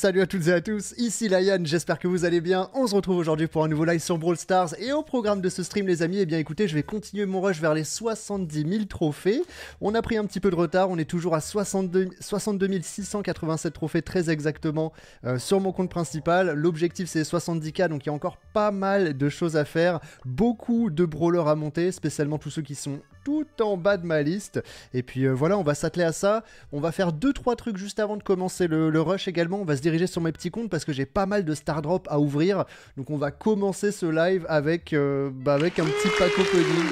Salut à toutes et à tous, ici Layan, j'espère que vous allez bien. On se retrouve aujourd'hui pour un nouveau live sur Brawl Stars. Et au programme de ce stream, les amis, eh bien écoutez, je vais continuer mon rush vers les 70 000 trophées. On a pris un petit peu de retard, on est toujours à 62, 687 trophées très exactement euh, sur mon compte principal. L'objectif c'est 70k, donc il y a encore pas mal de choses à faire. Beaucoup de brawlers à monter, spécialement tous ceux qui sont tout en bas de ma liste. Et puis euh, voilà, on va s'atteler à ça. On va faire 2-3 trucs juste avant de commencer le, rush également va se diriger sur mes petits comptes parce que j'ai pas mal de star drop à ouvrir. Donc on va commencer ce live avec, euh, bah, avec un petit pack opening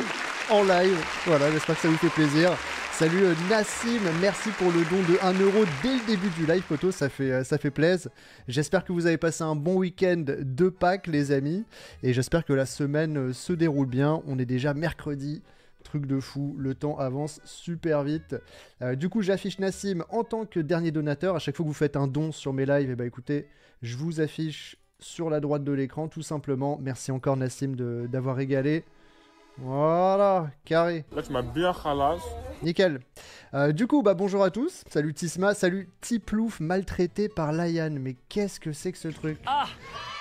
en live. Voilà, j'espère que ça vous fait plaisir. Salut euh, Nassim, merci pour le don de 1€ euro dès le début du live, photo, ça fait, ça fait plaisir. J'espère que vous avez passé un bon week-end de Pâques, les amis. Et j'espère que la semaine se déroule bien. On est déjà mercredi. Truc de fou, le temps avance super vite. Euh, du coup, j'affiche Nassim en tant que dernier donateur. À chaque fois que vous faites un don sur mes lives, et eh ben, écoutez, je vous affiche sur la droite de l'écran, tout simplement. Merci encore Nassim d'avoir régalé. Voilà, carré. Là, tu m'as bien. Nickel. Euh, du coup, bah bonjour à tous. Salut Tisma, salut Tiplouf maltraité par Layan. Mais qu'est-ce que c'est que ce truc? Ah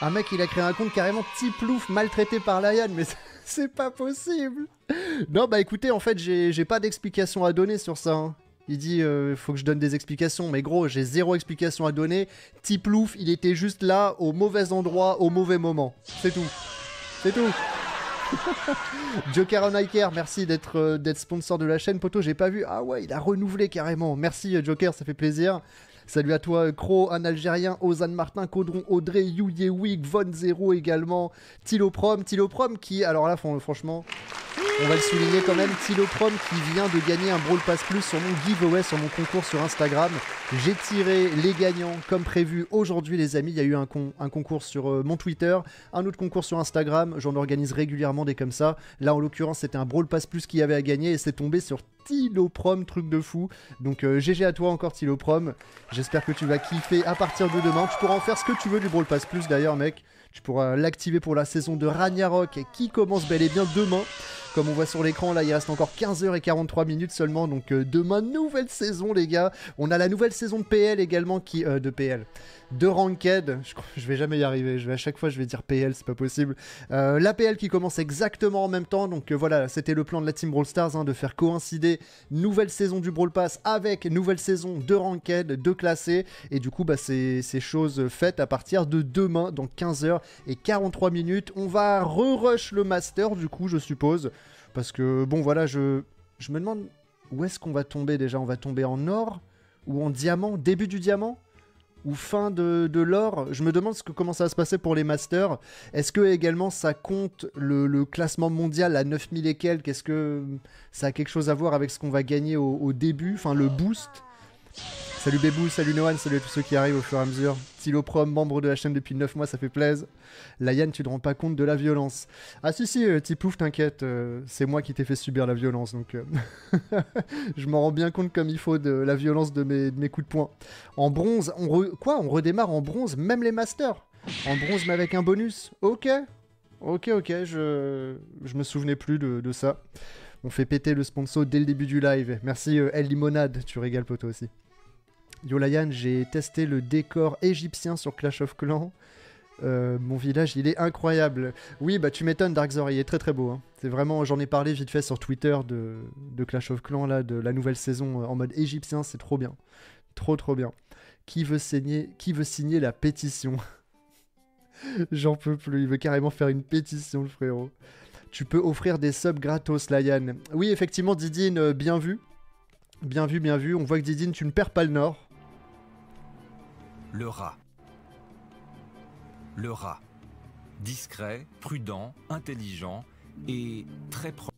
Un mec, il a créé un compte carrément Tiplouf maltraité par Layan. Mais c'est pas possible. Non, bah écoutez, en fait, j'ai pas d'explication à donner sur ça. Hein. Il dit, euh, faut que je donne des explications. Mais gros, j'ai zéro explication à donner. Tiplouf, il était juste là, au mauvais endroit, au mauvais moment. C'est tout. C'est tout. Joker on Iker, merci d'être euh, d'être sponsor de la chaîne. Poto, j'ai pas vu. Ah ouais, il a renouvelé carrément. Merci Joker, ça fait plaisir. Salut à toi, Cro, un Algérien, Ozan Martin, Caudron, Audrey, Yu Yewig, Von Zero également, Tiloprom, Tiloprom qui, alors là, franchement, on va le souligner quand même, Tiloprom qui vient de gagner un Brawl Pass Plus sur mon giveaway, sur mon concours sur Instagram. J'ai tiré les gagnants comme prévu aujourd'hui les amis, il y a eu un, un concours sur euh, mon Twitter, un autre concours sur Instagram, j'en organise régulièrement des comme ça. Là en l'occurrence c'était un Brawl Pass Plus qui avait à gagner et c'est tombé sur Tiloprom, truc de fou. Donc GG euh, à toi encore Tiloprom, j'espère que tu vas kiffer à partir de demain. Tu pourras en faire ce que tu veux du Brawl Pass Plus d'ailleurs mec. Tu pourras l'activer pour la saison de Ragnarok qui commence bel et bien demain. Comme on voit sur l'écran, là, il reste encore 15h43 minutes seulement. Donc euh, demain, nouvelle saison, les gars. On a la nouvelle saison de PL également qui... Euh, de PL de Ranked. Je, vais jamais y arriver. Je vais à chaque fois, je vais dire PL, c'est pas possible. Euh, la PL qui commence exactement en même temps. Donc voilà, c'était le plan de la Team Brawl Stars hein, de faire coïncider nouvelle saison du Brawl Pass avec nouvelle saison de Ranked, de classé. Et du coup, bah, c'est choses faites à partir de demain, dans 15h et 43 minutes. On va re-rush le Master, du coup, je suppose. Parce que bon, voilà, je, je me demande où est-ce qu'on va tomber déjà. On va tomber en or ou en diamant Début du diamant ou fin de, l'or? Je me demande ce que, comment ça va se passer pour les masters. Est-ce que également ça compte le, classement mondial à 9000 et quelques? Est-ce que ça a quelque chose à voir avec ce qu'on va gagner au, au début Enfin, le boost? Salut Bébou, salut Noan, salut à tous ceux qui arrivent au fur et à mesure. Tiloprom, membre de la chaîne depuis 9 mois, ça fait plaisir. Yann, tu te rends pas compte de la violence. Ah si si, euh, Tiplouf, t'inquiète, euh, c'est moi qui t'ai fait subir la violence, donc euh, je m'en rends bien compte comme il faut de la violence de mes, coups de poing. En bronze, on quoi On redémarre en bronze, même les masters En bronze mais avec un bonus Ok, ok, ok, je, je me souvenais plus de, de ça. On fait péter le sponsor dès le début du live. Merci El Limonade, tu régales poto aussi. Yo j'ai testé le décor égyptien sur Clash of Clans. Euh, mon village, il est incroyable. Oui, bah tu m'étonnes, Darkzor, il est très très beau. Hein. C'est vraiment, j'en ai parlé vite fait sur Twitter de, Clash of Clans, là, de la nouvelle saison euh, en mode égyptien, c'est trop bien. Trop trop bien. Qui veut, signer, qui veut signer la pétition? J'en peux plus, il veut carrément faire une pétition, le frérot. Tu peux offrir des subs gratos, Layan. Oui, effectivement, Didine, euh, bien vu. Bien vu, bien vu. On voit que Didine, tu ne perds pas le nord. Le rat. Le rat. Discret, prudent, intelligent et très proche.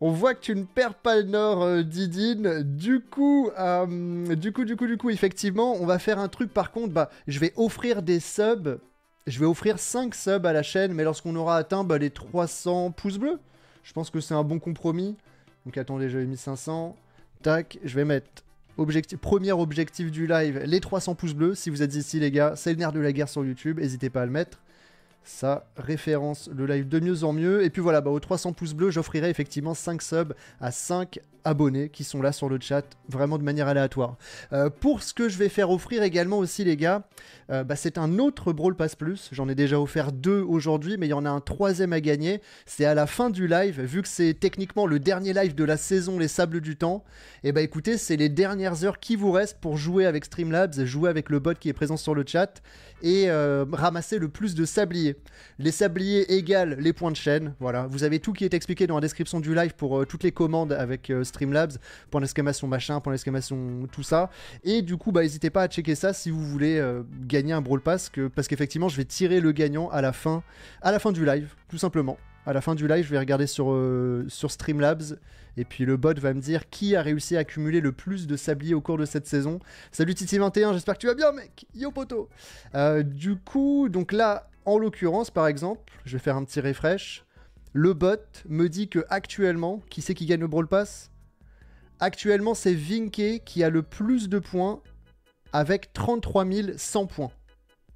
On voit que tu ne perds pas le nord, euh, Didine. Du coup, euh, du coup, du coup, du coup, effectivement, on va faire un truc. Par contre, bah, je vais offrir des subs. Je vais offrir 5 subs à la chaîne, mais lorsqu'on aura atteint bah, les 300 pouces bleus, je pense que c'est un bon compromis. Donc attendez, j'avais mis 500. Tac, je vais mettre Premier objectif du live, les 300 pouces bleus. Si vous êtes ici, les gars, c'est le nerf de la guerre sur YouTube. N'hésitez pas à le mettre. Ça référence le live de mieux en mieux. Et puis voilà, bah, aux 300 pouces bleus, j'offrirai effectivement 5 subs à 5 abonnés qui sont là sur le chat, vraiment de manière aléatoire. Euh, pour ce que je vais faire offrir également aussi, les gars, euh, bah, c'est un autre Brawl Pass Plus. J'en ai déjà offert deux aujourd'hui, mais il y en a un troisième à gagner. C'est à la fin du live, vu que c'est techniquement le dernier live de la saison Les Sables du Temps. Et bah écoutez, c'est les dernières heures qui vous restent pour jouer avec Streamlabs, jouer avec le bot qui est présent sur le chat et euh, ramasser le plus de sabliers. Les sabliers égale les points de chaîne. Voilà, vous avez tout qui est expliqué dans la description du live pour toutes les commandes avec Streamlabs, point d'exclamation machin, point d'exclamation tout ça. Et du coup, bah, n'hésitez pas à checker ça si vous voulez euh, gagner un Brawl Pass, que, parce qu'effectivement, je vais tirer le gagnant à la fin, à la fin du live, tout simplement. À la fin du live, je vais regarder sur, euh, sur Streamlabs et puis le bot va me dire qui a réussi à accumuler le plus de sabliers au cours de cette saison. Salut Titi21, j'espère que tu vas bien, mec. Yo poto. Euh, du coup, donc là, en l'occurrence, par exemple, je vais faire un petit refresh. Le bot me dit que actuellement, qui c'est qui gagne le Brawl Pass? Actuellement, c'est Vinke qui a le plus de points avec 33 100 points.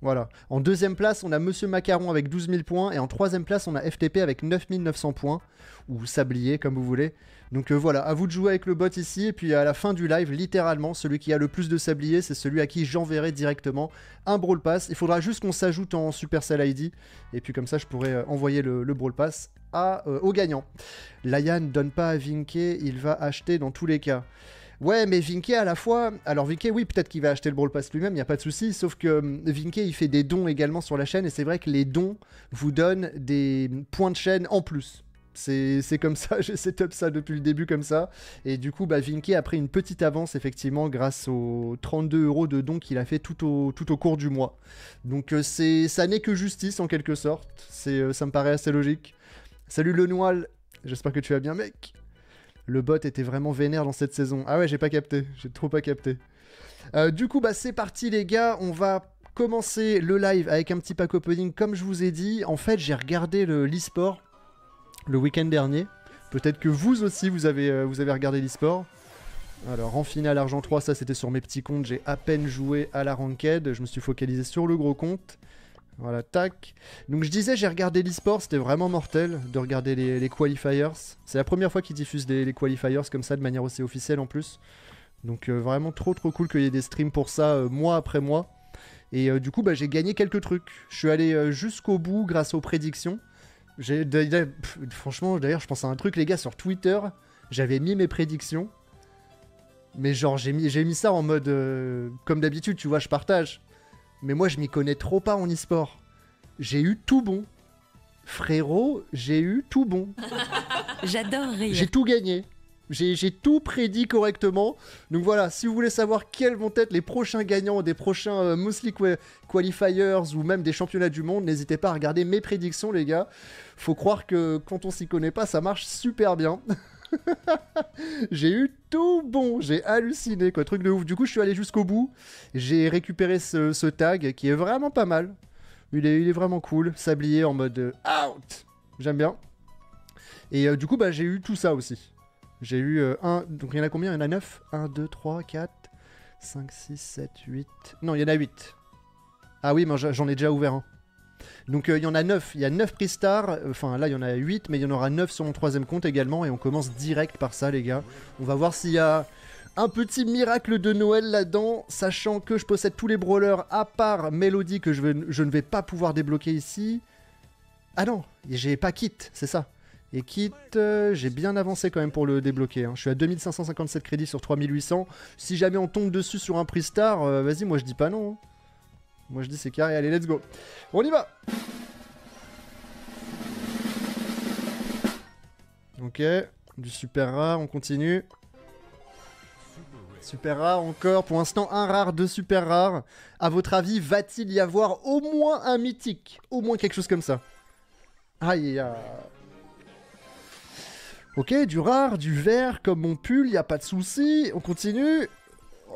Voilà. En deuxième place, on a Monsieur Macaron avec 12 000 points. Et en troisième place, on a FTP avec 9 900 points. Ou Sablier, comme vous voulez. Donc euh, voilà, à vous de jouer avec le bot ici. Et puis à la fin du live, littéralement, celui qui a le plus de Sablier, c'est celui à qui j'enverrai directement un Brawl Pass. Il faudra juste qu'on s'ajoute en Supercell ID. Et puis comme ça, je pourrai euh, envoyer le, Brawl Pass euh, au gagnant. Layan ne donne pas à Vinke, il va acheter dans tous les cas. Ouais, mais Vinke à la fois. Alors Vinke, oui, peut-être qu'il va acheter le Brawl Pass lui-même, il n'y a pas de souci. Sauf que hum, Vinke, il fait des dons également sur la chaîne, et c'est vrai que les dons vous donnent des points de chaîne en plus. C'est comme ça, j'ai setup ça depuis le début comme ça. Et du coup, bah, Vinke a pris une petite avance effectivement grâce aux 32 euros de dons qu'il a fait tout au, tout au cours du mois. Donc euh, c'est ça n'est que justice en quelque sorte. Euh, ça me paraît assez logique. Salut le Noal, j'espère que tu vas bien mec. Le bot était vraiment vénère dans cette saison. Ah ouais, j'ai pas capté, j'ai trop pas capté. Euh, du coup, bah c'est parti les gars, on va commencer le live avec un petit pack opening comme je vous ai dit. En fait, j'ai regardé l'e-sport le, week-end dernier. Peut-être que vous aussi, vous avez, euh, vous avez regardé l'e-sport. Alors, en finale Argent 3, ça c'était sur mes petits comptes. J'ai à peine joué à la ranked. Je me suis focalisé sur le gros compte. Voilà, tac. Donc je disais, j'ai regardé l'e-sport, c'était vraiment mortel de regarder les, qualifiers. C'est la première fois qu'ils diffusent les, qualifiers comme ça, de manière aussi officielle en plus. Donc euh, vraiment trop trop cool qu'il y ait des streams pour ça, euh, mois après mois. Et euh, du coup, bah, j'ai gagné quelques trucs. Je suis allé jusqu'au bout grâce aux prédictions. franchement, d'ailleurs, je pense à un truc, les gars, sur Twitter, j'avais mis mes prédictions. Mais genre, j'ai mis, mis ça en mode... comme d'habitude, tu vois, je partage. Mais moi, je m'y connais trop pas en e-sport. J'ai eu tout bon. Frérot, j'ai eu tout bon. J'adore rire. J'ai tout gagné. J'ai tout prédit correctement. Donc voilà, si vous voulez savoir quels vont être les prochains gagnants des prochains euh, Mostly Qualifiers ou même des championnats du monde, n'hésitez pas à regarder mes prédictions, les gars. Faut croire que quand on s'y connaît pas, ça marche super bien. j'ai eu tout bon, j'ai halluciné, quoi, truc de ouf. Du coup, je suis allé jusqu'au bout. J'ai récupéré ce, tag qui est vraiment pas mal. Il est, vraiment cool, sablier en mode euh, out. J'aime bien. Et euh, du coup, bah, j'ai eu tout ça aussi. J'ai eu euh, un. Donc il y en a combien? Il y en a 9 1, 2, 3, 4, 5, 6, 7, 8. Non, il y en a 8. Ah oui, mais j'en ai déjà ouvert un. Donc euh, il y en a 9, il y a 9 prix stars, enfin là il y en a 8, mais il y en aura 9 sur mon troisième compte également, et on commence direct par ça les gars. On va voir s'il y a un petit miracle de Noël là-dedans, sachant que je possède tous les brawlers à part Melody que je, ne vais pas pouvoir débloquer ici. Ah non, j'ai pas Kit, c'est ça. Et Kit, euh, j'ai bien avancé quand même pour le débloquer. Hein. Je suis à 2557 crédits sur 3800. Si jamais on tombe dessus sur un prix star, euh, vas-y, moi je dis pas non. Hein. Moi je dis c'est carré, allez let's go. On y va Ok, du super rare, on continue. Super rare encore, pour l'instant un rare, deux super rares. À votre avis, va-t-il y avoir au moins un mythique? Au moins quelque chose comme ça. Aïe, aïe. Ok, du rare, du vert, comme mon pull, y a pas de souci. On continue.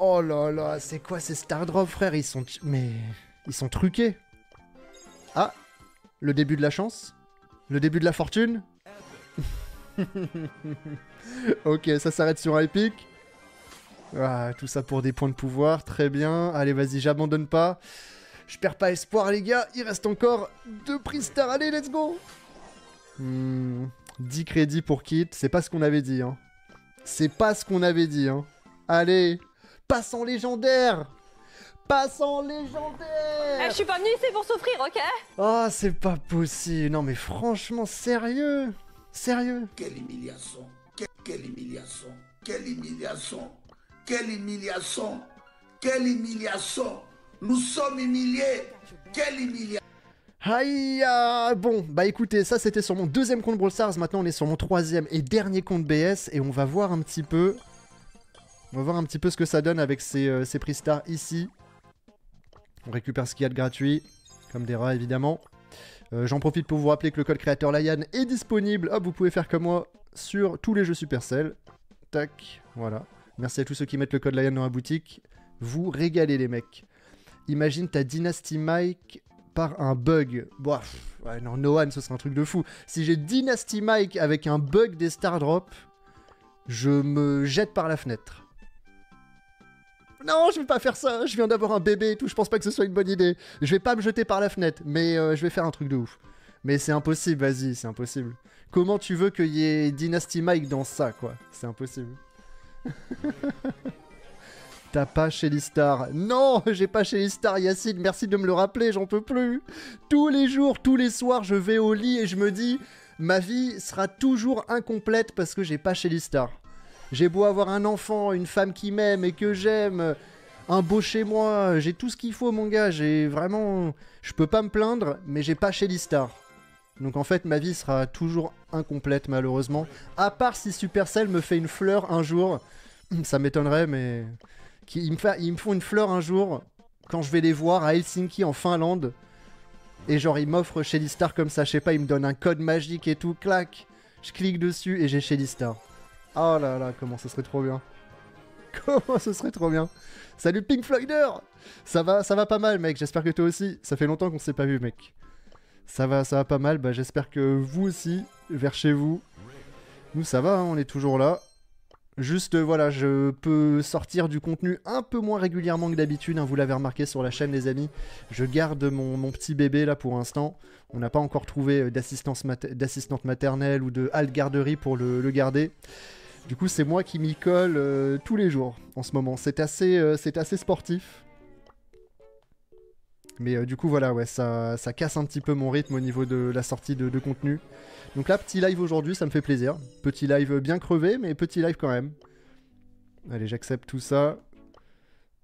Oh là là, c'est quoi ces Stardrop, frère? Ils sont... Mais... Ils sont truqués. Ah Le début de la chance? Le début de la fortune? Ok, ça s'arrête sur un épique. Ah, tout ça pour des points de pouvoir, très bien. Allez, vas-y, j'abandonne pas. Je perds pas espoir, les gars. Il reste encore deux prix star. Allez, let's go Hmm, 10 crédits pour Kit. C'est pas ce qu'on avait dit, hein. C'est pas ce qu'on avait dit, hein. Allez, passe en légendaire. Passe en légendaire. Eh, je suis pas venue ici pour souffrir, ok Oh, c'est pas possible. Non, mais franchement, sérieux. Sérieux. Quelle humiliation. Que- Quelle humiliation. Quelle humiliation. Quelle humiliation. Quelle humiliation. Nous sommes humiliés. Quelle humiliation. Aïe ah, Bon, bah écoutez, ça c'était sur mon deuxième compte Brawl Stars, maintenant on est sur mon troisième et dernier compte BS et on va voir un petit peu... On va voir un petit peu ce que ça donne avec ces, euh, ces prix stars ici. On récupère ce qu'il y a de gratuit, comme des rats évidemment. Euh, J'en profite pour vous rappeler que le code créateur Lion est disponible. Hop, vous pouvez faire comme moi sur tous les jeux Supercell. Tac, voilà. Merci à tous ceux qui mettent le code Lion dans la boutique. Vous régalez les mecs. Imagine ta Dynasty Mike par un bug. Boah, ouais, non, Noan, ce serait un truc de fou. Si j'ai Dynasty Mike avec un bug des Star Drop, je me jette par la fenêtre. Non, je vais pas faire ça. Je viens d'avoir un bébé et tout. Je pense pas que ce soit une bonne idée. Je vais pas me jeter par la fenêtre, mais euh, je vais faire un truc de ouf. Mais c'est impossible, vas-y, c'est impossible. Comment tu veux qu'il y ait Dynasty Mike dans ça, quoi? C'est impossible. T'as pas chez Star Non, j'ai pas chez Star, Yacine. Merci de me le rappeler, j'en peux plus. Tous les jours, tous les soirs, je vais au lit et je me dis, ma vie sera toujours incomplète parce que j'ai pas chez Star. J'ai beau avoir un enfant, une femme qui m'aime et que j'aime, un beau chez moi, j'ai tout ce qu'il faut, mon gars. J'ai vraiment, je peux pas me plaindre, mais j'ai pas chez Star. Donc en fait, ma vie sera toujours incomplète, malheureusement. À part si Supercell me fait une fleur un jour, ça m'étonnerait, mais ils me font une fleur un jour quand je vais les voir à Helsinki en Finlande. Et genre, ils m'offrent Shelly Star comme ça, je sais pas, ils me donnent un code magique et tout, clac. Je clique dessus et j'ai Shelly Star. Oh là là, comment ce serait trop bien. Comment ce serait trop bien. Salut Pink Floyder Ça va, ça va pas mal, mec, j'espère que toi aussi. Ça fait longtemps qu'on s'est pas vu, mec. Ça va, ça va pas mal, bah j'espère que vous aussi, vers chez vous. Nous, ça va, hein, on est toujours là. Juste, voilà, je peux sortir du contenu un peu moins régulièrement que d'habitude, hein, vous l'avez remarqué sur la chaîne, les amis. Je garde mon, petit bébé là pour l'instant. On n'a pas encore trouvé euh, d'assistante maternelle ou de halte garderie pour le garder. Du coup, c'est moi qui m'y colle euh, tous les jours en ce moment. C'est assez, euh, assez sportif. Mais euh, du coup, voilà, ouais, ça, ça casse un petit peu mon rythme au niveau de la sortie de, de contenu. Donc là, petit live aujourd'hui, ça me fait plaisir. Petit live bien crevé, mais petit live quand même. Allez, j'accepte tout ça.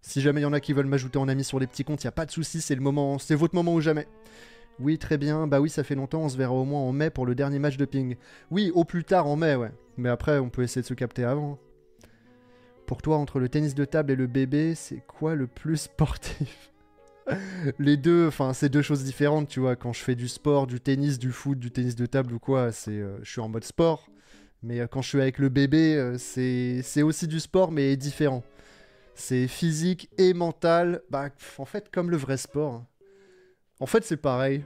Si jamais il y en a qui veulent m'ajouter en ami sur les petits comptes, il n'y a pas de souci, c'est le moment, c'est votre moment ou jamais. Oui, très bien. Bah oui, ça fait longtemps, on se verra au moins en mai pour le dernier match de ping. Oui, au plus tard en mai, ouais. Mais après, on peut essayer de se capter avant. Pour toi, entre le tennis de table et le bébé, c'est quoi le plus sportif? Les deux, enfin, c'est deux choses différentes, tu vois. Quand je fais du sport, du tennis, du foot, du tennis de table ou quoi, c'est, euh, je suis en mode sport. Mais euh, quand je suis avec le bébé, euh, c'est, aussi du sport, mais différent. C'est physique et mental. Bah, en fait, comme le vrai sport. En fait, c'est pareil.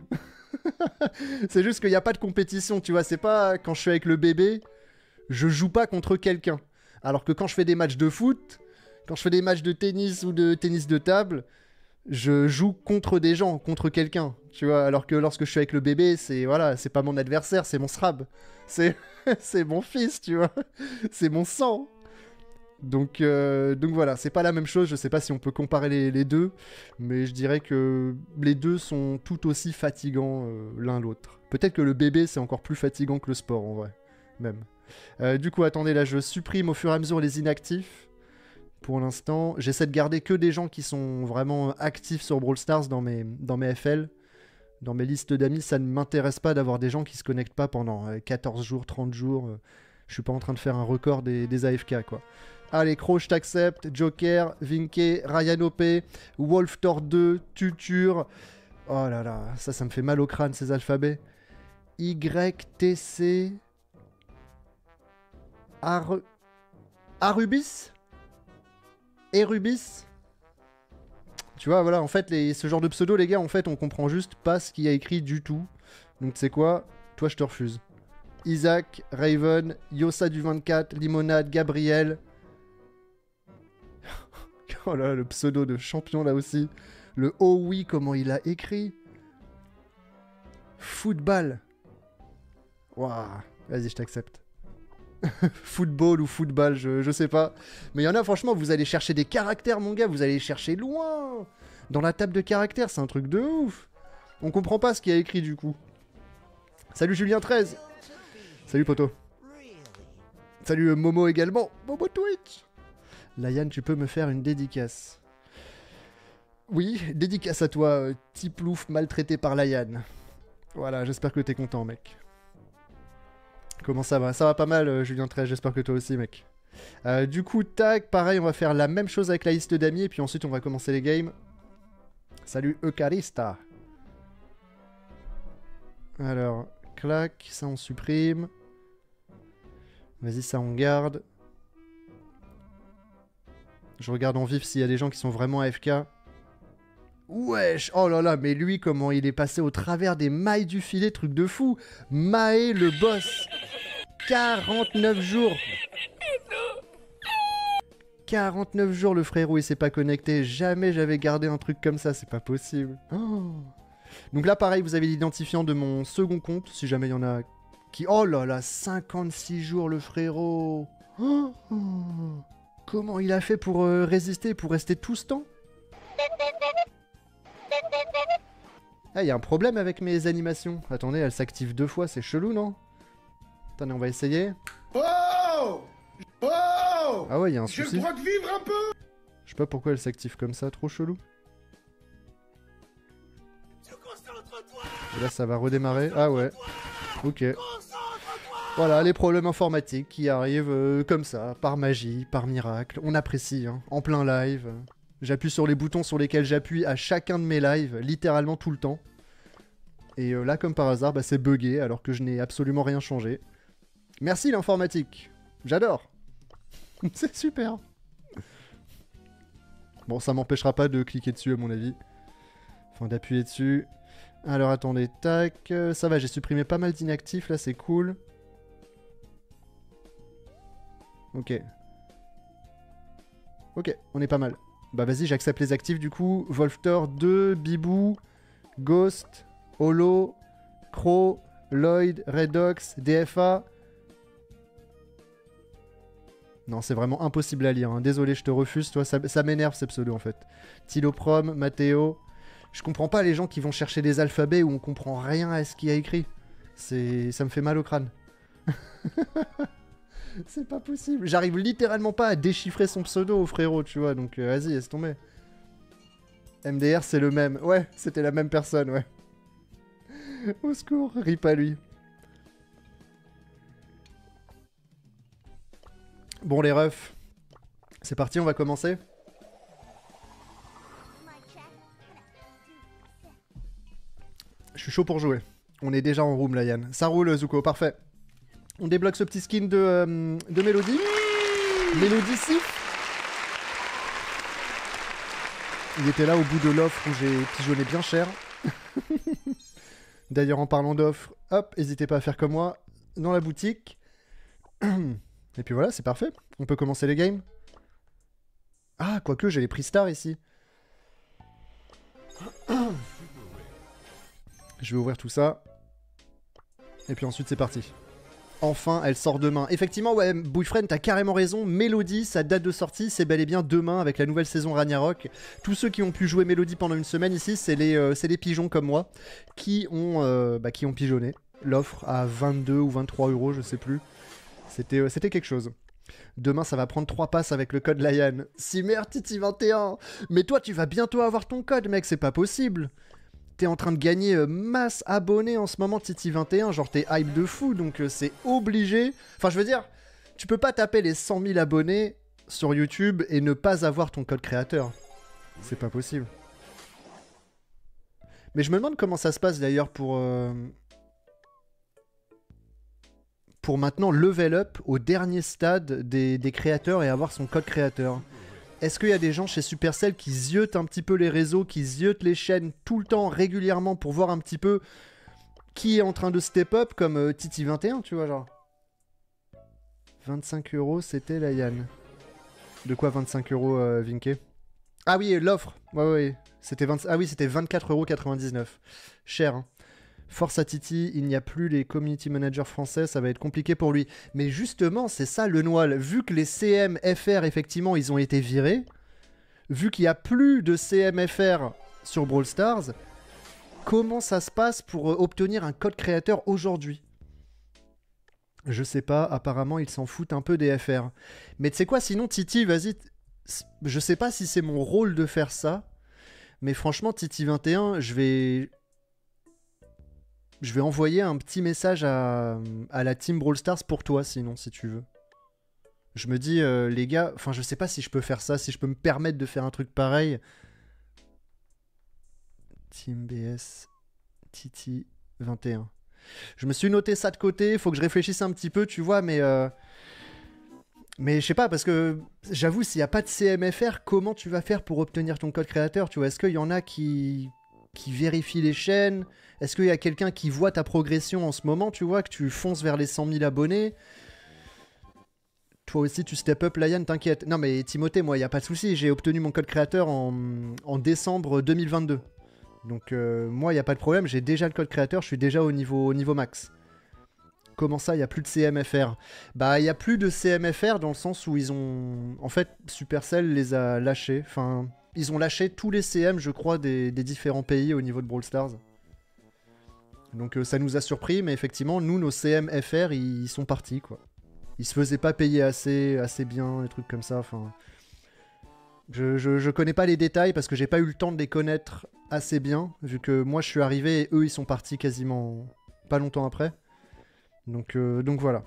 c'est juste qu'il n'y a pas de compétition, tu vois. C'est pas quand je suis avec le bébé, je joue pas contre quelqu'un. Alors que quand je fais des matchs de foot, quand je fais des matchs de tennis ou de tennis de table, je joue contre des gens, contre quelqu'un, tu vois. Alors que lorsque je suis avec le bébé, c'est voilà, c'est pas mon adversaire, c'est mon srab, c'est c'est mon fils, tu vois, c'est mon sang. Donc euh, donc voilà, c'est pas la même chose. Je sais pas si on peut comparer les, deux, mais je dirais que les deux sont tout aussi fatigants euh, l'un l'autre. Peut-être que le bébé c'est encore plus fatigant que le sport en vrai, même. Euh, du coup, attendez, là je supprime au fur et à mesure les inactifs. Pour l'instant, j'essaie de garder que des gens qui sont vraiment actifs sur Brawl Stars dans mes, FL. Dans mes listes d'amis, ça ne m'intéresse pas d'avoir des gens qui se connectent pas pendant euh, 14 jours, 30 jours. je suis pas en train de faire un record des AFK, quoi. Allez, Crow, je t'accepte. Joker, Vinke, Ryan OP, Wolf Thor 2, Tutur. Oh là là, ça, ça me fait mal au crâne, ces alphabets. YTC. Ar... Arubis? Erubis Tu vois, voilà, en fait, ce genre de pseudo, les gars, en fait, on comprend juste pas ce qu'il y a écrit du tout. Donc, tu sais quoi? Toi, je te refuse. Isaac, Raven, Yosa du 24, Limonade, Gabriel. oh là, le pseudo de champion là aussi. Le oh oui, comment il a écrit. Football. Waouh. Vas-y, je t'accepte. Football ou football, je, je sais pas. Mais il y en a, franchement, vous allez chercher des caractères, mon gars. Vous allez chercher loin. Dans la table de caractères, c'est un truc de ouf. On comprend pas ce qu'il a écrit du coup. Salut Julien 13. Salut poto. Salut Momo également. Momo Twitch. Layan, tu peux me faire une dédicace. Oui, dédicace à toi, euh, Tiplouf maltraité par Layan. Voilà, j'espère que t'es content, mec. Comment ça va? Ça va pas mal, euh, Julien 13, j'espère que toi aussi, mec. Euh, du coup, tac, pareil, on va faire la même chose avec la liste d'amis, et puis ensuite on va commencer les games. Salut Eucarista. Alors, clac, ça on supprime. Vas-y, ça on garde. Je regarde en vif s'il y a des gens qui sont vraiment AFK. Wesh Oh là là, mais lui, comment il est passé au travers des mailles du filet, truc de fou Maé le boss 49 jours 49 jours le frérot il s'est pas connecté. Jamais j'avais gardé un truc comme ça, c'est pas possible. Oh. Donc là pareil, vous avez l'identifiant de mon second compte, si jamais il y en a qui... Oh là là, 56 jours le frérot Oh. Comment il a fait pour euh, résister, pour rester tout ce temps Ah, il y a un problème avec mes animations. Attendez, elles s'activent deux fois, c'est chelou, non Attendez, on va essayer. Oh Oh Ah ouais, il y a un J'ai le souci. droit de vivre un peu Je sais pas pourquoi elle s'active comme ça, trop chelou. Et là, ça va redémarrer. Ah ouais. Ok. Voilà, les problèmes informatiques qui arrivent euh, comme ça, par magie, par miracle. On apprécie, hein, en plein live. J'appuie sur les boutons sur lesquels j'appuie à chacun de mes lives, littéralement tout le temps. Et euh, là, comme par hasard, bah, c'est buggé alors que je n'ai absolument rien changé. Merci l'informatique. J'adore. c'est super. Bon, ça m'empêchera pas de cliquer dessus à mon avis. Enfin, d'appuyer dessus. Alors attendez, tac. euh, ça va, j'ai supprimé pas mal d'inactifs là, c'est cool. Ok. Ok, on est pas mal. Bah vas-y, j'accepte les actifs du coup. Wolftor 2, Bibou, Ghost, Holo, Crow, Lloyd, Redox, DFA. Non, c'est vraiment impossible à lire. hein. Désolé, je te refuse. Toi, ça, ça m'énerve ces pseudos en fait. Tiloprom, Matteo. Je comprends pas les gens qui vont chercher des alphabets où on comprend rien à ce qu'il y a écrit. C'est, ça me fait mal au crâne. c'est pas possible. J'arrive littéralement pas à déchiffrer son pseudo, frérot, tu vois. Donc euh, vas-y, laisse tomber. MDR, c'est le même. Ouais, c'était la même personne, ouais. Au secours, rip à lui. Bon, les refs. C'est parti, on va commencer. Je suis chaud pour jouer. On est déjà en room là, Yann. Ça roule, Zuko, parfait. On débloque ce petit skin de, euh, Mélodie. Mélodie si. Il était là au bout de l'offre où j'ai pigeonné bien cher. D'ailleurs, en parlant d'offre, hop, n'hésitez pas à faire comme moi dans la boutique. Et puis voilà, c'est parfait. On peut commencer les games. Ah, quoique, j'ai les prix stars ici. Je vais ouvrir tout ça. Et puis ensuite, c'est parti. Enfin, elle sort demain. Effectivement, ouais, Boyfriend, t'as carrément raison. Mélodie, sa date de sortie, c'est bel et bien demain avec la nouvelle saison Ragnarok. Tous ceux qui ont pu jouer Mélodie pendant une semaine ici, c'est les, euh, pigeons comme moi qui ont, euh, bah, pigeonné l'offre à 22 ou 23 euros, je sais plus. C'était euh, c'était quelque chose. Demain, ça va prendre 3 passes avec le code Layan. Simer Titi21 Mais toi, tu vas bientôt avoir ton code, mec, c'est pas possible En train de gagner euh, masse abonnés en ce moment, Titi21, genre t'es hype de fou, donc euh, c'est obligé. Enfin, je veux dire, tu peux pas taper les 100 000 abonnés sur YouTube et ne pas avoir ton code créateur. C'est pas possible. Mais je me demande comment ça se passe d'ailleurs pour... euh, pour maintenant level up au dernier stade des créateurs et avoir son code créateur. Est-ce qu'il y a des gens chez Supercell qui ziotent un petit peu les réseaux, qui ziotent les chaînes tout le temps, régulièrement, pour voir un petit peu qui est en train de step up comme euh, Titi21, tu vois, genre? 25 euros, c'était la Yann. De quoi 25 euros, euh, Ah oui, l'offre. Ouais, ouais. C'était 20... Ah oui, c'était 24,99€. Cher. Hein. Force à Titi, il n'y a plus les community managers français, ça va être compliqué pour lui. Mais justement, c'est ça le noil. Vu que les CMFR, effectivement, ils ont été virés, vu qu'il n'y a plus de CMFR sur Brawl Stars, comment ça se passe pour euh, obtenir un code créateur aujourd'hui? Je sais pas, apparemment ils s'en foutent un peu des FR. Mais tu sais quoi, sinon Titi, vas-y, je sais pas si c'est mon rôle de faire ça, mais franchement, Titi21, je vais. Je vais envoyer un petit message à, la team Brawl Stars pour toi, sinon, si tu veux. Je me dis, euh, les gars, enfin, je sais pas si je peux faire ça, si je peux me permettre de faire un truc pareil. Team BS Titi 21. Je me suis noté ça de côté, faut que je réfléchisse un petit peu, tu vois, mais euh, mais je sais pas, parce que j'avoue, s'il n'y a pas de CMFR, comment tu vas faire pour obtenir ton code créateur Tu vois, est-ce qu'il y en a qui, qui vérifient les chaînes Est-ce qu'il y a quelqu'un qui voit ta progression en ce moment Tu vois, que tu fonces vers les 100 000 abonnés? Toi aussi, tu step up, Lion, t'inquiète. Non, mais Timothée, moi, il n'y a pas de souci. J'ai obtenu mon code créateur en, en décembre 2022. Donc, euh, moi, il n'y a pas de problème. J'ai déjà le code créateur. Je suis déjà au niveau, au niveau max. Comment ça, il n'y a plus de CMFR Bah, il n'y a plus de CMFR dans le sens où ils ont. En fait, Supercell les a lâchés. Enfin, ils ont lâché tous les CM, je crois, des, différents pays au niveau de Brawl Stars. Donc euh, ça nous a surpris, mais effectivement, nous, nos CMFR, ils, sont partis, quoi. Ils se faisaient pas payer assez, assez bien, des trucs comme ça. Enfin, je, je, connais pas les détails parce que j'ai pas eu le temps de les connaître assez bien, vu que moi je suis arrivé et eux ils sont partis quasiment pas longtemps après. Donc, euh, donc voilà.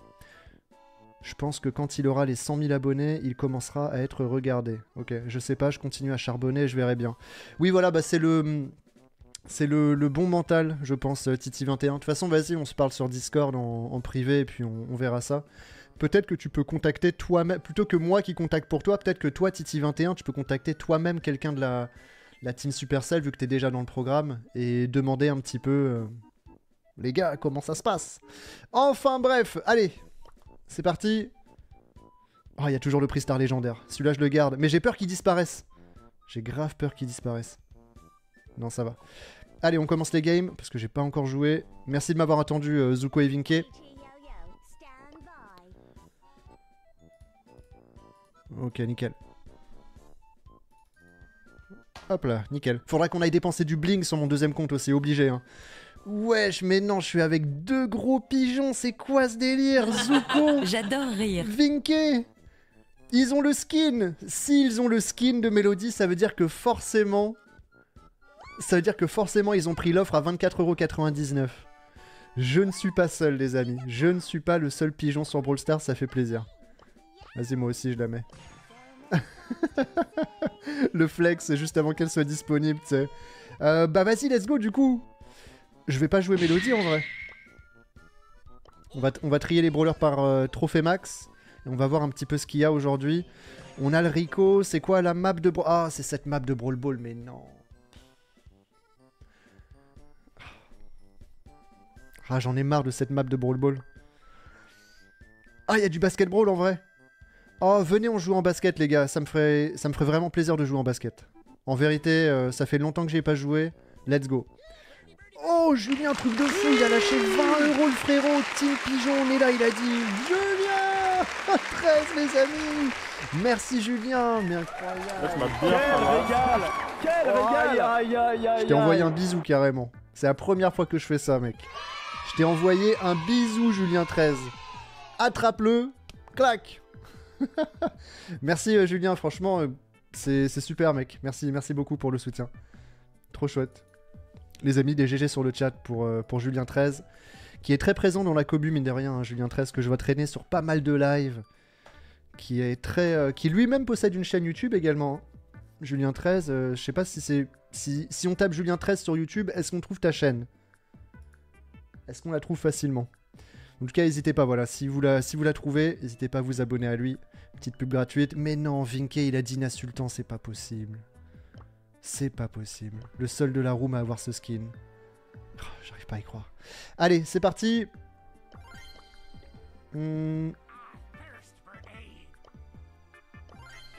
Je pense que quand il aura les 100 000 abonnés, il commencera à être regardé. Ok, je sais pas, je continue à charbonner, je verrai bien. Oui, voilà, bah c'est le... C'est le, bon mental, je pense, euh, Titi21. De toute façon, vas-y, on se parle sur Discord en, privé et puis on, verra ça. Peut-être que tu peux contacter toi-même, plutôt que moi qui contacte pour toi, peut-être que toi, Titi21, tu peux contacter toi-même quelqu'un de la, la team Supercell, vu que tu es déjà dans le programme, et demander un petit peu euh, les gars, comment ça se passe? Enfin bref, allez, c'est parti. Oh, il y a toujours le prix star légendaire. Celui-là, je le garde. Mais j'ai peur qu'il disparaisse. J'ai grave peur qu'il disparaisse. Non, ça va. Allez, on commence les games, parce que j'ai pas encore joué. Merci de m'avoir attendu, euh, Zuko et Vinke. Ok, nickel. Hop là, nickel. Faudra qu'on aille dépenser du bling sur mon deuxième compte aussi, obligé. Hein. Wesh, mais non, je suis avec deux gros pigeons, c'est quoi ce délire Zuko J'adore rire. Vinky Ils ont le skin S'ils ont le skin de Mélodie, ça veut dire que forcément... Ça veut dire que forcément ils ont pris l'offre à 24,99€. Je ne suis pas seul, les amis. Je ne suis pas le seul pigeon sur Brawl Stars, ça fait plaisir. Vas-y, moi aussi, je la mets. le flex, juste avant qu'elle soit disponible, tu sais. Euh, bah vas-y, let's go, du coup je vais pas jouer Mélodie en vrai. On va, trier les brawlers par euh, trophée max. Et on va voir un petit peu ce qu'il y a aujourd'hui. On a le Rico. C'est quoi la map de Brawl Ah, c'est cette map de Brawl Ball, mais non. Ah, j'en ai marre de cette map de Brawl Ball. Ah, il y a du basket brawl en vrai. Oh, venez, on joue en basket, les gars. Ça me ferait, ça me ferait vraiment plaisir de jouer en basket. En vérité, euh, ça fait longtemps que j'ai pas joué. Let's go. Oh, Julien, truc de fou, il a lâché 20 euros le frérot. Team Pigeon, on est là, il a dit Julien 13 les amis Merci Julien, mais incroyable. Quel régal Quel régal Je t'ai envoyé un bisou carrément. C'est la première fois que je fais ça, mec. Je t'ai envoyé un bisou, Julien 13. Attrape-le, clac Merci euh, Julien, franchement, euh, c'est super, mec. Merci, merci beaucoup pour le soutien. Trop chouette les amis des GG sur le chat pour, euh, Julien 13, qui est très présent dans la cobu, mine de rien, hein, Julien 13, que je vois traîner sur pas mal de lives, qui est très, euh, qui lui-même possède une chaîne YouTube également. Julien 13, euh, je sais pas si c'est, si, si, on tape Julien 13 sur YouTube, est-ce qu'on trouve ta chaîne? Est-ce qu'on la trouve facilement? En tout cas, n'hésitez pas, voilà, si vous la, si vous la trouvez, n'hésitez pas à vous abonner à lui. Petite pub gratuite. Mais non, Vinke, il a dit insultant, c'est pas possible. C'est pas possible. Le seul de la room à avoir ce skin. Oh, j'arrive pas à y croire. Allez, c'est parti. Hmm.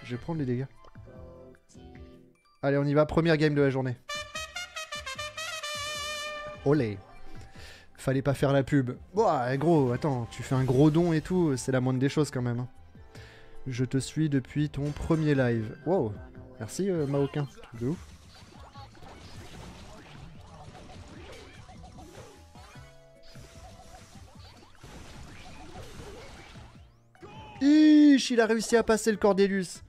Je vais prendre les dégâts. Allez, on y va. Première game de la journée. Olé. Fallait pas faire la pub. Ouah, gros, attends, tu fais un gros don et tout, c'est la moindre des choses quand même. hein. Je te suis depuis ton premier live. Wow, merci euh, de ouf. Ish, il a réussi à passer le Cordelius.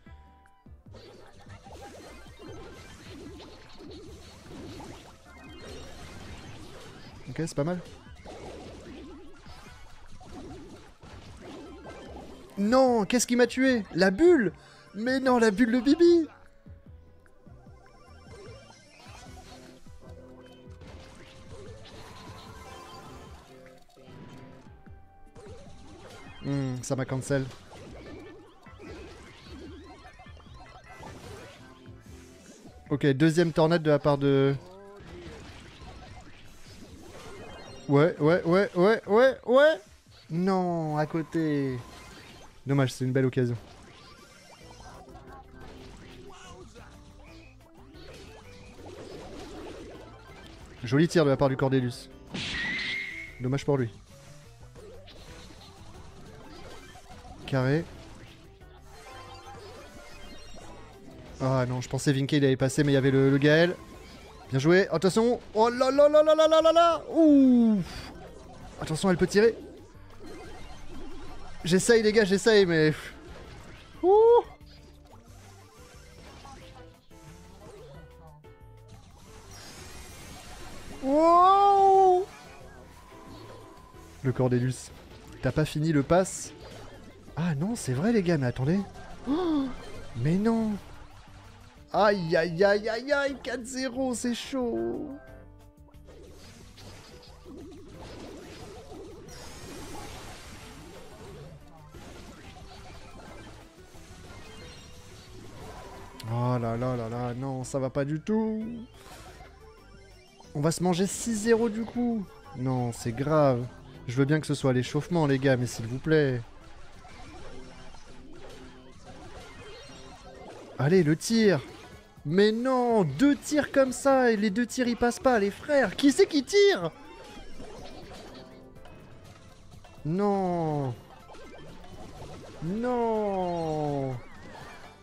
Ok, c'est pas mal. Non, qu'est-ce qui m'a tué La bulle Mais non, la bulle de Bibi Hmm, ça m'a cancel. Ok, deuxième tornade de la part de... Ouais, ouais, ouais, ouais, ouais, ouais Non, à côté Dommage, c'est une belle occasion. Joli tir de la part du Cordelius. Dommage pour lui. Carré. Ah non, je pensais Vinke il allait passer, mais il y avait le, Gaël. Bien joué. Attention. Oh là là là là là là là là Ouh Attention, elle peut tirer. J'essaye les gars, j'essaye, mais... Ouh Wow Le Cordelius. T'as pas fini le pass Ah non, c'est vrai les gars, mais attendez. Oh, mais non Aïe aïe aïe aïe aïe 4-0, c'est chaud Oh là là là là, non, ça va pas du tout On va se manger 6-0 du coup Non, c'est grave. Je veux bien que ce soit l'échauffement les gars, mais s'il vous plaît. Allez, le tir. Mais non Deux tirs comme ça, et les deux tirs ils passent pas, les frères. Qui c'est qui tire? Non. Non.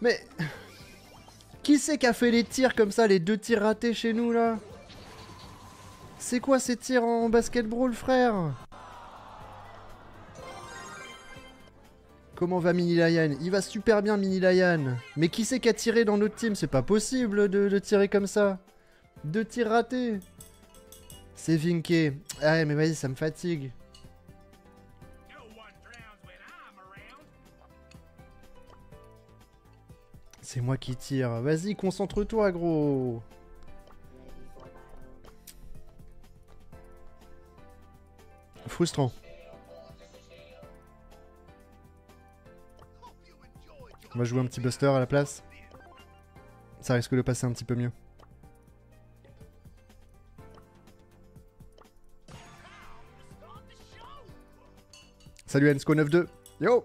Mais... Qui c'est qui a fait les tirs comme ça, les deux tirs ratés chez nous là? C'est quoi ces tirs en basketball, frère? Comment va Mini Lion Il va super bien, Mini Lion. Mais qui c'est qui a tiré dans notre team C'est pas possible de, de tirer comme ça. Deux tirs ratés. C'est Vinke. Ah mais vas-y, ça me fatigue. C'est moi qui tire. Vas-y, concentre-toi, gros. Frustrant. On va jouer un petit buster à la place. Ça risque de passer un petit peu mieux. Salut Ensco92. Yo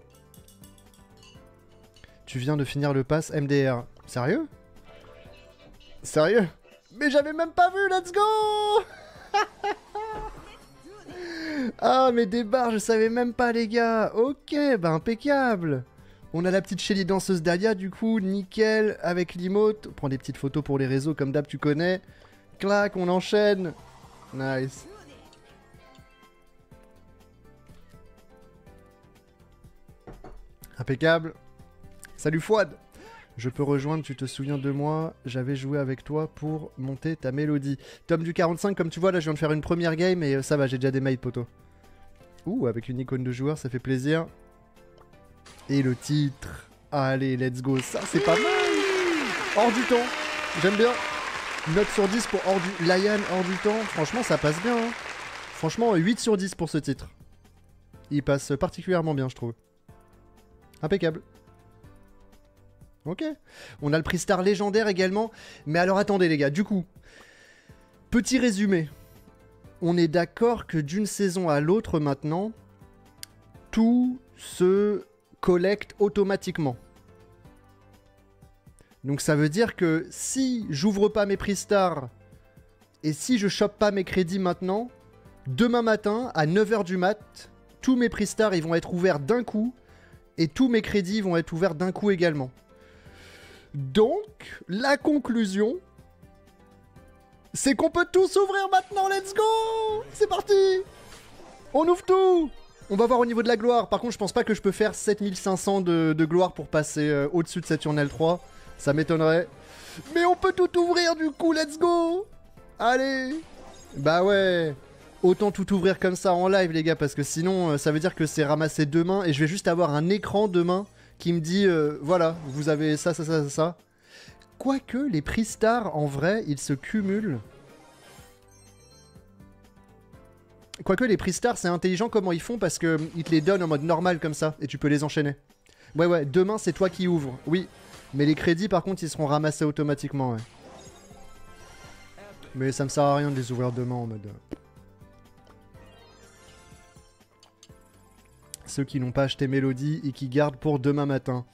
Tu viens de finir le pass MDR. Sérieux? Sérieux? Mais j'avais même pas vu, let's go Ah, mais des barres, je savais même pas, les gars. Ok, bah impeccable. On a la petite Shelly danseuse Dahlia, du coup, nickel, avec l'emote. On prend des petites photos pour les réseaux, comme d'hab, tu connais. Clac, on enchaîne. Nice. Impeccable. Salut Fouad Je peux rejoindre, tu te souviens de moi, j'avais joué avec toi pour monter ta mélodie. Tom du 45, comme tu vois, là je viens de faire une première game et euh, ça va, j'ai déjà des mails poteau. Ouh, avec une icône de joueur, ça fait plaisir. Et le titre. Allez, let's go. Ça, c'est pas mal. Hors du temps. J'aime bien. Note sur 10 pour hors du... Lion hors du temps. Franchement, ça passe bien. hein. Franchement, 8 sur 10 pour ce titre. Il passe particulièrement bien, je trouve. Impeccable. Ok. On a le prix Star légendaire également. Mais alors attendez les gars, du coup, petit résumé. On est d'accord que d'une saison à l'autre maintenant, tout se collecte automatiquement. Donc ça veut dire que si j'ouvre pas mes prix stars et si je chope pas mes crédits maintenant, demain matin à 9h du mat, tous mes prix stars ils vont être ouverts d'un coup et tous mes crédits vont être ouverts d'un coup également. Donc, la conclusion, c'est qu'on peut tous ouvrir maintenant, let's go C'est parti On ouvre tout On va voir au niveau de la gloire. Par contre, je pense pas que je peux faire 7500 de, gloire pour passer euh, au-dessus de Saturnel 3. Ça m'étonnerait. Mais on peut tout ouvrir du coup, let's go Allez Bah ouais Autant tout ouvrir comme ça en live, les gars, parce que sinon, euh, ça veut dire que c'est ramassé demain et je vais juste avoir un écran demain qui me dit euh, voilà, vous avez ça, ça, ça, ça, ça. Quoique les prix stars, en vrai, ils se cumulent. Quoique les prix stars, c'est intelligent comment ils font parce que euh, ils te les donnent en mode normal comme ça et tu peux les enchaîner. Ouais, ouais, demain c'est toi qui ouvres, oui. Mais les crédits, par contre, ils seront ramassés automatiquement, ouais. Mais ça me sert à rien de les ouvrir demain en mode. euh, Ceux qui n'ont pas acheté Mélodie et qui gardent pour demain matin.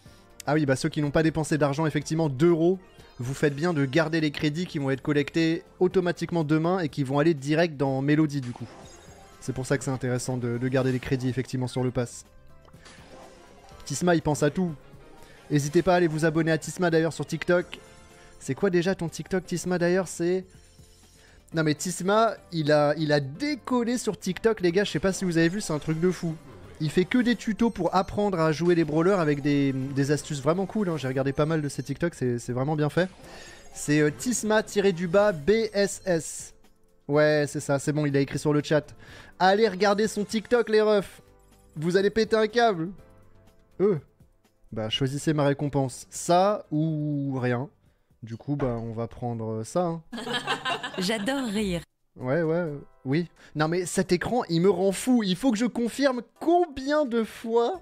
Ah oui, bah ceux qui n'ont pas dépensé d'argent, effectivement, d'euros, vous faites bien de garder les crédits qui vont être collectés automatiquement demain et qui vont aller direct dans Mélodie du coup. C'est pour ça que c'est intéressant de, de garder les crédits effectivement sur le pass. Tisma, il pense à tout. N'hésitez pas à aller vous abonner à Tisma d'ailleurs sur TikTok. C'est quoi déjà ton TikTok Tisma d'ailleurs? C'est... Non mais Tisma, il a, décollé sur TikTok les gars, je sais pas si vous avez vu, c'est un truc de fou. Il fait que des tutos pour apprendre à jouer les brawlers avec des, astuces vraiment cool. hein. J'ai regardé pas mal de ses TikTok, c'est c'est vraiment bien fait. C'est euh, Tisma-du-bas BSS. Ouais, c'est ça, c'est bon, il a écrit sur le chat. Allez regarder son TikTok, les refs. Vous allez péter un câble. Euh. Bah, choisissez ma récompense. Ça ou rien. Du coup, bah, on va prendre ça. hein. J'adore rire. Ouais, ouais, euh, oui. Non, mais cet écran, il me rend fou. Il faut que je confirme combien de fois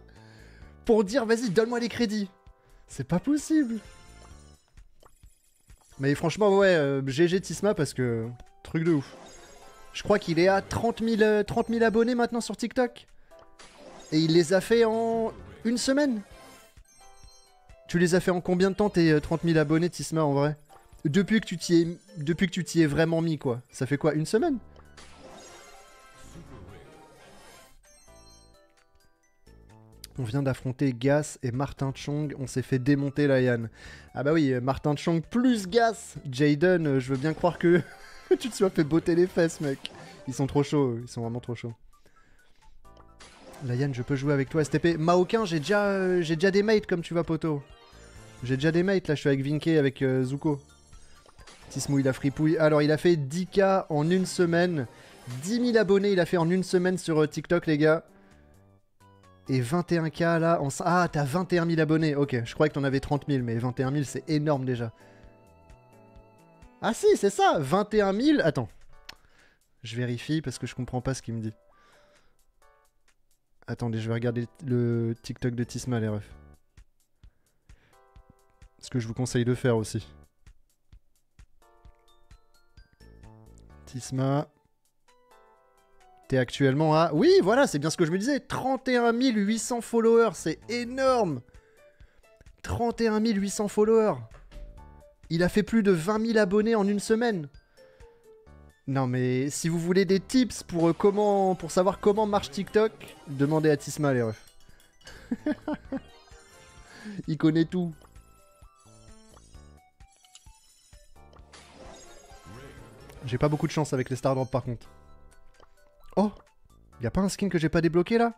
pour dire, vas-y, donne-moi les crédits. C'est pas possible. Mais franchement, ouais, euh, GG Tisma parce que. Truc de ouf. Je crois qu'il est à 30 000, euh, 30 000 abonnés maintenant sur TikTok. Et il les a fait en une semaine. Tu les as fait en combien de temps tes euh, 30 000 abonnés, Tisma, en vrai? Depuis que tu t'y es, vraiment mis, quoi. Ça fait quoi, une semaine? On vient d'affronter Gas et Martin Chong. On s'est fait démonter la. Ah bah oui, euh, Martin Chong plus Gas. Jaden, euh, je veux bien croire que tu te sois fait botter les fesses, mec. Ils sont trop chauds, ils sont vraiment trop chauds. La Yann, je peux jouer avec toi, STP. Maokin, j'ai déjà, euh, j'ai déjà des mates comme tu vas, poteau. J'ai déjà des mates, là, je suis avec Vinké, avec euh, Zuko. Tismou, il a fripouille. Alors, il a fait 10k en une semaine. 10 000 abonnés, il a fait en une semaine sur euh, TikTok, les gars. Et 21k là. En... Ah, t'as 21 000 abonnés. Ok, je croyais que t'en avais 30 000, mais 21 000, c'est énorme déjà. Ah, si, c'est ça 21 000. Attends. Je vérifie parce que je comprends pas ce qu'il me dit. Attendez, je vais regarder le TikTok de Tisma, les refs. Ce que je vous conseille de faire aussi. Tisma. T'es actuellement à... Oui, voilà, c'est bien ce que je me disais. 31 800 followers, c'est énorme. 31 800 followers. Il a fait plus de 20 000 abonnés en une semaine. Non mais si vous voulez des tips pour euh, comment pour savoir comment marche TikTok, demandez à Tisma les refs. Il connaît tout. J'ai pas beaucoup de chance avec les Star Drop par contre. Oh Y a pas un skin que j'ai pas débloqué là?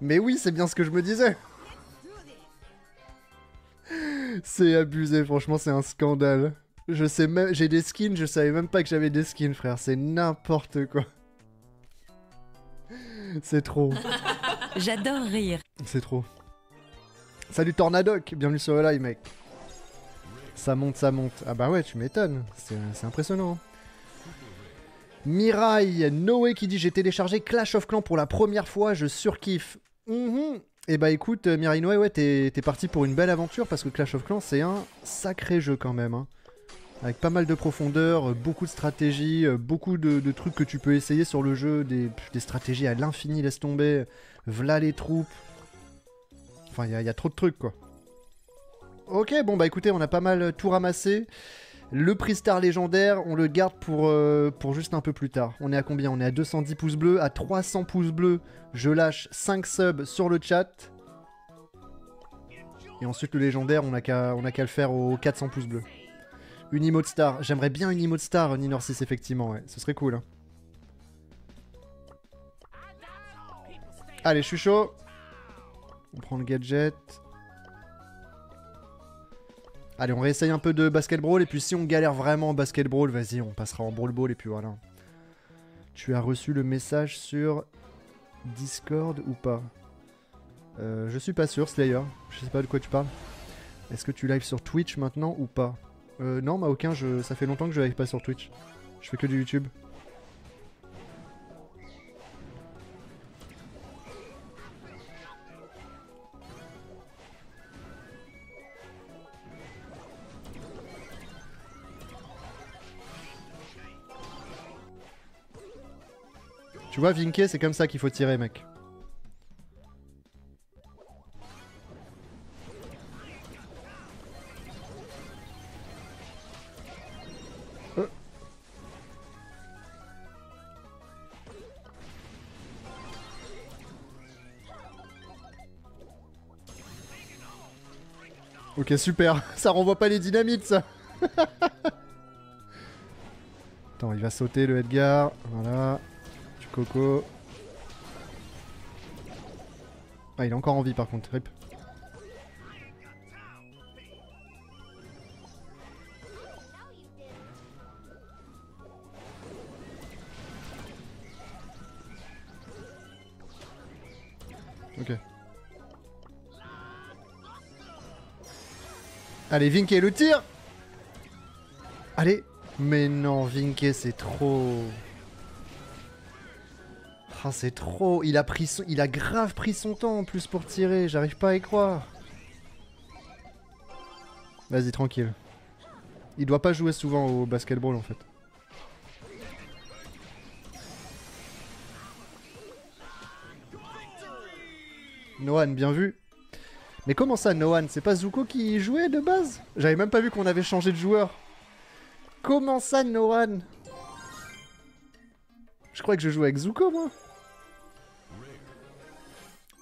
Mais oui, c'est bien ce que je me disais C'est abusé, franchement, c'est un scandale. Je sais même, j'ai des skins, je savais même pas que j'avais des skins, frère. C'est n'importe quoi. C'est trop, J'adore rire. c'est trop. Salut Tornadoc, bienvenue sur le live, mec. Ça monte, ça monte. Ah bah ouais, tu m'étonnes. C'est impressionnant. hein. Mirai Noé qui dit j'ai téléchargé Clash of Clans pour la première fois, je surkiffe. Mhm. Et bah écoute, euh, Mirai Noé, ouais, t'es parti pour une belle aventure parce que Clash of Clans c'est un sacré jeu quand même. hein. Avec pas mal de profondeur, euh, beaucoup de stratégies, euh, beaucoup de, trucs que tu peux essayer sur le jeu, des, stratégies à l'infini, laisse tomber. V'là les troupes. Enfin, il y a trop de trucs quoi. Ok, bon bah écoutez, on a pas mal tout ramassé. Le prix star légendaire, on le garde pour, euh, pour juste un peu plus tard. On est à combien? On est à 210 pouces bleus. À 300 pouces bleus, je lâche 5 subs sur le chat. Et ensuite, le légendaire, on n'a qu'à le faire aux 400 pouces bleus. Une emote star. J'aimerais bien une emote star, Ninor 6, effectivement. Ouais. Ce serait cool. hein. Allez, je. On prend le gadget. Allez, on réessaye un peu de basket brawl et puis si on galère vraiment en basket brawl, vas-y, on passera en brawl ball et puis voilà. Tu as reçu le message sur Discord ou pas? Euh, Je suis pas sûr, Slayer. Je sais pas de quoi tu parles. Est-ce que tu live sur Twitch maintenant ou pas? Euh, Non, bah aucun. Ça fait longtemps que je live pas sur Twitch. Je fais que du YouTube. Tu vois, Vinké, c'est comme ça qu'il faut tirer, mec. Ok, super. Ça renvoie pas les dynamites, ça. Attends, il va sauter le Edgar. Voilà. Coco. Ah, il est encore en vie par contre. Rip. Ok. Allez, Vinké, le tir Allez Mais non, Vinké, c'est trop... Ah, c'est trop... Il a, pris. Il a grave pris son temps en plus pour tirer, j'arrive pas à y croire. Vas-y, tranquille. Il doit pas jouer souvent au basketball en fait. Noan, bien vu. Mais comment ça, Noan? C'est pas Zuko qui jouait de base? J'avais même pas vu qu'on avait changé de joueur. Comment ça, Noan? Je crois que je joue avec Zuko, moi.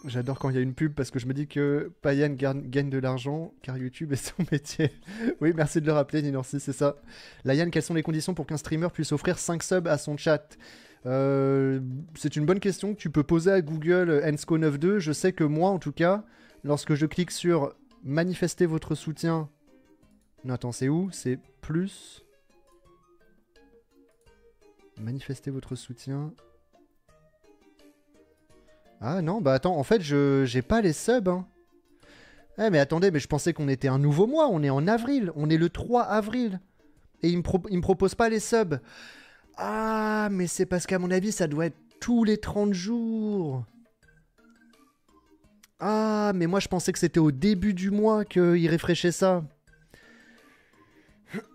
J'adore quand il y a une pub parce que je me dis que Payan gagne de l'argent car YouTube est son métier. oui, merci de le rappeler, Ninorsi, c'est ça. Layan, quelles sont les conditions pour qu'un streamer puisse offrir 5 subs à son chat? Euh, C'est une bonne question que tu peux poser à Google Ensco92. Je sais que moi, en tout cas, lorsque je clique sur manifester votre soutien. Non, attends, c'est où? C'est plus. Manifester votre soutien. Ah non, bah attends, en fait, je j'ai pas les subs. Hein. Eh mais attendez, mais je pensais qu'on était un nouveau mois, on est en avril, on est le 3 avril. Et il me, me propose pas les subs. Ah, mais c'est parce qu'à mon avis, ça doit être tous les 30 jours. Ah, mais moi je pensais que c'était au début du mois qu'il réfléchissait ça.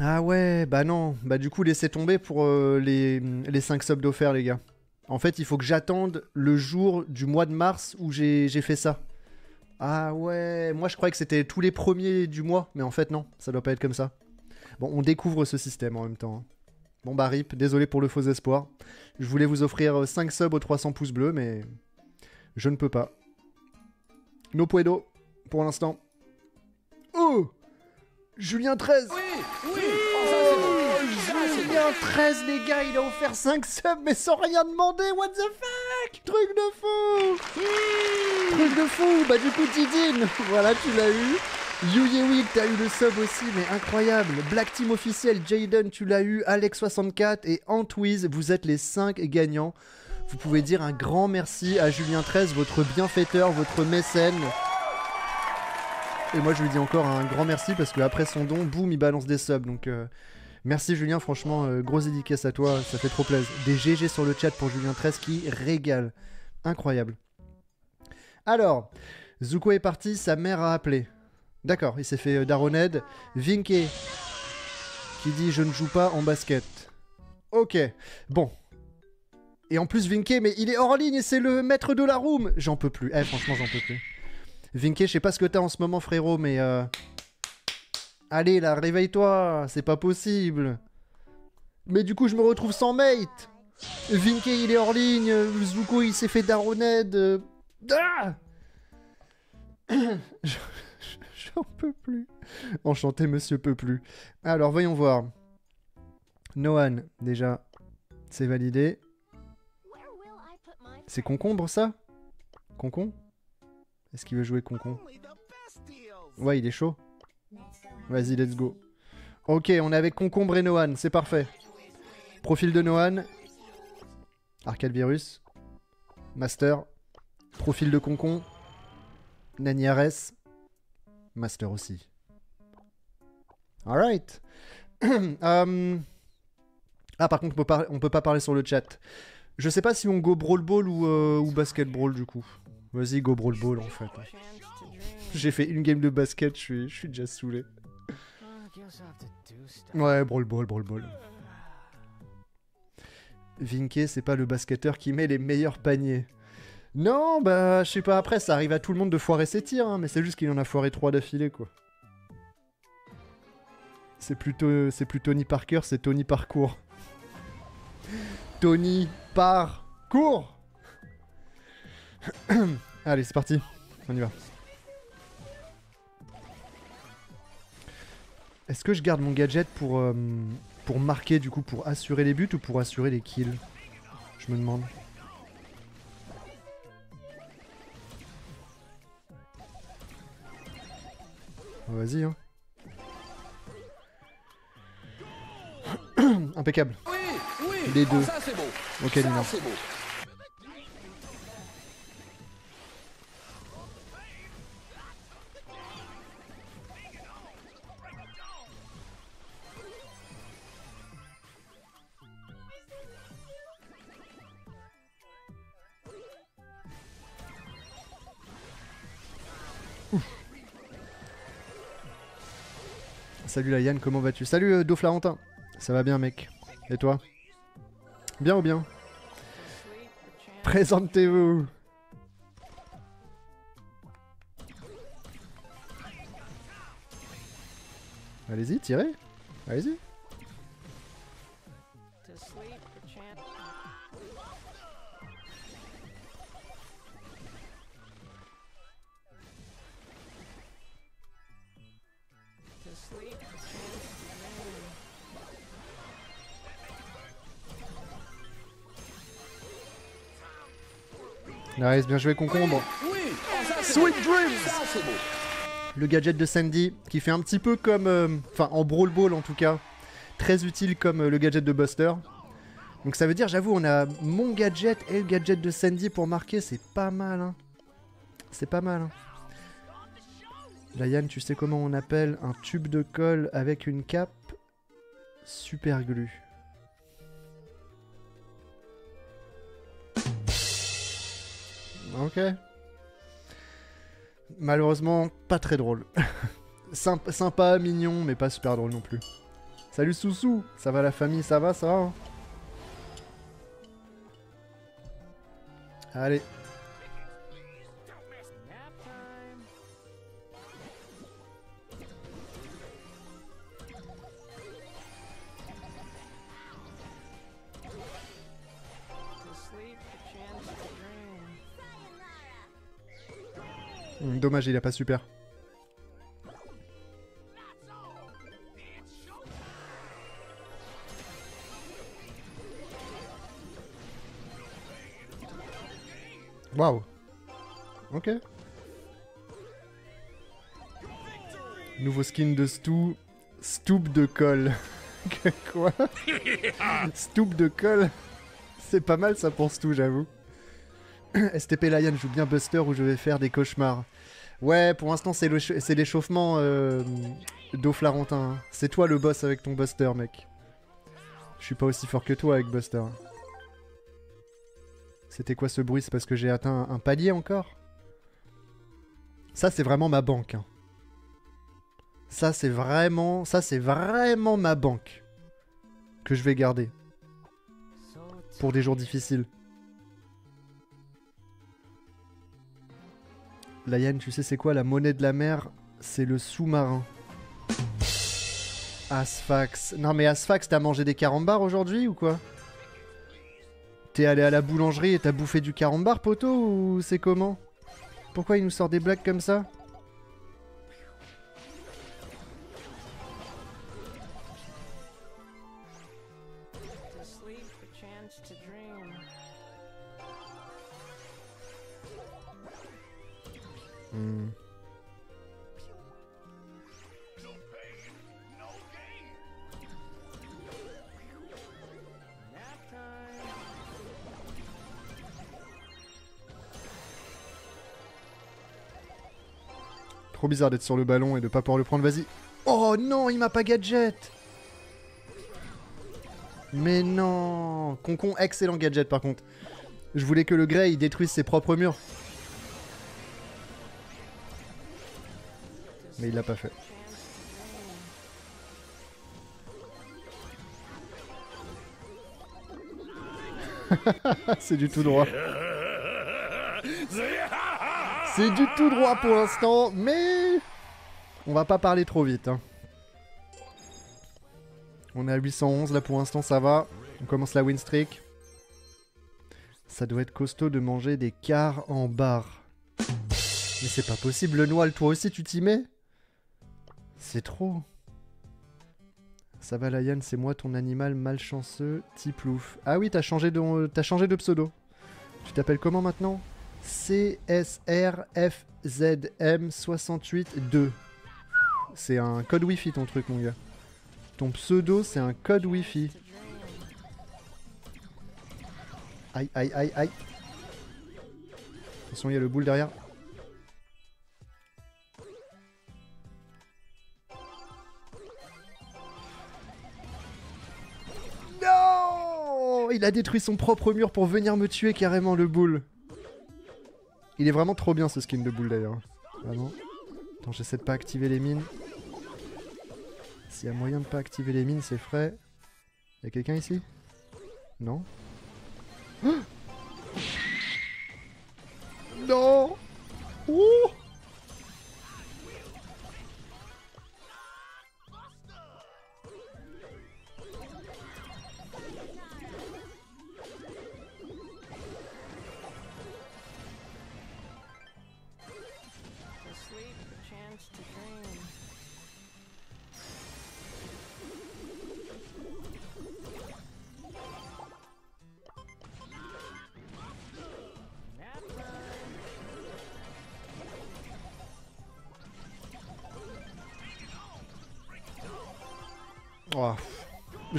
ah ouais, bah non. Bah du coup, laissez tomber pour euh, les, les 5 subs d'offert, les gars. En fait, il faut que j'attende le jour du mois de mars où j'ai fait ça. Ah ouais, moi je croyais que c'était tous les premiers du mois, mais en fait non, ça doit pas être comme ça. Bon, on découvre ce système en même temps. hein. Bon bah rip, désolé pour le faux espoir. Je voulais vous offrir 5 subs aux 300 pouces bleus, mais je ne peux pas. No puedo, pour l'instant. Oh Julien 13 Oh, Julien 13 les gars, il a offert 5 subs mais sans rien demander, what the fuck? Truc de fou Truc de fou Bah du coup Tidine, voilà tu l'as eu. Yuyewik, t'as eu le sub aussi, mais incroyable. Black Team officiel, Jaden, tu l'as eu. Alex64 et Antwiz, vous êtes les 5 gagnants. Vous pouvez dire un grand merci à Julien 13, votre bienfaiteur, votre mécène. Et moi je lui dis encore un grand merci parce qu'après son don, boum, il balance des subs. Donc euh, merci Julien, franchement, euh, grosse dédicace à toi, ça fait trop plaisir. Des GG sur le chat pour Julien 13 qui régale. Incroyable. Alors, Zuko est parti, sa mère a appelé. D'accord, il s'est fait euh, Daroned. Vinke qui dit je ne joue pas en basket. Ok, bon. Et en plus Vinke, mais il est hors ligne et c'est le maître de la room. J'en peux plus. Eh, franchement, j'en peux plus. Vinky, je sais pas ce que t'as en ce moment, frérot, mais. euh, Allez, là, réveille-toi, c'est pas possible. Mais du coup, je me retrouve sans mate. Vinky, il est hors ligne. Zuko, il s'est fait daroned. Ah Je- je- J'en peux plus. Enchanté, monsieur peut plus. Alors, voyons voir. Noan, déjà, c'est validé. C'est concombre, ça? Concon Est-ce qu'il veut jouer concon Ouais, il est chaud. Vas-y, let's go. Ok, on est avec concombre et Noan, c'est parfait. Profil de Noan. Arcade Virus. Master. Profil de concon. Nani. Master aussi. Alright. Euh, Ah, par contre, on peut, peut pas parler sur le chat. Je sais pas si on go Brawl Ball ou, euh, ou Basket Brawl du coup. Vas-y, go Brawl Ball en fait. J'ai fait une game de basket, je suis déjà saoulé. Ouais, Brawl Ball, Brawl Ball. Vinky, c'est pas le basketteur qui met les meilleurs paniers. Non, bah, je sais pas, après, ça arrive à tout le monde de foirer ses tirs, hein, mais c'est juste qu'il en a foiré trois d'affilée, quoi. C'est plutôt, c'est plus Tony Parker, c'est Tony Parcours. Tony Parcours Allez, c'est parti. On y va. Est-ce que je garde mon gadget pour, euh, pour marquer, du coup, pour assurer les buts ou pour assurer les kills? Je me demande. Oh, Vas-y, hein. Impeccable. Les deux. Ok, Lina. Salut la Yann, comment vas-tu? Salut euh, Do Florentin. Ça va bien mec. Et toi? Bien ou bien? Présentez-vous. Allez-y, tirez. Allez-y Bien joué concombre Sweet Dreams Le gadget de Sandy, qui fait un petit peu comme... euh, Enfin, en Brawl Ball en tout cas. Très utile comme euh, le gadget de Buster. Donc ça veut dire, j'avoue, on a mon gadget et le gadget de Sandy pour marquer, c'est pas mal. Hein. C'est pas mal. Hein. Yann, tu sais comment on appelle un tube de colle avec une cape Super glue. Ok. Malheureusement, pas très drôle. Symp- sympa, mignon, mais pas super drôle non plus. Salut Soussou, ça va la famille, ça va, ça va hein? Allez. Dommage, il a pas super. Waouh. Ok. Nouveau skin de Stu. Stoop de colle. Que Quoi? Stoop de colle C'est pas mal ça pour Stu, j'avoue. STP Lion joue bien Buster où je vais faire des cauchemars? Ouais, pour l'instant c'est l'échauffement euh, d'eau Flarentin. C'est toi le boss avec ton Buster, mec. Je suis pas aussi fort que toi avec Buster. C'était quoi ce bruit? C'est parce que j'ai atteint un palier encore? Ça c'est vraiment ma banque. hein. Ça c'est vraiment, ça c'est vraiment ma banque que je vais garder pour des jours difficiles. La Yann, tu sais c'est quoi la monnaie de la mer? C'est le sous-marin. Asfax. Non mais Asfax, t'as mangé des carambars aujourd'hui ou quoi? T'es allé à la boulangerie et t'as bouffé du carambar, poteau, ou c'est comment? Pourquoi il nous sort des blagues comme ça? Hmm. Trop bizarre d'être sur le ballon et de pas pouvoir le prendre, vas-y. Oh non, il m'a pas gadget Mais non Concon, excellent gadget par contre. Je voulais que le Grey détruise ses propres murs. Mais il l'a pas fait. C'est du tout droit. C'est du tout droit pour l'instant, mais on va pas parler trop vite. hein. On est à 811 là pour l'instant, ça va. On commence la win streak. Ça doit être costaud de manger des quarts en bar. Mais c'est pas possible, le toi aussi tu t'y mets? C'est trop. Ça va, Layan, c'est moi ton animal malchanceux, Tiplouf. Ah oui, t'as changé, de... changé de pseudo. Tu t'appelles comment maintenant? CSRFZM682. C'est un code Wi-Fi ton truc, mon gars. Ton pseudo, c'est un code Wi-Fi. Aïe, aïe, aïe, aïe. Attention, il y a le boule derrière. Il a détruit son propre mur pour venir me tuer carrément, le boule. Il est vraiment trop bien ce skin de boule d'ailleurs. Vraiment. Attends, j'essaie de pas activer les mines. S'il y a moyen de pas activer les mines, c'est frais. Y'a quelqu'un ici? Non Non Ouh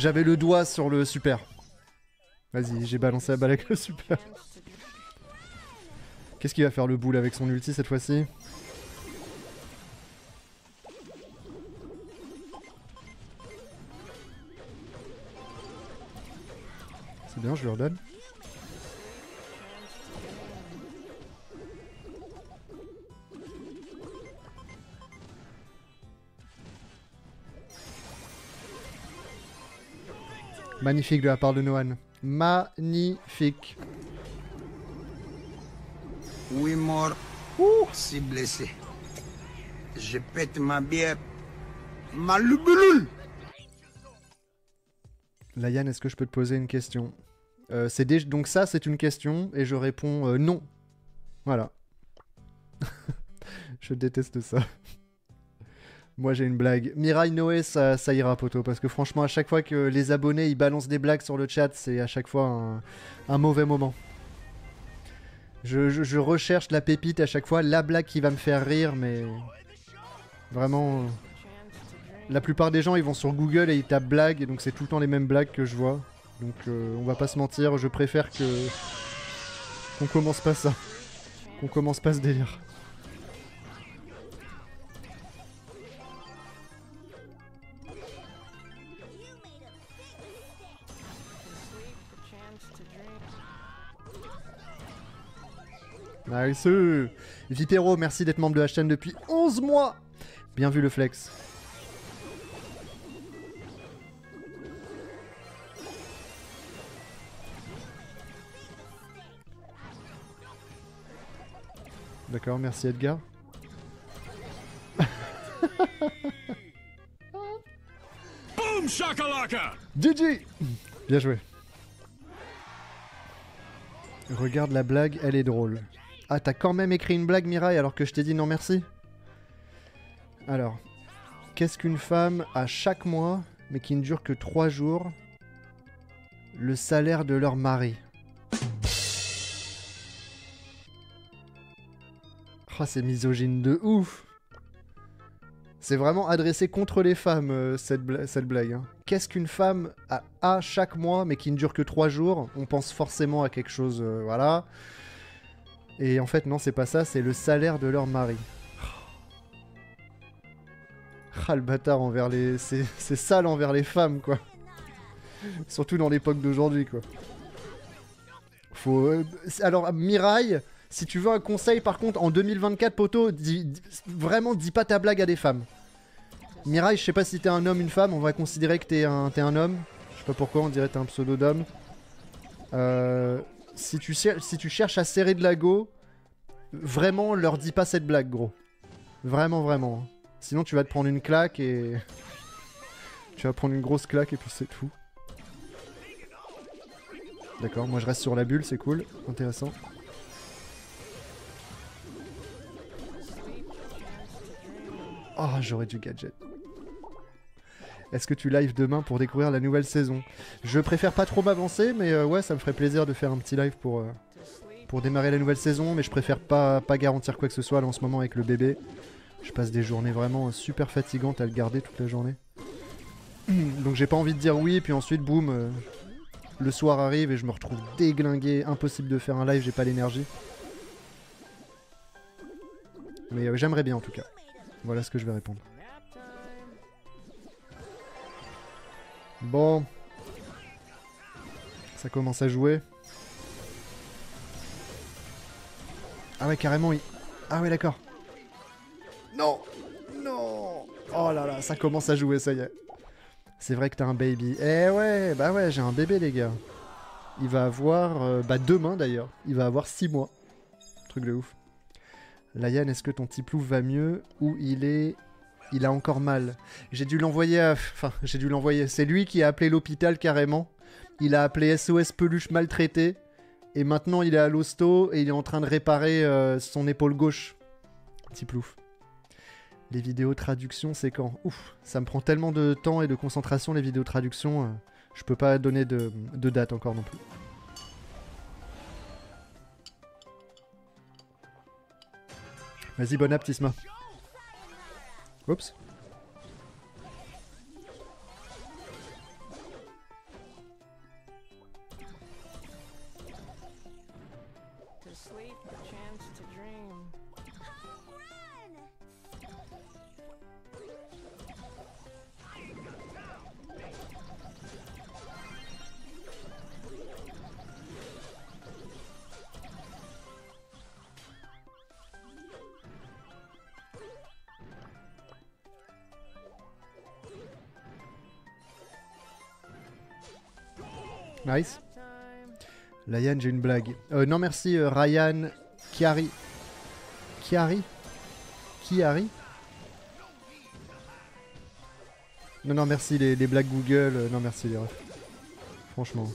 J'avais le doigt sur le super. Vas-y, j'ai balancé la balle avec le super. Qu'est-ce qu'il va faire le boule avec son ulti cette fois-ci C'est bien, je lui redonne. Magnifique de la part de Noan. Magnifique. Oui, mort. Si blessé. Je pète ma bière. Ma lubulule. Layan, est-ce que je peux te poser une question? Euh, Donc ça, c'est une question et je réponds euh, non. Voilà. je déteste ça. Moi, j'ai une blague. Mirai Noé, ça, ira, poteau, parce que franchement, à chaque fois que les abonnés ils balancent des blagues sur le chat, c'est à chaque fois un, mauvais moment. Je, je- recherche la pépite à chaque fois, la blague qui va me faire rire, mais vraiment. la plupart des gens ils vont sur Google et ils tapent blagues et donc c'est tout le temps les mêmes blagues que je vois. Donc euh, on va pas se mentir, je préfère que qu'on commence pas ça, qu'on commence pas ce délire. Nice Vipero, merci d'être membre de la chaîne depuis 11 mois Bien vu le flex. D'accord, merci Edgar. Boom shakalaka! GG Bien joué. Regarde la blague, elle est drôle. Ah, t'as quand même écrit une blague, Mirai, alors que je t'ai dit non merci Alors, qu'est-ce qu'une femme a chaque mois, mais qui ne dure que 3 jours Le salaire de leur mari? Ah, c'est misogyne de ouf C'est vraiment adressé contre les femmes, euh, cette blague. hein. Qu'est-ce qu'une femme a, a chaque mois, mais qui ne dure que 3 jours? On pense forcément à quelque chose, euh, voilà. Et en fait, non, c'est pas ça, c'est le salaire de leur mari. Ah, le bâtard envers les... C'est sale envers les femmes, quoi. Surtout dans l'époque d'aujourd'hui, quoi. Faut... euh, Alors, Mirai, si tu veux un conseil, par contre, en 2024, poteau, dis- vraiment, dis pas ta blague à des femmes. Mirai, je sais pas si t'es un homme, une femme, on va considérer que t'es un, un homme. Je sais pas pourquoi, on dirait que t'es un pseudo d'homme. Euh, si, tu cherches à serrer de la go, vraiment, leur dis pas cette blague, gros. Vraiment, vraiment. Sinon, tu vas te prendre une claque et. tu vas prendre une grosse claque et puis c'est tout. D'accord, moi je reste sur la bulle, c'est cool, intéressant. Oh, j'aurais du gadget. Est-ce que tu live demain pour découvrir la nouvelle saison? Je préfère pas trop m'avancer, mais euh, ouais, ça me ferait plaisir de faire un petit live pour, euh, démarrer la nouvelle saison, mais je préfère pas, garantir quoi que ce soit là en ce moment avec le bébé. Je passe des journées vraiment euh, super fatigantes à le garder toute la journée. Donc j'ai pas envie de dire oui, puis ensuite, boum, le soir arrive et je me retrouve déglingué, impossible de faire un live, j'ai pas l'énergie. Mais j'aimerais bien en tout cas. Voilà ce que je vais répondre. Bon. Ça commence à jouer. Ah ouais, carrément, il... Ah ouais, d'accord. Non Non Oh là là, ça commence à jouer, ça y est. C'est vrai que t'as un baby. Eh ouais, bah ouais, j'ai un bébé, les gars. Il va avoir... euh, bah demain, d'ailleurs. Il va avoir 6 mois. Truc de ouf. Layan, est-ce que ton petit plouf va mieux ou il est... Il a encore mal J'ai dû l'envoyer à... Enfin, j'ai dû l'envoyer. C'est lui qui a appelé l'hôpital carrément. Il a appelé SOS Peluche maltraité. Et maintenant, il est à l'hosto et il est en train de réparer euh, son épaule gauche. Petit plouf. Les vidéos traduction, c'est quand? Ouf, ça me prend tellement de temps et de concentration, les vidéos traduction. euh, je peux pas donner de, date encore non plus. Vas-y, bon. Oups. To Nice. Layan, j'ai une blague. Euh, non, merci, euh, Ryan Chiari. Chiari? Chiari? Non, non, merci, les, blagues Google. euh, non, merci, les refs. Franchement.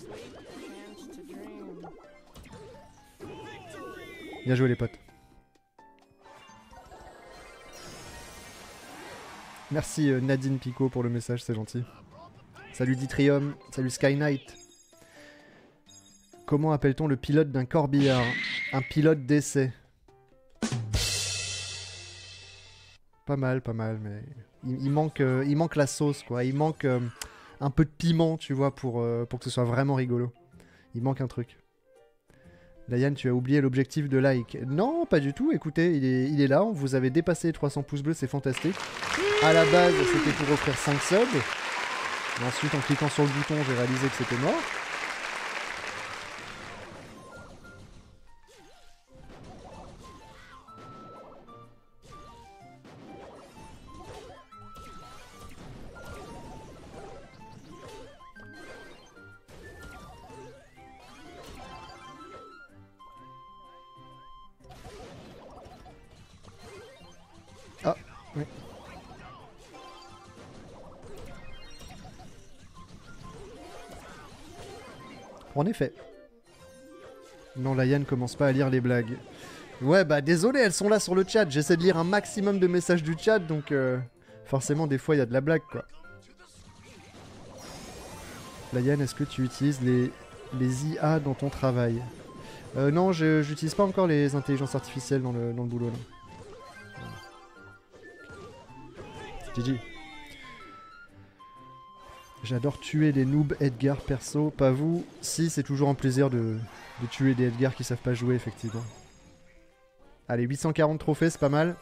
Bien joué, les potes. Merci, Nadine Pico, pour le message, c'est gentil. Salut Ditrium, salut Sky Knight. Comment appelle-t-on le pilote d'un corbillard? Un pilote d'essai. Pas mal, pas mal, mais il, euh, manque la sauce, quoi. Il manque euh, un peu de piment, tu vois, pour, euh, pour que ce soit vraiment rigolo. Il manque un truc. Layan, tu as oublié l'objectif de like. Non, pas du tout. Écoutez, il est, il est là. Vous avez dépassé les 300 pouces bleus, c'est fantastique. À la base, c'était pour offrir 5 subs. Et ensuite, en cliquant sur le bouton, j'ai réalisé que c'était mort. Non, la Yann commence pas à lire les blagues. Ouais, bah désolé, elles sont là sur le chat. J'essaie de lire un maximum de messages du chat, donc euh, forcément, des fois, il y a de la blague, quoi. La Yann, est-ce que tu utilises les, les IA dans ton travail? Euh, Non, je j'utilise pas encore les intelligences artificielles dans le, dans le boulot, là. GG. J'adore tuer les noobs Edgar perso, pas vous. Si, c'est toujours un plaisir de, tuer des Edgar qui savent pas jouer, effectivement. Allez, 840 trophées, c'est pas mal.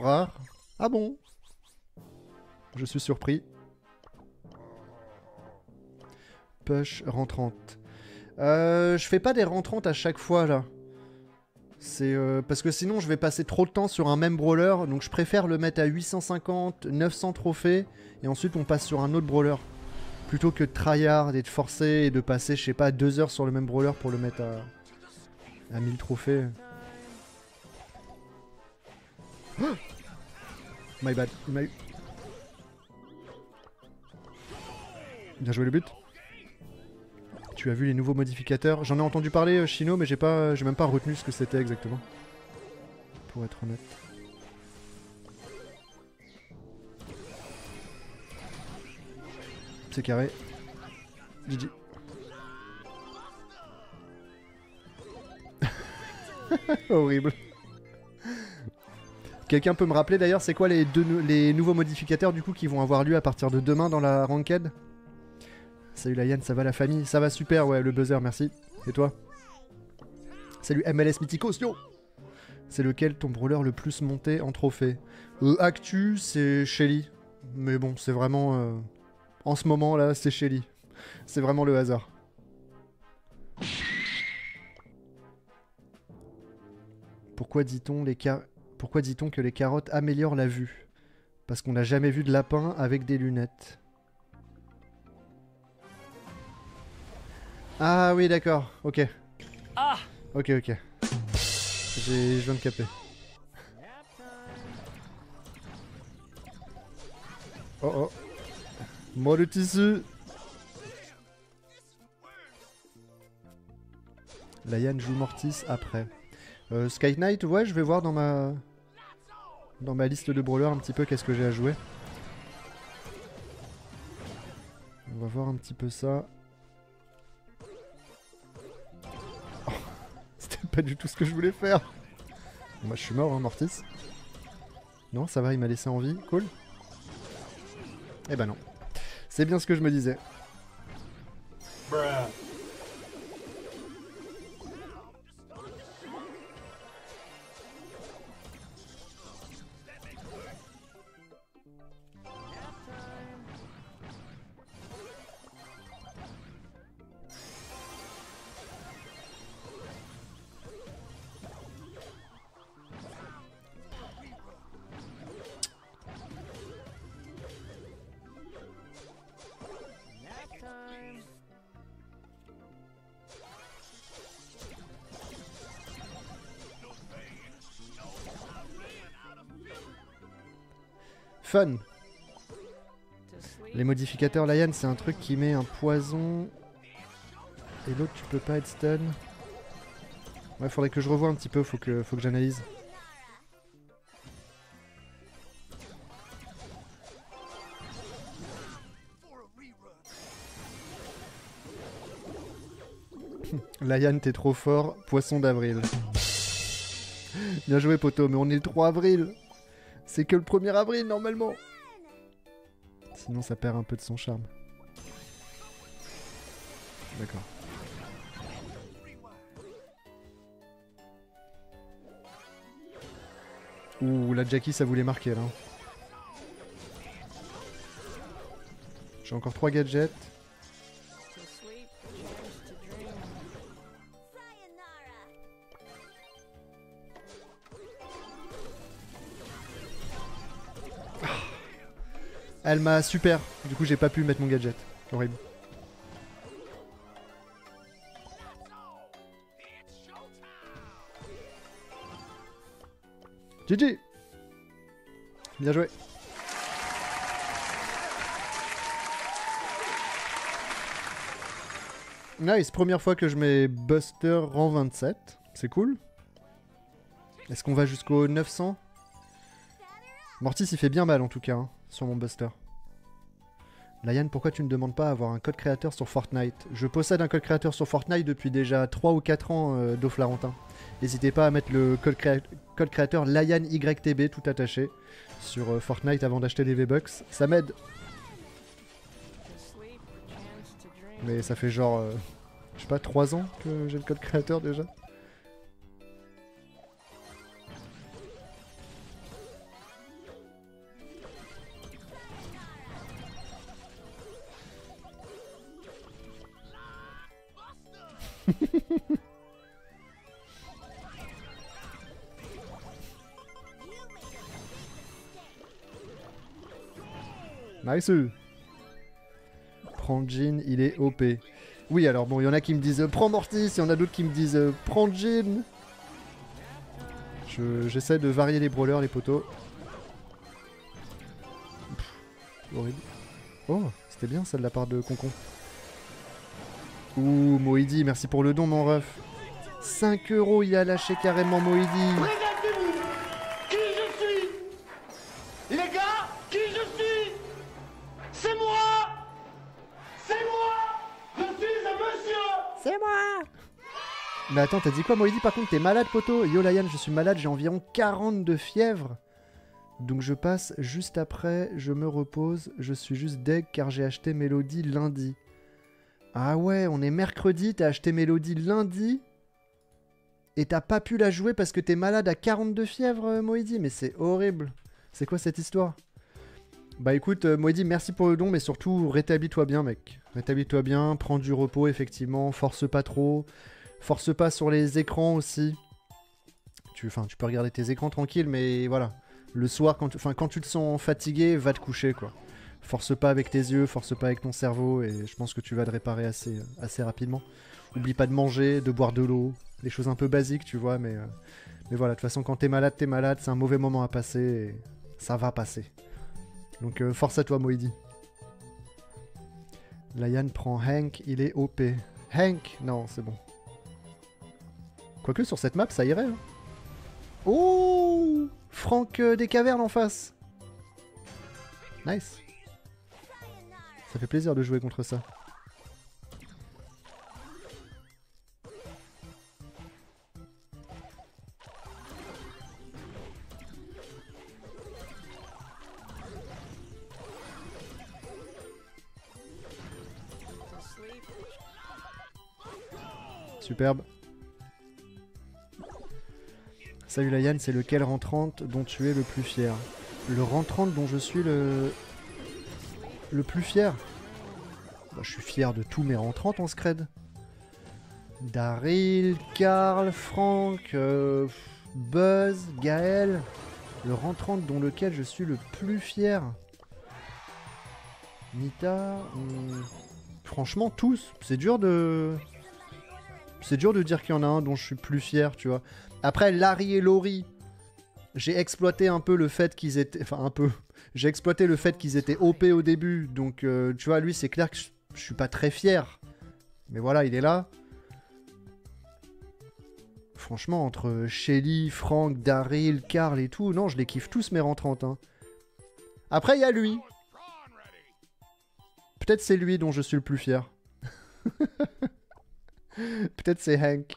Rare. Ah bon? Je suis surpris. Push rentrante. Euh, je fais pas des rentrantes à chaque fois là. C'est euh, parce que sinon je vais passer trop de temps sur un même brawler, donc je préfère le mettre à 850, 900 trophées et ensuite on passe sur un autre brawler. Plutôt que de tryhard et de forcer et de passer, je sais pas, 2 heures sur le même brawler pour le mettre à, à 1000 trophées. My bad, il m'a eu. Bien joué le but. Tu as vu les nouveaux modificateurs J'en ai entendu parler, euh, Chino, mais j'ai pas, j'ai même pas retenu ce que c'était exactement. Pour être honnête. C'est carré. GG. Horrible. Quelqu'un peut me rappeler d'ailleurs, c'est quoi les, deux les nouveaux modificateurs du coup qui vont avoir lieu à partir de demain dans la ranked? Salut la Yann, ça va la famille? Ça va super, ouais, le buzzer, merci. Et toi? Salut MLS Mythicos, yo C'est lequel ton brawler le plus monté en trophée? Euh, Actu, c'est Shelly. Mais bon, c'est vraiment... euh, En ce moment là, c'est Shelly. C'est vraiment le hasard. Pourquoi dit-on que les carottes améliorent la vue? Parce qu'on n'a jamais vu de lapin avec des lunettes. Ah oui, d'accord. Ok. Ah Ok, ok. J'ai, je viens de capter. Oh oh. Moi le tissu. Yann joue Mortis après. Euh, Sky Knight, ouais, je vais voir dans ma dans ma liste de brawlers un petit peu qu'est-ce que j'ai à jouer. On va voir un petit peu ça. Pas du tout ce que je voulais faire. Moi je suis mort, hein, Mortis. Non, ça va, il m'a laissé en vie, cool. Eh ben non. C'est bien ce que je me disais. Nap Les modificateurs Lion, c'est un truc qui met un poison. Et l'autre, tu peux pas être stun. Ouais, faudrait que je revoie un petit peu, faut que, faut que j'analyse. Lion, t'es trop fort, poisson d'avril. Bien joué, poteau, mais on est le 3 avril. C'est que le 1er avril, normalement. Sinon, ça perd un peu de son charme. D'accord. Ouh, la Jackie, ça voulait marquer là. J'ai encore 3 gadgets. Elle m'a super. Du coup, j'ai pas pu mettre mon gadget. Horrible. GG Bien joué « Nice, première fois que je mets Buster rang 27. C'est cool. Est-ce qu'on va jusqu'au 900 Mortis, il fait bien mal en tout cas, hein, sur mon Buster. Layan, pourquoi tu ne demandes pas à avoir un code créateur sur Fortnite? Je possède un code créateur sur Fortnite depuis déjà 3 ou 4 ans, euh, Doflarentin. N'hésitez pas à mettre le code, créa- code créateur LayanYTB tout attaché sur euh, Fortnite avant d'acheter les V-Bucks. Ça m'aide, mais ça fait genre, euh, je sais pas, 3 ans que j'ai le code créateur déjà? Nice. Prends Jean, il est OP. Oui, alors bon, il y en a qui me disent euh, prends Mortis, il y en a d'autres qui me disent euh, prends Jean. Je- J'essaie de varier les brawlers, les poteaux. Horrible. Oh, c'était bien ça de la part de Concon. Ouh, Moïdi, merci pour le don, mon ref. 5 euros, il a lâché carrément Moïdi. Attends, t'as dit quoi Moïdi Par contre, t'es malade, poteau Yo, Layan, je suis malade, j'ai environ 40 de fièvre. Donc je passe juste après, je me repose, je suis juste deg car j'ai acheté Mélodie lundi. Ah ouais, on est mercredi, t'as acheté Mélodie lundi? Et t'as pas pu la jouer parce que t'es malade à 42 fièvre, euh, Moïdi Mais c'est horrible. C'est quoi cette histoire? Bah écoute, euh, Moïdi, merci pour le don, mais surtout rétablis-toi bien, mec. Rétablis-toi bien, prends du repos, effectivement, force pas trop, force pas sur les écrans aussi. Tu, tu peux regarder tes écrans tranquille, mais voilà. Le soir, quand tu, te sens fatigué, va te coucher, quoi. Force pas avec tes yeux, force pas avec ton cerveau, et je pense que tu vas te réparer assez, euh, rapidement. Oublie pas de manger, de boire de l'eau, des choses un peu basiques, tu vois, mais, euh, mais voilà, de toute façon, quand t'es malade, t'es malade, c'est un mauvais moment à passer, et ça va passer. Donc euh, force à toi, Moïdi. Layan prend Hank, il est OP. Hank? Non, c'est bon. Quoique sur cette map, ça irait. hein. Oh Franck euh, des cavernes en face. Nice. Ça fait plaisir de jouer contre ça. Superbe. Salut Layan, c'est lequel 30 dont tu es le plus fier Le 30 dont je suis le... le plus fier Bah, Je suis fier de tous mes 30 en scred. Daryl, Karl, Franck, euh, Buzz, Gaël. Le 30 dont lequel je suis le plus fier. Nita, hum, franchement tous. C'est dur de... C'est dur de dire qu'il y en a un dont je suis plus fier, tu vois. Après, Larry et Laurie, j'ai exploité un peu le fait qu'ils étaient... Enfin, un peu. J'ai exploité le fait qu'ils étaient OP au début. Donc, euh, tu vois, lui, c'est clair que je, suis pas très fier. Mais voilà, il est là. Franchement, entre Shelly, Frank, Daryl, Carl et tout, non, je les kiffe tous mes 30. hein. Après, il y a lui. Peut-être c'est lui dont je suis le plus fier. Peut-être c'est Hank.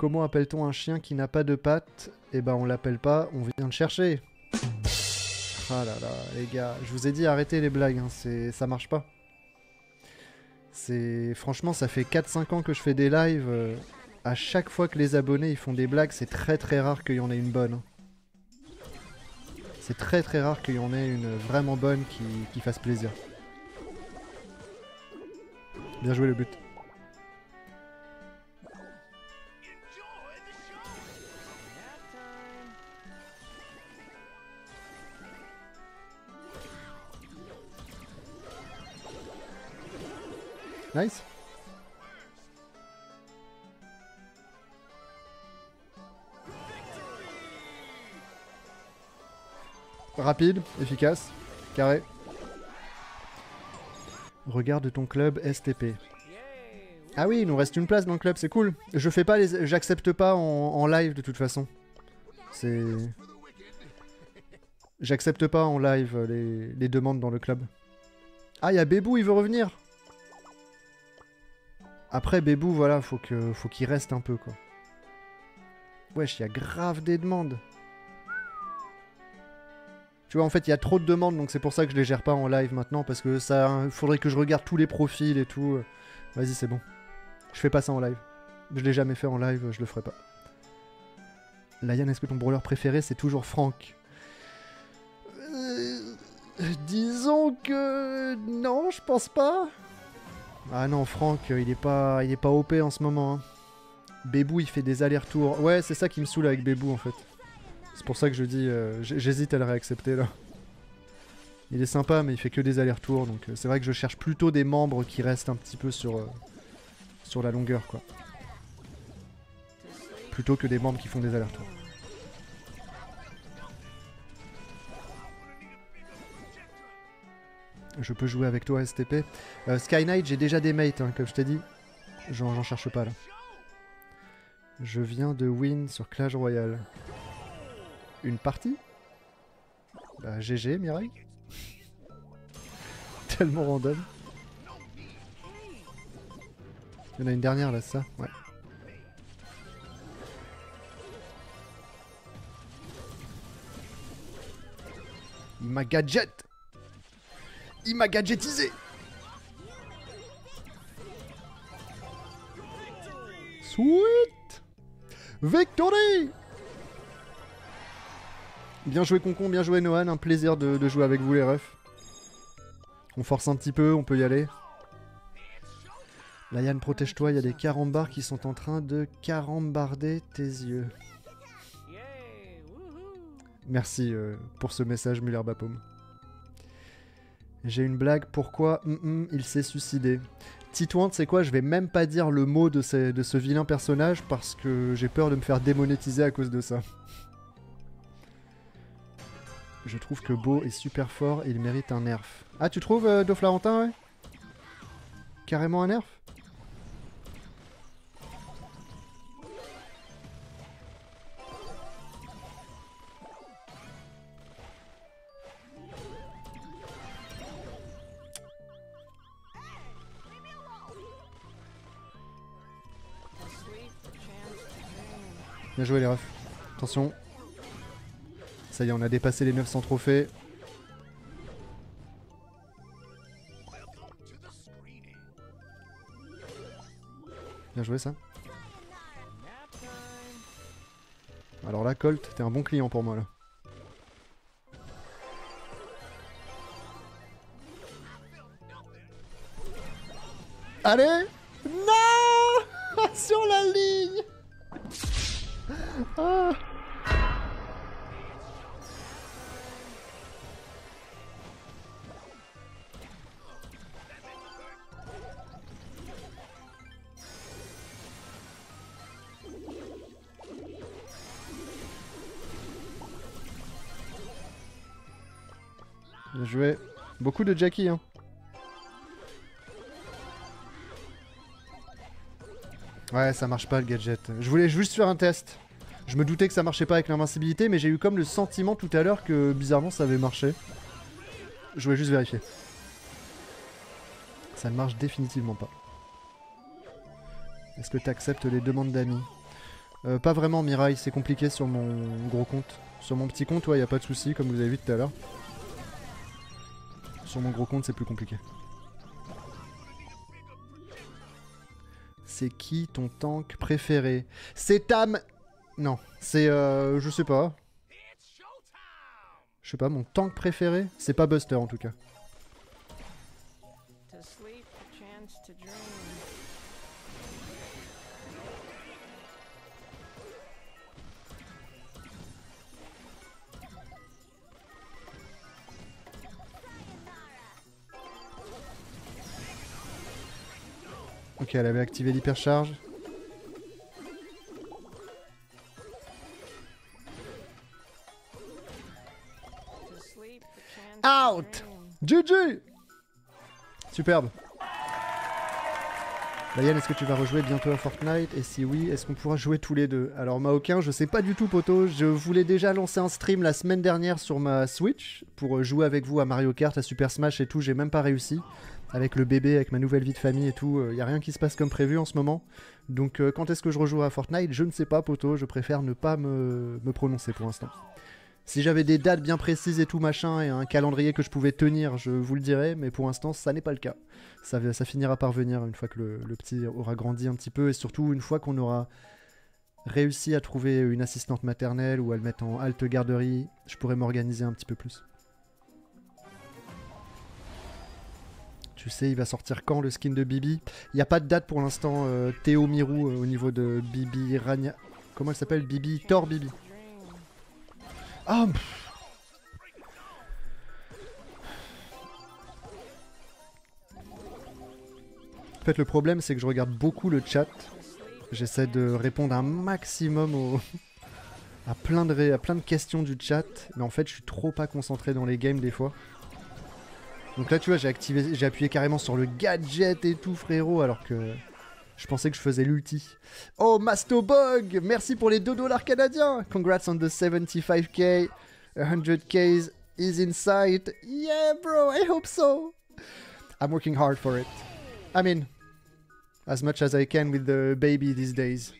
Comment appelle-t-on un chien qui n'a pas de pattes? Eh ben on l'appelle pas, on vient le chercher. Ah là là, les gars, je vous ai dit arrêtez les blagues, hein, c'est ça marche pas. C'est franchement ça fait 4-5 ans que je fais des lives. euh, à chaque fois que les abonnés ils font des blagues, c'est très très rare qu'il y en ait une bonne. hein. C'est très très rare qu'il y en ait une vraiment bonne qui, qui fasse plaisir. Bien joué le but. Nice. Rapide, efficace, carré. Regarde ton club STP. Ah oui, il nous reste une place dans le club, c'est cool. Je fais pas les, j'accepte pas en, live de toute façon. C'est, j'accepte pas en live les, les demandes dans le club. Ah, il y a il veut revenir. Après Bébou, voilà, faut qu'il reste un peu quoi. Wesh, il y a grave des demandes. Tu vois, en fait, il y a trop de demandes, donc c'est pour ça que je les gère pas en live maintenant, parce que ça, faudrait que je regarde tous les profils et tout. Vas-y, c'est bon. Je fais pas ça en live. Je l'ai jamais fait en live, je le ferai pas. Layan, est-ce que ton brawler préféré c'est toujours Franck Euh, Disons que non, je pense pas. Ah non, Franck, il est pas, il est pas OP en ce moment. hein. Bébou, il fait des allers-retours. Ouais, c'est ça qui me saoule avec Bébou en fait. C'est pour ça que je dis, euh, j'hésite à le réaccepter là. Il est sympa, mais il fait que des allers-retours, donc euh, c'est vrai que je cherche plutôt des membres qui restent un petit peu sur, euh, sur la longueur, quoi. Plutôt que des membres qui font des allers-retours. Je peux jouer avec toi STP. Euh, Sky Knight, j'ai déjà des mates, hein, comme je t'ai dit. J'en cherche pas là. Je viens de win sur Clash Royale. Une partie? Bah GG Mireille. Tellement random. Il y en a une dernière là, ça Ouais. M'a gadget Il m'a gadgetisé Sweet Victory Bien joué Concon, bien joué Nohan, un plaisir de, jouer avec vous les refs. On force un petit peu, on peut y aller. Layan, protège-toi, il y a des carambars qui sont en train de carambarder tes yeux. Merci euh, pour ce message, Muller Bapaume. J'ai une blague, pourquoi Hum, hum, il s'est suicidé Titouan, tu sais quoi, je vais même pas dire le mot de, ce vilain personnage parce que j'ai peur de me faire démonétiser à cause de ça. Je trouve que Beau est super fort et il mérite un nerf. Ah, tu trouves, euh, Do Florentin, ouais? Carrément un nerf? Bien joué les refs. Attention. Ça y est, on a dépassé les 900 trophées. Bien joué ça. Alors là, Colt, t'es un bon client pour moi là. Allez Non Sur la ligne Ah. Bien joué. Beaucoup de Jackie, hein. Ouais, ça marche pas le gadget. Je voulais juste faire un test. Je me doutais que ça marchait pas avec l'invincibilité, mais j'ai eu comme le sentiment tout à l'heure que bizarrement ça avait marché. Je voulais juste vérifier. Ça ne marche définitivement pas. Est-ce que tu acceptes les demandes d'amis? Euh, Pas vraiment, Mirai, c'est compliqué sur mon gros compte. Sur mon petit compte, ouais, y a pas de souci, comme vous avez vu tout à l'heure. Sur mon gros compte, c'est plus compliqué. C'est qui ton tank préféré? C'est Tam. Non, c'est euh, je sais pas. Je sais pas, mon tank préféré? C'est pas Buster en tout cas. Ok, elle avait activé l'hypercharge. Out. GG Superbe. Ryan, est-ce que tu vas rejouer bientôt à Fortnite? Et si oui, est-ce qu'on pourra jouer tous les deux? Alors Maokin, je sais pas du tout poto, je voulais déjà lancer un stream la semaine dernière sur ma Switch pour jouer avec vous à Mario Kart, à Super Smash et tout, j'ai même pas réussi. Avec le bébé, avec ma nouvelle vie de famille et tout, il y a rien qui se passe comme prévu en ce moment. Donc euh, quand est-ce que je rejoue à Fortnite? Je ne sais pas poto, je préfère ne pas me, prononcer pour l'instant. Si j'avais des dates bien précises et tout machin et un calendrier que je pouvais tenir, je vous le dirais, mais pour l'instant ça n'est pas le cas. Ça finira par venir une fois que le, le petit aura grandi un petit peu et surtout une fois qu'on aura réussi à trouver une assistante maternelle ou à le mettre en halte garderie, je pourrais m'organiser un petit peu plus. Tu sais, il va sortir quand le skin de Bibi? Il n'y a pas de date pour l'instant, euh, Théo Mirou, euh, au niveau de Bibi Rania. Comment elle s'appelle? Bibi Thor Bibi. Ah. En fait, le problème, c'est que je regarde beaucoup le chat. J'essaie de répondre un maximum à, plein de à plein de questions du chat. Mais en fait, je suis trop pas concentré dans les games des fois. Donc là, tu vois, j'ai activé, j'ai appuyé carrément sur le gadget et tout, frérot, alors que je pensais que je faisais l'ulti. Oh, Mastobog, merci pour les 2 dollars canadiens. Congrats on the 75k. 100k is in sight. Yeah, bro, I hope so. I'm working hard for it. I mean, as much as I can with the baby these days.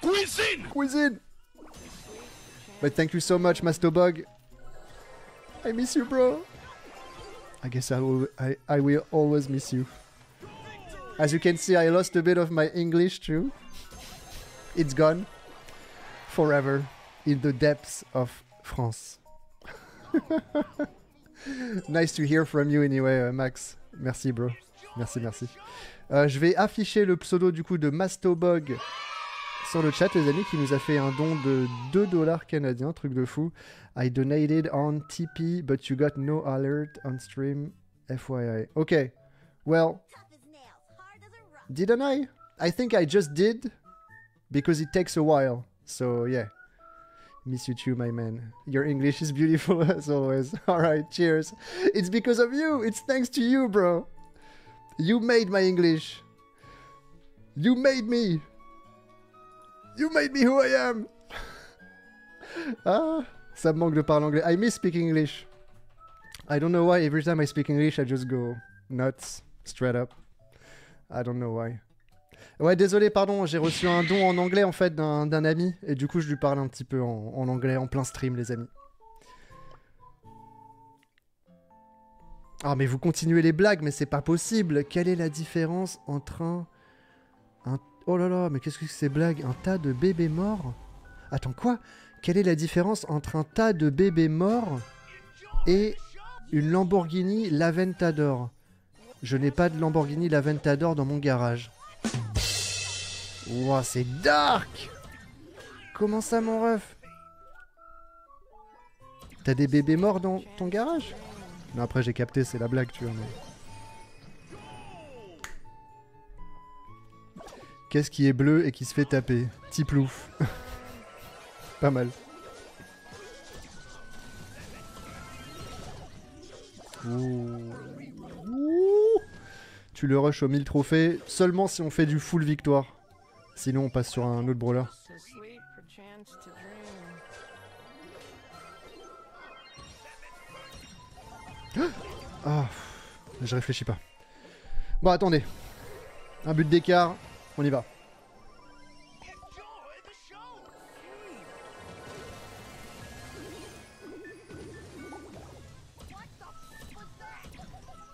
Cuisine! Cuisine! But thank you so much, Mastobog. I miss you, bro. I guess I will, I, I will always miss you. As you can see, I lost a bit of my English too. It's gone. Forever. In the depths of France. nice to hear from you anyway, uh, Max. Merci, bro. Merci, merci. Euh, je vais afficher le pseudo du coup de Mastobog sur le chat, les amis, qui nous a fait un don de 2 dollars canadiens, truc de fou. I donated on Tipeee, but you got no alert on stream. FYI. Okay. Well, didn't I? I think I just did because it takes a while. So, yeah. Miss you too, my man. Your English is beautiful as always. Alright, cheers. It's because of you. It's thanks to you, bro. You made my English. You made me. You made me who I am. ah, ça me manque de parler anglais. I miss speaking English. I don't know why. Every time I speak English, I just go nuts, straight up. I don't know why. Ouais, désolé, pardon, j'ai reçu un don en anglais en fait d'un ami et du coup je lui parle un petit peu en, en anglais en plein stream, les amis. Ah, mais vous continuez les blagues, mais c'est pas possible. Quelle est la différence entre un... Oh là là, mais qu'est-ce que c'est ces blagues? Un tas de bébés morts? Attends, quoi? Quelle est la différence entre un tas de bébés morts et une Lamborghini L'Aventador? Je n'ai pas de Lamborghini L'Aventador dans mon garage. Ouah, c'est dark! Comment ça, mon ref? T'as des bébés morts dans ton garage? Non, après j'ai capté, c'est la blague, tu vois. mais- Qu'est-ce qui est bleu et qui se fait taper? Tiplouf. Pas mal. Ouh. Ouh. Tu le rush aux 1000 trophées seulement si on fait du full victoire. Sinon on passe sur un autre brawler. Ah, je réfléchis pas. Bon, attendez. Un but d'écart, on y va.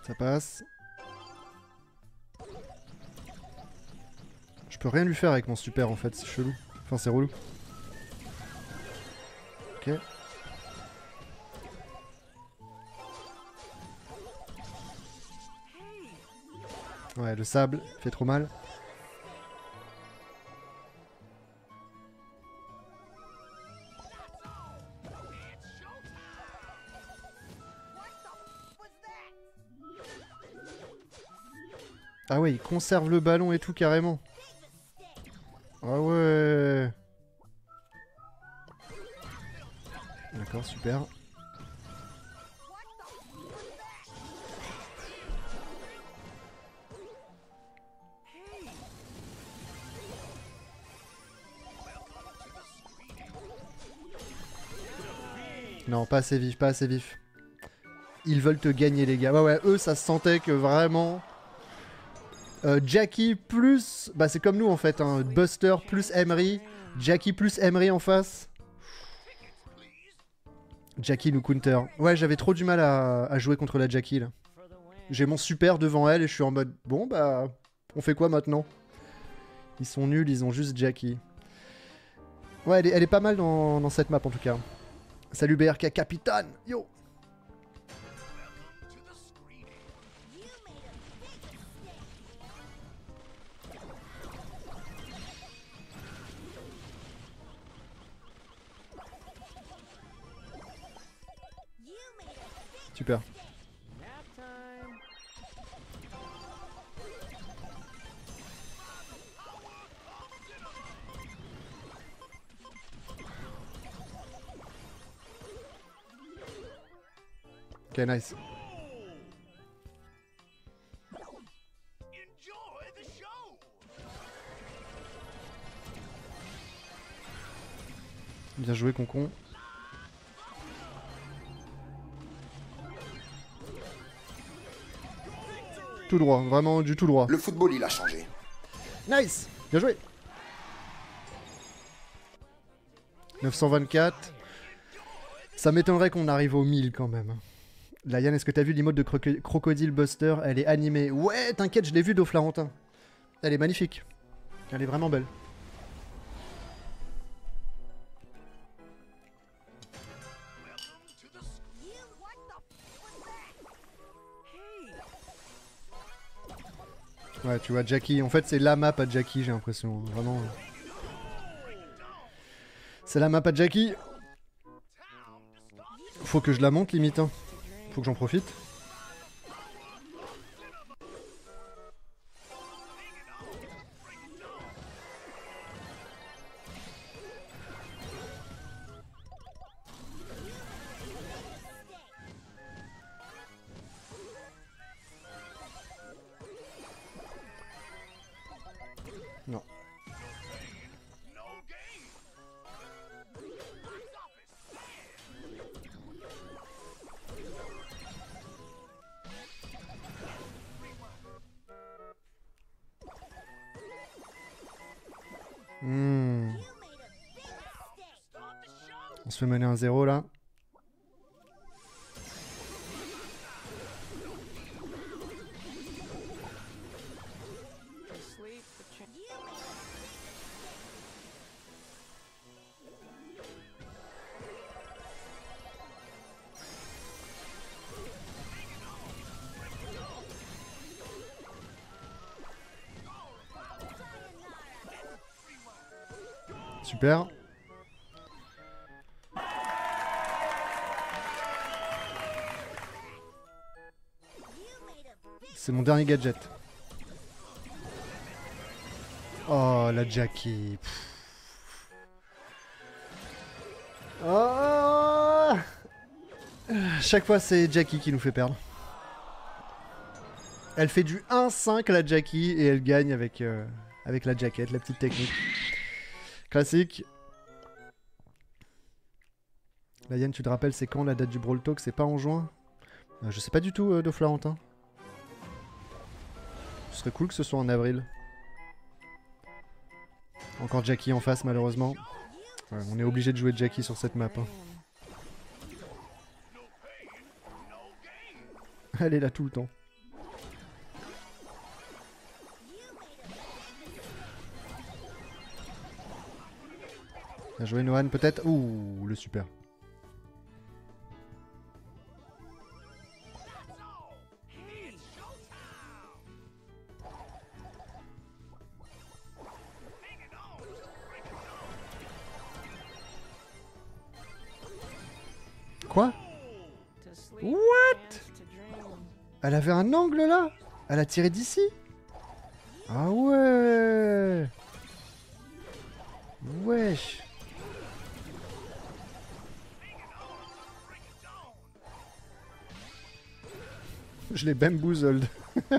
Ça passe. Je peux rien lui faire avec mon super en fait, c'est chelou. Enfin, c'est relou. Ok. Ouais, le sable fait trop mal. Ah ouais, il conserve le ballon et tout carrément. Ah ouais. D'accord, super. Non, pas assez vif, pas assez vif. Ils veulent te gagner, les gars. Ouais, ouais, eux, ça se sentait que vraiment, euh, Jackie plus. Bah, c'est comme nous en fait. Hein. Buster plus Emery. Jackie plus Emery en face. Jackie nous counter. Ouais, j'avais trop du mal à, jouer contre la Jackie là. J'ai mon super devant elle et je suis en mode. Bon, bah. On fait quoi maintenant? Ils sont nuls, ils ont juste Jackie. Ouais, elle est, pas mal dans, dans cette map en tout cas. Salut BRK Capitaine Yo Super. Ok, nice. Bien joué, Concon. Tout droit, vraiment du tout droit. Le football, il a changé. Nice Bien joué 924. Ça m'étonnerait qu'on arrive au 1000 quand même. Layan, est-ce que t'as vu l'emote de Croco- Crocodile Buster? Elle est animée. Ouais, t'inquiète, je l'ai vue d'Oflarentin. Elle est magnifique. Elle est vraiment belle. Ouais, tu vois, Jackie. En fait, c'est la map à Jackie, j'ai l'impression. Vraiment. C'est la map à Jackie. Faut que je la monte, limite. hein. Faut que j'en profite. Se mener un 0 là. Super. Mon dernier gadget. Oh, la Jackie. Oh Chaque fois, c'est Jackie qui nous fait perdre. Elle fait du 1-5 la Jackie et elle gagne avec, euh, avec la jaquette, la petite technique. Classique. La Yann, tu te rappelles, c'est quand la date du Brawl Talk? C'est pas en juin? Euh, Je sais pas du tout, euh, de Florentin. Serait cool que ce soit en avril. Encore Jackie en face, malheureusement. On est obligé de jouer Jackie sur cette map. hein. Elle est là tout le temps. Joué Nohan peut-être? Ouh, le super. Avait un angle là Elle a tiré d'ici Ah ouais Wesh Je l'ai bamboozled.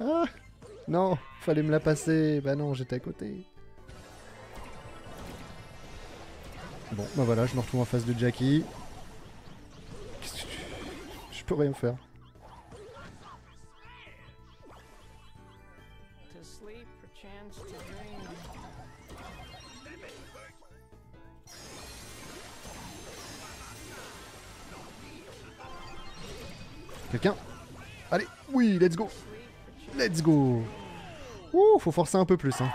ah, non, fallait me la passer. Bah non, j'étais à côté. Bon, bah voilà, je me retrouve en face de Jackie. Je peux rien faire. Let's go Let's go Ouh, faut forcer un peu plus, hein.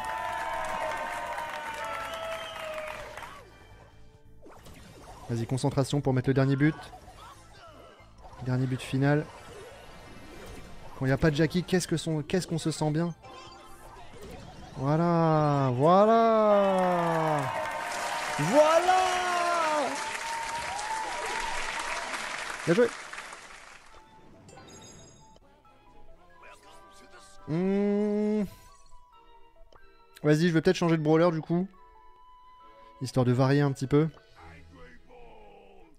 Vas-y, concentration pour mettre le dernier but. Dernier but final. Quand il n'y a pas de Jackie, qu'est-ce que son- qu'est-ce qu'on se sent bien? Voilà Voilà Voilà Bien joué Vas-y, je vais peut-être changer de brawler du coup. Histoire de varier un petit peu.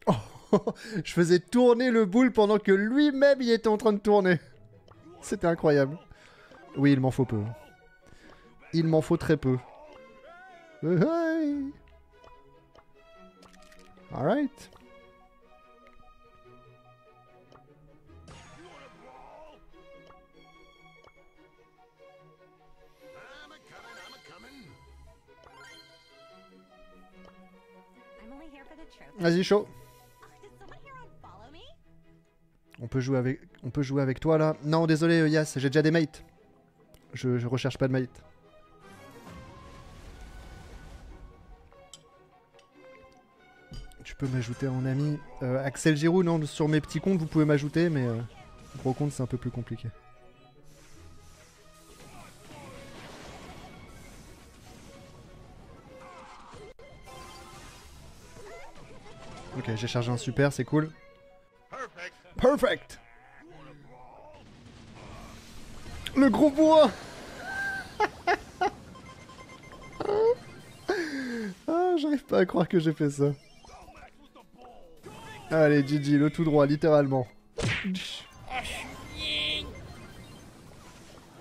Oh, je faisais tourner le boule pendant que lui-même il était en train de tourner. C'était incroyable. Oui, il m'en faut peu. Il m'en faut très peu. Hey. Alright. Vas-y, chaud. On peut jouer avec, toi là. Non, désolé, euh, Yas, j'ai déjà des mates. Je, je recherche pas de mates. Tu peux m'ajouter en ami. Euh, Axel Giroud, non, sur mes petits comptes, vous pouvez m'ajouter, mais euh, gros compte, c'est un peu plus compliqué. Ok, j'ai chargé un super, c'est cool. Perfect Le gros bois Ah, j'arrive pas à croire que j'ai fait ça. Allez, Gigi, le tout droit, littéralement.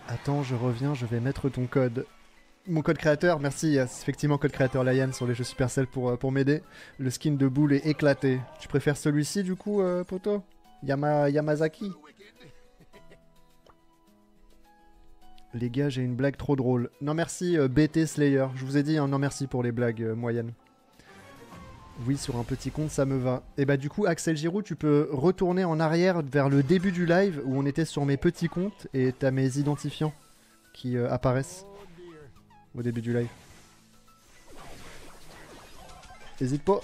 Attends, je reviens, je vais mettre ton code. Mon code créateur, merci, effectivement, code créateur Lion sur les jeux Supercell pour, euh, pour m'aider. Le skin de boule est éclaté. Tu préfères celui-ci, du coup, euh, poto? Yama, Yamazaki? Les gars, j'ai une blague trop drôle. Non merci, euh, BT Slayer. Je vous ai dit, hein, non merci pour les blagues moyennes. Oui, sur un petit compte, ça me va. Et bah du coup, Axel Giroud, tu peux retourner en arrière vers le début du live où on était sur mes petits comptes et t'as mes identifiants qui apparaissent au début du live. Hésite pas.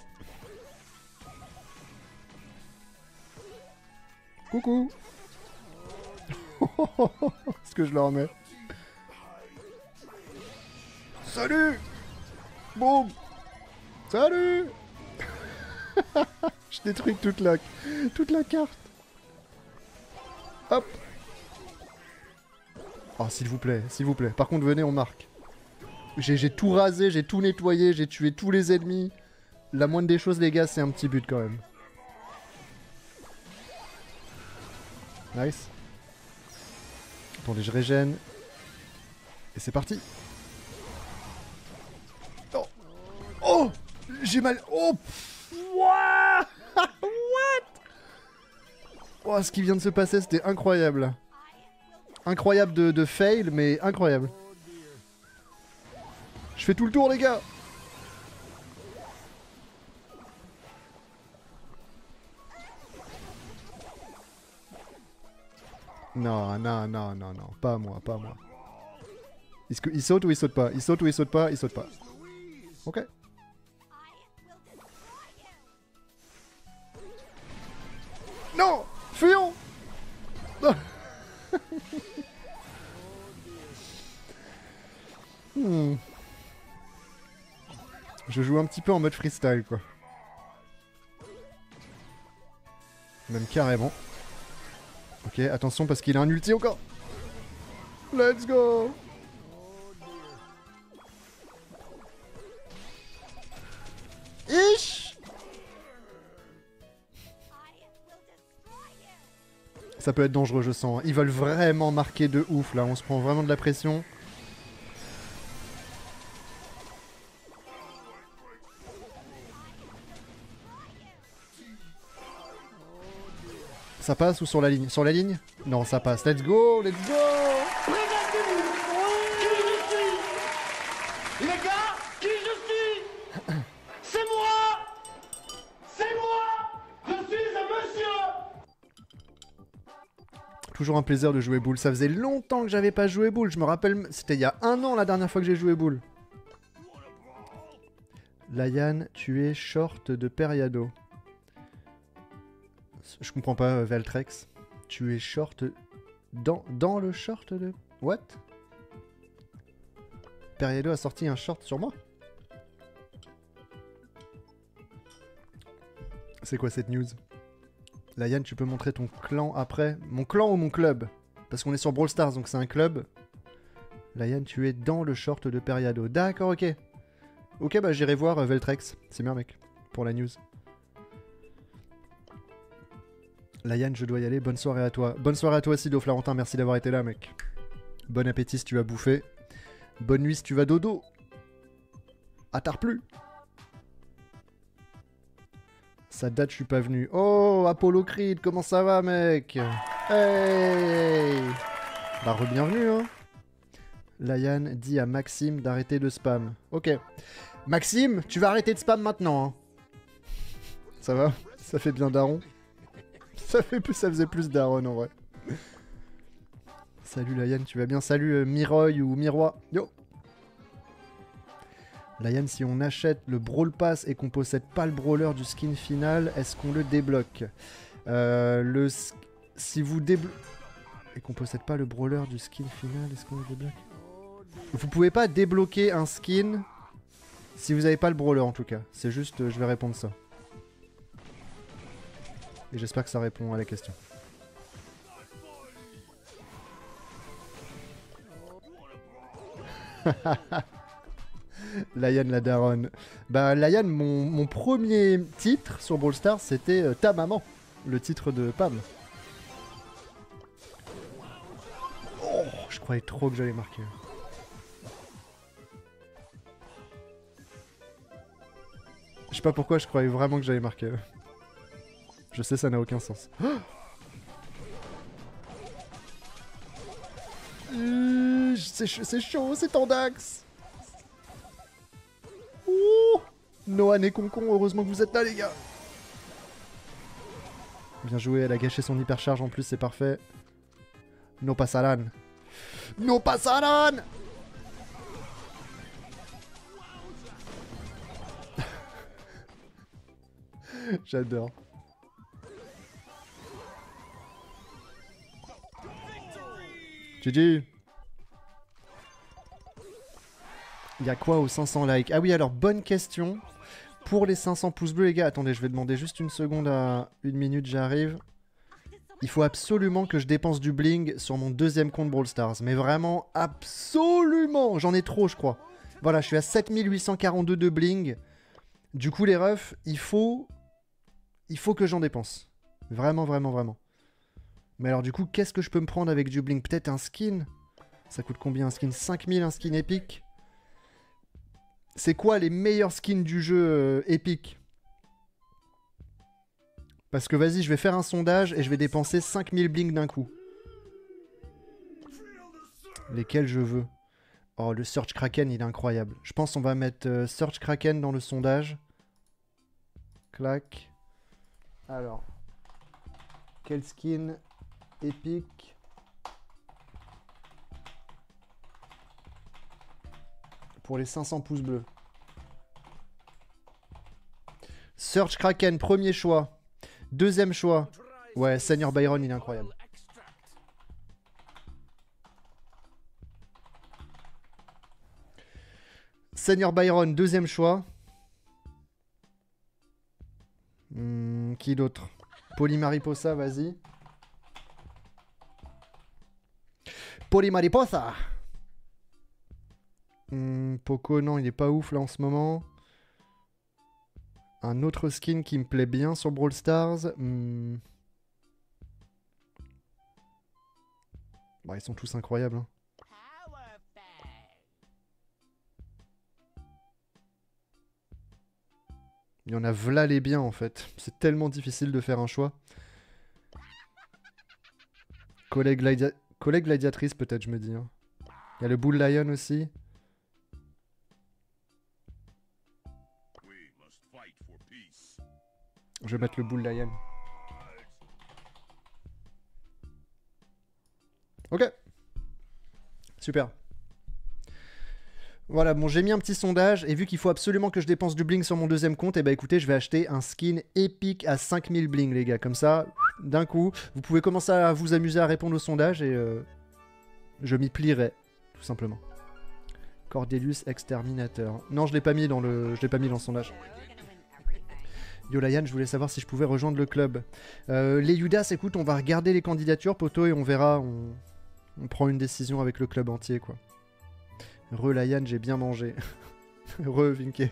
Coucou Est-ce que je le remets? Salut Boum Salut Je détruis toute la, toute la carte. Hop Oh, s'il vous plaît, s'il vous plaît. Par contre, venez, on marque. J'ai tout rasé, j'ai tout nettoyé, j'ai tué tous les ennemis. La moindre des choses, les gars, c'est un petit but quand même. Nice. Attendez, je régène. Et c'est parti. Oh Oh J'ai mal... Oh What? Oh, ce qui vient de se passer, c'était incroyable. Incroyable de, de fail, mais incroyable. Je fais tout le tour, les gars Non, non, non, non, non. Pas moi, pas moi. Il saute ou il saute pas? Il saute ou il saute pas? Il saute pas. Ok. Non Fuyons. Hmm. Je joue un petit peu en mode freestyle, quoi. Même carrément. Ok, attention parce qu'il a un ulti encore. Let's go Ish Ça peut être dangereux, je sens. Ils veulent vraiment marquer de ouf, là. On se prend vraiment de la pression. Ça passe ou sur la ligne? Sur la ligne? Non, ça passe. Let's go, let's go qui je suis Les gars, qui je suis? C'est moi C'est moi Je suis un monsieur Toujours un plaisir de jouer boule. Ça faisait longtemps que j'avais pas joué boule. Je me rappelle, c'était il y a un an la dernière fois que j'ai joué boule. Layan, tu es short de Periado. Je comprends pas, euh, Veltrex. Tu es short dans, dans le short de... What? Periado a sorti un short sur moi? C'est quoi cette news? Layan, tu peux montrer ton clan après? Mon clan ou mon club? Parce qu'on est sur Brawl Stars, donc c'est un club. Layan, tu es dans le short de Periado. D'accord, ok. Ok, bah j'irai voir euh, Veltrex. C'est bien, mec. Pour la news. Layan, je dois y aller. Bonne soirée à toi. Bonne soirée à toi, Sido Florentin. Merci d'avoir été là, mec. Bon appétit si tu vas bouffer. Bonne nuit si tu vas dodo. À tard plus. Ça date, je suis pas venu. Oh, Apollo Creed, comment ça va, mec? Hey Bah, re-bienvenue, hein Layan dit à Maxime d'arrêter de spam. Ok. Maxime, tu vas arrêter de spam maintenant, hein Ça va? Ça fait bien daron ça, faisait plus daron, en vrai. Salut, Layan, tu vas bien? Salut, euh, ou Miroir. Yo Layan, si on achète le Brawl Pass et qu'on possède pas le brawler du skin final, est-ce qu'on le débloque? Euh, le Si vous débloquez... Et qu'on possède pas le brawler du skin final, est-ce qu'on le débloque? Vous pouvez pas débloquer un skin si vous avez pas le brawler en tout cas. C'est juste, euh, je vais répondre ça. Et j'espère que ça répond à la question. Layan la daronne. Bah Layan, mon, mon premier titre sur Brawl Stars, c'était euh, Ta maman, le titre de Pam. Oh, je croyais trop que j'allais marquer. Je sais pas pourquoi je croyais vraiment que j'allais marquer. Je sais, ça n'a aucun sens. Euh, C'est ch- c'est chaud, c'est en dax. Ouh Noan et Concon, heureusement que vous êtes là, les gars. Bien joué, elle a gâché son hypercharge en plus, c'est parfait. No pasaran. No pasaran J'adore. GG Il y a quoi aux 500 likes? Ah oui, alors bonne question. Pour les 500 pouces bleus, les gars, attendez, je vais demander juste une seconde à une minute, j'arrive. Il faut absolument que je dépense du bling sur mon deuxième compte Brawl Stars. Mais vraiment, absolument J'en ai trop, je crois. Voilà, je suis à 7842 de bling. Du coup, les refs, il faut... Il faut que j'en dépense. Vraiment, vraiment, vraiment. Mais alors, du coup, qu'est-ce que je peux me prendre avec du bling? Peut-être un skin? Ça coûte combien un skin? 5000, un skin épique? C'est quoi les meilleurs skins du jeu euh, épique? Parce que vas-y, je vais faire un sondage et je vais dépenser 5000 bling d'un coup. Lesquels je veux? Oh, le Search Kraken, il est incroyable. Je pense qu'on va mettre euh, Search Kraken dans le sondage. Clac. Alors. Quel skin épique pour les 500 pouces bleus Search Kraken, premier choix. Deuxième choix. Ouais, Seigneur Byron, il est incroyable. Seigneur Byron, deuxième choix. Hmm, qui d'autre? Polymariposa, vas-y. Polymariposa Hmm, Poco, non, il est pas ouf là en ce moment. Un autre skin qui me plaît bien sur Brawl Stars. hmm. Bah, ils sont tous incroyables. hein. Il y en a v'là les biens en fait. C'est tellement difficile de faire un choix. Collègue, collègue gladiatrice, peut-être, je me dis. hein. Il y a le Bull Lion aussi. Je vais mettre le Bull Lion. Ok. Super. Voilà, bon, j'ai mis un petit sondage et vu qu'il faut absolument que je dépense du bling sur mon deuxième compte, et bah écoutez, je vais acheter un skin épique à 5000 bling, les gars. Comme ça, d'un coup, vous pouvez commencer à vous amuser à répondre au sondage et euh, je m'y plierai, tout simplement. Cordelius Exterminator. Non, je l'ai pas mis dans le, je l'ai pas mis dans le sondage. Yo Layan, je voulais savoir si je pouvais rejoindre le club. Euh, les Judas, écoute, on va regarder les candidatures, poto, et on verra. On, on prend une décision avec le club entier, quoi. Re Layan, j'ai bien mangé. Re Vinky.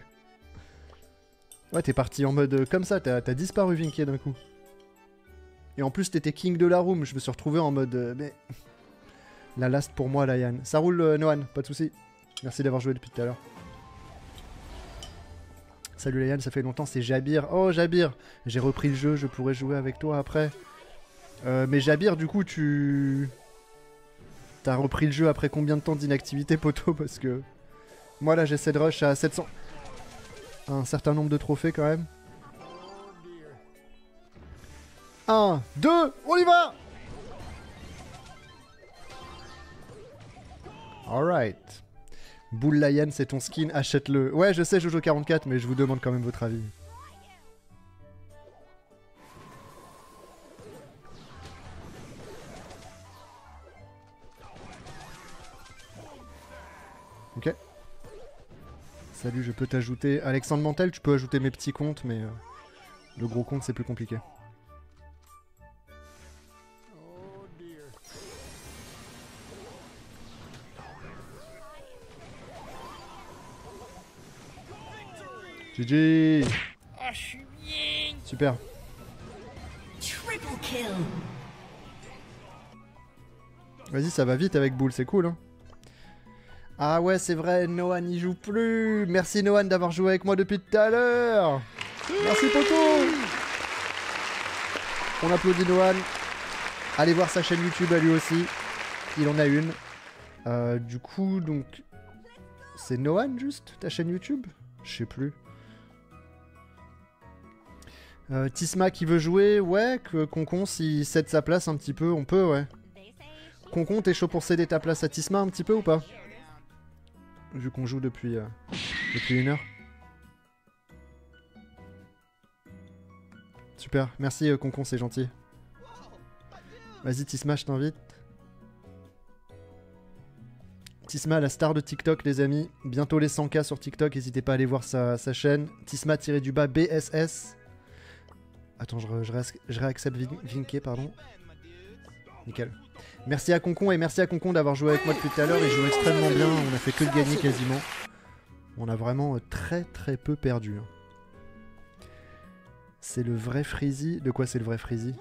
Ouais, t'es parti en mode euh, comme ça, t'as disparu Vinky d'un coup. Et en plus, t'étais king de la room, je me suis retrouvé en mode. euh, mais. La last pour moi, Layan. Ça roule, euh, Nohan, pas de soucis. Merci d'avoir joué depuis tout à l'heure. Salut Layan, ça fait longtemps, c'est Jabir. Oh Jabir, j'ai repris le jeu, je pourrais jouer avec toi après. Mais Jabir, du coup, tu. T'as repris le jeu après combien de temps d'inactivité, poteau Parce que. Moi là, j'essaie de rush à 700. Un certain nombre de trophées quand même. 1, 2, on y va Alright. Bull Lion, c'est ton skin, achète-le. Ouais, je sais, Jojo44, mais je vous demande quand même votre avis. Ok. Salut, je peux t'ajouter. Alexandre Mantel, tu peux ajouter mes petits comptes, mais euh, le gros compte, c'est plus compliqué. GG Ah, je suis bien. Super. Vas-y, ça va vite avec Bull, c'est cool. Hein. Ah ouais, c'est vrai, Noah n'y joue plus. Merci Noah d'avoir joué avec moi depuis tout à l'heure. Merci Poto. On applaudit Noah. Allez voir sa chaîne YouTube à lui aussi. Il en a une. Euh, du coup, donc... C'est Nohan juste, ta chaîne YouTube? Je sais plus. Euh, Tisma qui veut jouer, ouais, que Concon s'il cède sa place un petit peu, on peut, ouais. Concon, t'es chaud pour céder ta place à Tisma un petit peu ou pas? Vu qu'on joue depuis, euh, depuis une heure. Super, merci euh, Concon, c'est gentil. Vas-y Tisma, je t'invite. Tisma, la star de TikTok, les amis. Bientôt les 100K sur TikTok, n'hésitez pas à aller voir sa, chaîne. Tisma-du-bas BSS. Attends, je, je, je réaccepte Vin- Vinké, pardon. Nickel. Merci à Concon et merci à Concon d'avoir joué avec moi depuis tout à l'heure. Il joue extrêmement bien. On a fait que de gagner quasiment. On a vraiment euh, très très peu perdu. hein. C'est le vrai Freezy. De quoi c'est le vrai Freezy?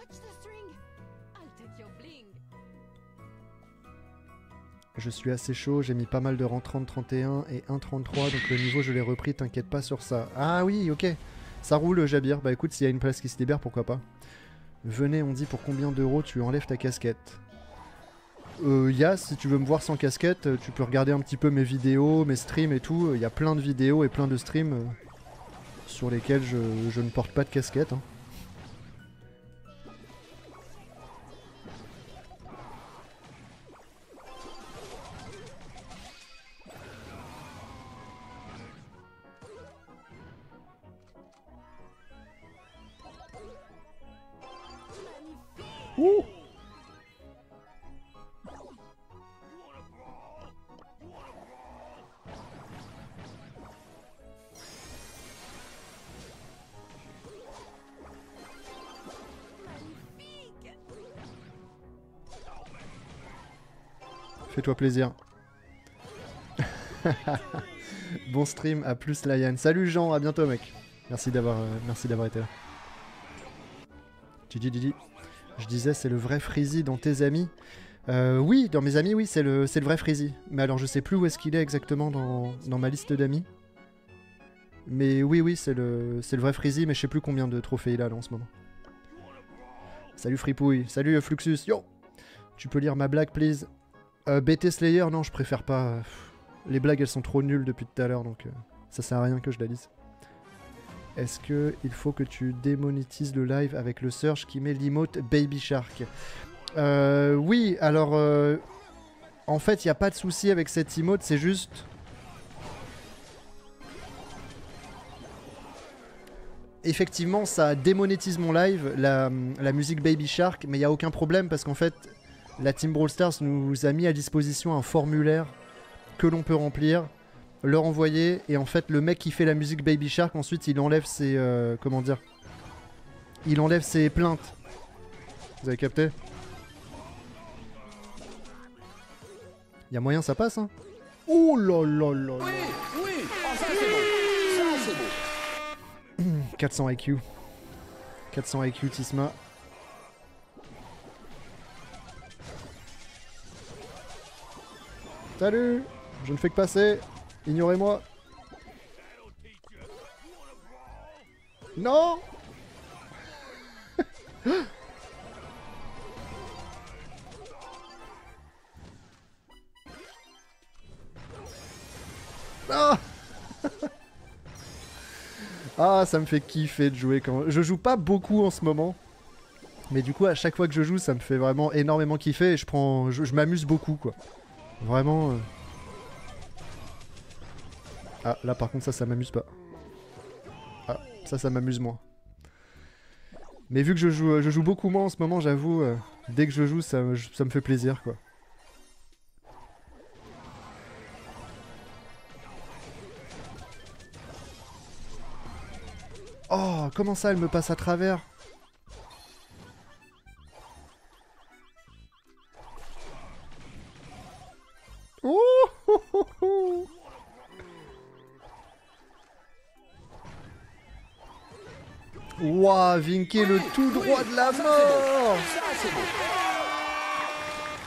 Je suis assez chaud, j'ai mis pas mal de rang 30-31 et 1-33, donc le niveau je l'ai repris, t'inquiète pas sur ça. Ah oui, ok. Ça roule Jabir, bah écoute, s'il y a une place qui se libère, pourquoi pas. Venez, on dit pour combien d'euros tu enlèves ta casquette? Euh, Yas, si tu veux me voir sans casquette, euh, tu peux regarder un petit peu mes vidéos, mes streams et tout. Il y a plein de vidéos et plein de streams euh, sur lesquels je, je ne porte pas de casquette. hein. Ouh Fais-toi plaisir. bon stream, à plus Lion. Salut Jean, à bientôt mec. Merci d'avoir euh, été là. Gigi Gigi. Je disais c'est le vrai Freezy dans tes amis. Euh, oui, dans mes amis, oui, c'est le, le vrai Freezy. Mais alors je sais plus où est-ce qu'il est exactement dans, dans ma liste d'amis. Mais oui, oui, c'est le, le vrai Freezy, mais je sais plus combien de trophées il a là en ce moment. Salut Fripouille, salut Fluxus, yo Tu peux lire ma blague, please? Euh, BT Slayer, non, je préfère pas. Les blagues, elles sont trop nulles depuis tout à l'heure, donc euh, ça sert à rien que je la lise. Est-ce que il faut que tu démonétises le live avec le search qui met l'emote Baby Shark? Euh, Oui, alors euh, en fait, il n'y a pas de souci avec cette emote, c'est juste. Effectivement, ça démonétise mon live, la, la musique Baby Shark, mais il n'y a aucun problème parce qu'en fait, la Team Brawl Stars nous a mis à disposition un formulaire que l'on peut remplir, leur envoyer, et en fait, le mec qui fait la musique Baby Shark, ensuite, il enlève ses. euh, comment dire Il enlève ses plaintes. Vous avez capté? Il y a moyen, ça passe, hein? Oh là là là là Oui, oh, ça c'est beau. Ça c'est beau. 400 IQ. 400 IQ, Tisma. Salut Je ne fais que passer. Ignorez-moi. Non Ah Ah, ça me fait kiffer de jouer quand. Je joue pas beaucoup en ce moment. Mais du coup, à chaque fois que je joue, ça me fait vraiment énormément kiffer et je prends. Je, je m'amuse beaucoup, quoi. Vraiment. euh. Ah, là par contre, ça, ça m'amuse pas. Ah, ça, ça m'amuse moins. Mais vu que je joue, je joue beaucoup moins en ce moment, j'avoue, euh, dès que je joue, ça, ça me fait plaisir, quoi. Oh, comment ça, elle me passe à travers? Oh. Ouah, Vinky, le tout droit de la mort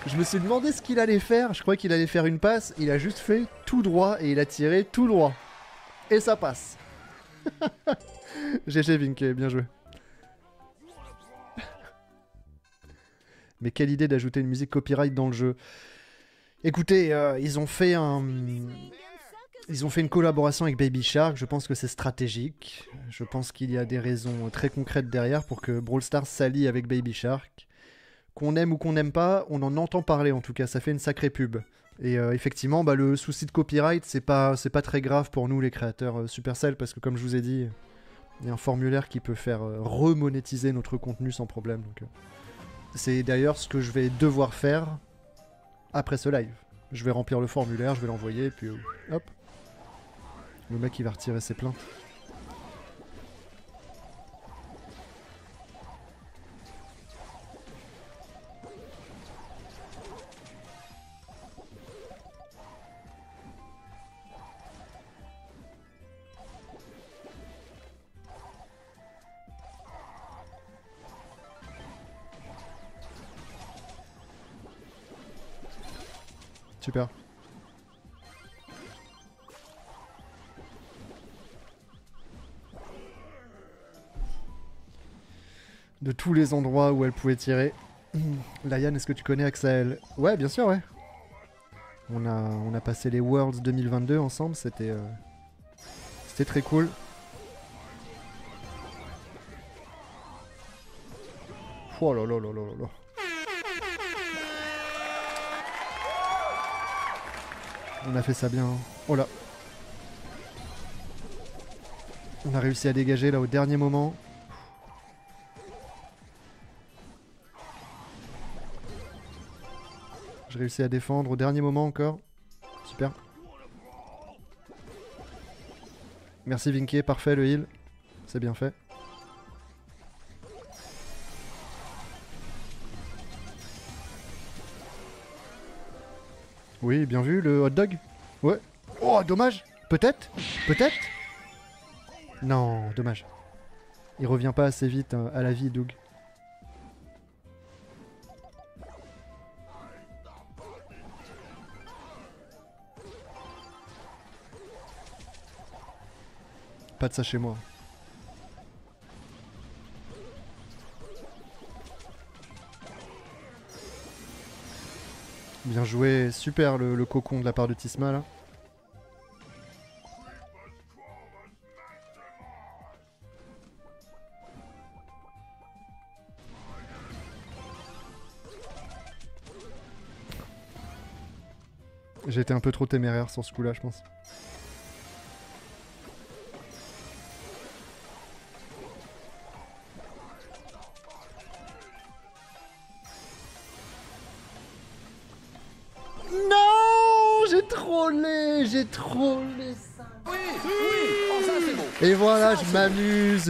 Je me suis demandé ce qu'il allait faire. Je crois qu'il allait faire une passe. Il a juste fait tout droit et il a tiré tout droit. Et ça passe. GG Vinky, bien joué. Mais quelle idée d'ajouter une musique copyright dans le jeu. Écoutez, euh, ils ont fait une collaboration avec Baby Shark, je pense que c'est stratégique. Je pense qu'il y a des raisons très concrètes derrière pour que Brawl Stars s'allie avec Baby Shark. Qu'on aime ou qu'on n'aime pas, on en entend parler en tout cas, ça fait une sacrée pub. Et euh, effectivement, bah, le souci de copyright, c'est pas, pas très grave pour nous les créateurs euh, Supercell, parce que comme je vous ai dit, il y a un formulaire qui peut faire remonétiser notre contenu sans problème. C'est d'ailleurs ce que je vais devoir faire après ce live. Je vais remplir le formulaire, je vais l'envoyer, puis euh, hop. Le mec il va retirer ses plaintes. De tous les endroits où elle pouvait tirer. Layan, est-ce que tu connais Axel? Ouais, bien sûr, ouais. On a, on a passé les Worlds 2022 ensemble, c'était euh, c'était très cool. Oh là là là là là On a fait ça bien. Oh là. On a réussi à dégager là au dernier moment. J'ai réussi à défendre au dernier moment encore. Super. Merci Vinky, parfait le heal. C'est bien fait. Oui, bien vu, le hot dog Ouais. Oh, dommage Peut-être Peut-être Non, dommage. Il revient pas assez vite hein, à la vie, Doug. Pas de ça chez moi. Bien joué, super le, cocon de la part de Tisma là. J'ai été un peu trop téméraire sur ce coup là je pense.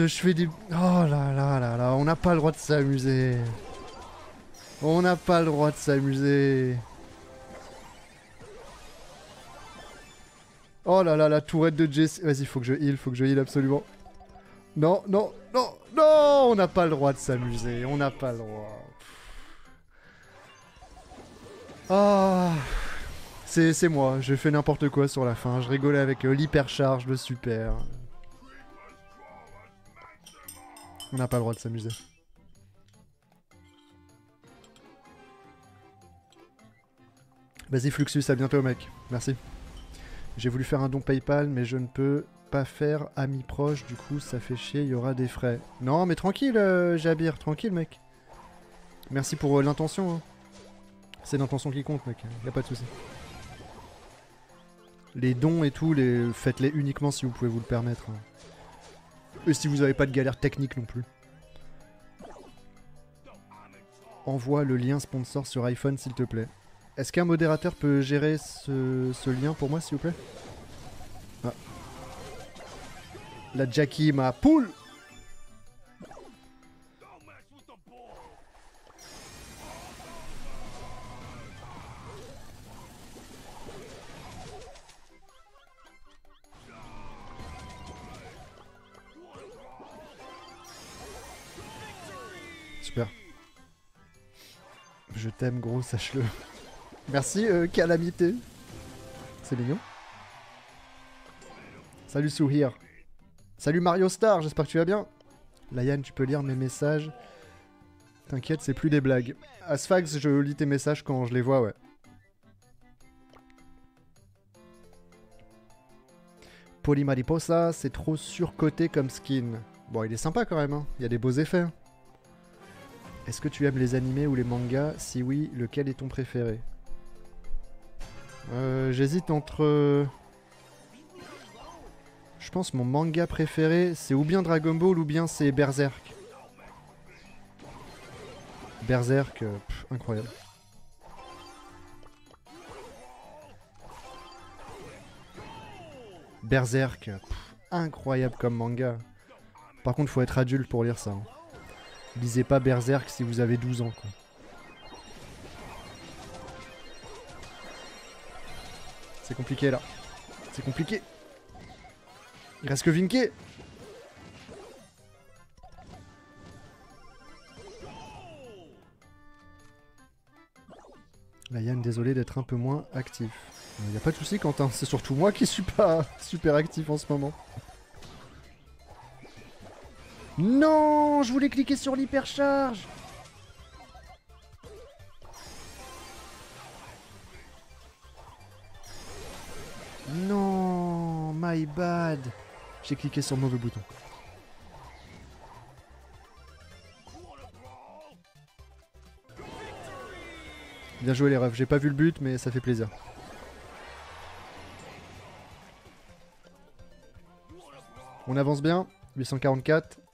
Je fais des... Oh là là là là, on n'a pas le droit de s'amuser. On n'a pas le droit de s'amuser. Oh là là, la tourette de Jesse. Vas-y, faut que je heal, faut que je heal absolument. Non, non, non, non On n'a pas le droit de s'amuser, on n'a pas le droit. Ah, c'est moi, j'ai fait n'importe quoi sur la fin. Je rigolais avec euh, l'hypercharge, le super. On n'a pas le droit de s'amuser. Vas-y Fluxus, à bientôt mec. Merci. J'ai voulu faire un don PayPal, mais je ne peux pas faire amis proches, du coup ça fait chier, il y aura des frais. Non mais tranquille euh, Jabir, tranquille mec. Merci pour euh, l'intention. hein. C'est l'intention qui compte mec, y a pas de souci. Les dons et tout, les... faites-les uniquement si vous pouvez vous le permettre. hein. Et si vous avez pas de galère technique non plus. Envoie le lien sponsor sur iPhone s'il te plaît. Est-ce qu'un modérateur peut gérer ce, ce lien pour moi s'il vous plaît? Ah. La Jackie, ma poule Je t'aime gros, sache-le. Merci, euh, Calamité. C'est mignon. Salut Souhir. Salut Mario Star, j'espère que tu vas bien. Layan, tu peux lire mes messages. T'inquiète, c'est plus des blagues. Asfax, je lis tes messages quand je les vois, ouais. Polymariposa, c'est trop surcoté comme skin. Bon, il est sympa quand même, hein. il y a des beaux effets. Est-ce que tu aimes les animés ou les mangas Si oui, lequel est ton préféré Euh, J'hésite entre... Je pense mon manga préféré, c'est ou bien Dragon Ball ou bien c'est Berserk. Berserk, euh, incroyable. Berserk, incroyable comme manga. Par contre, faut être adulte pour lire ça. hein. Lisez pas Berserk si vous avez 12 ans. Quoi. C'est compliqué là. C'est compliqué. Il reste que Vinké. La Yann, désolé d'être un peu moins actif. Il n'y a pas de souci, Quentin. C'est surtout moi qui suis pas super actif en ce moment. Non, je voulais cliquer sur l'hypercharge. Non, my bad. J'ai cliqué sur le mauvais bouton. Bien joué les refs, j'ai pas vu le but mais ça fait plaisir. On avance bien, 844.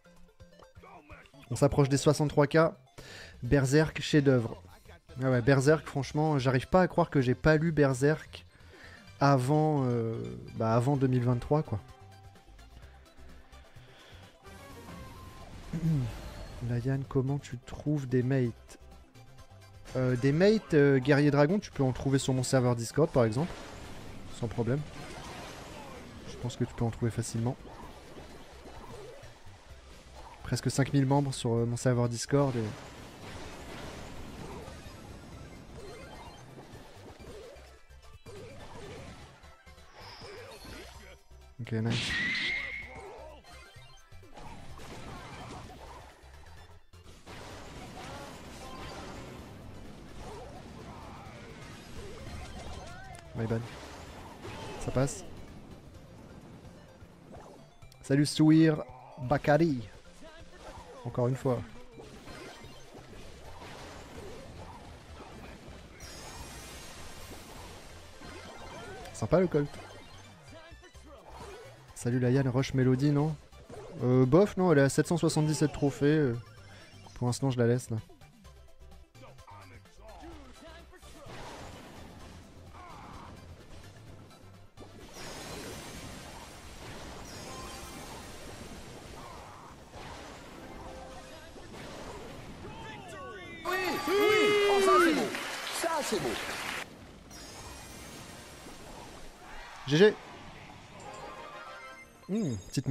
On s'approche des 63k. Berserk, chef-d'œuvre. Ah ouais, Berserk, franchement, j'arrive pas à croire que j'ai pas lu Berserk avant, euh, bah avant 2023, quoi. Layan, comment tu trouves des mates? Euh, Des mates euh, guerrier dragon, tu peux en trouver sur mon serveur Discord, par exemple. Sans problème. Je pense que tu peux en trouver facilement. Presque 5000 membres sur euh, mon serveur Discord. Et... Ok, nice. My bad. Ça passe. Salut Souir Bakari. Encore une fois. Sympa le Colt. Salut la Yann Rush Melody, non? Euh, Bof, non, elle est à 777 trophées. euh. Pour l'instant, je la laisse là.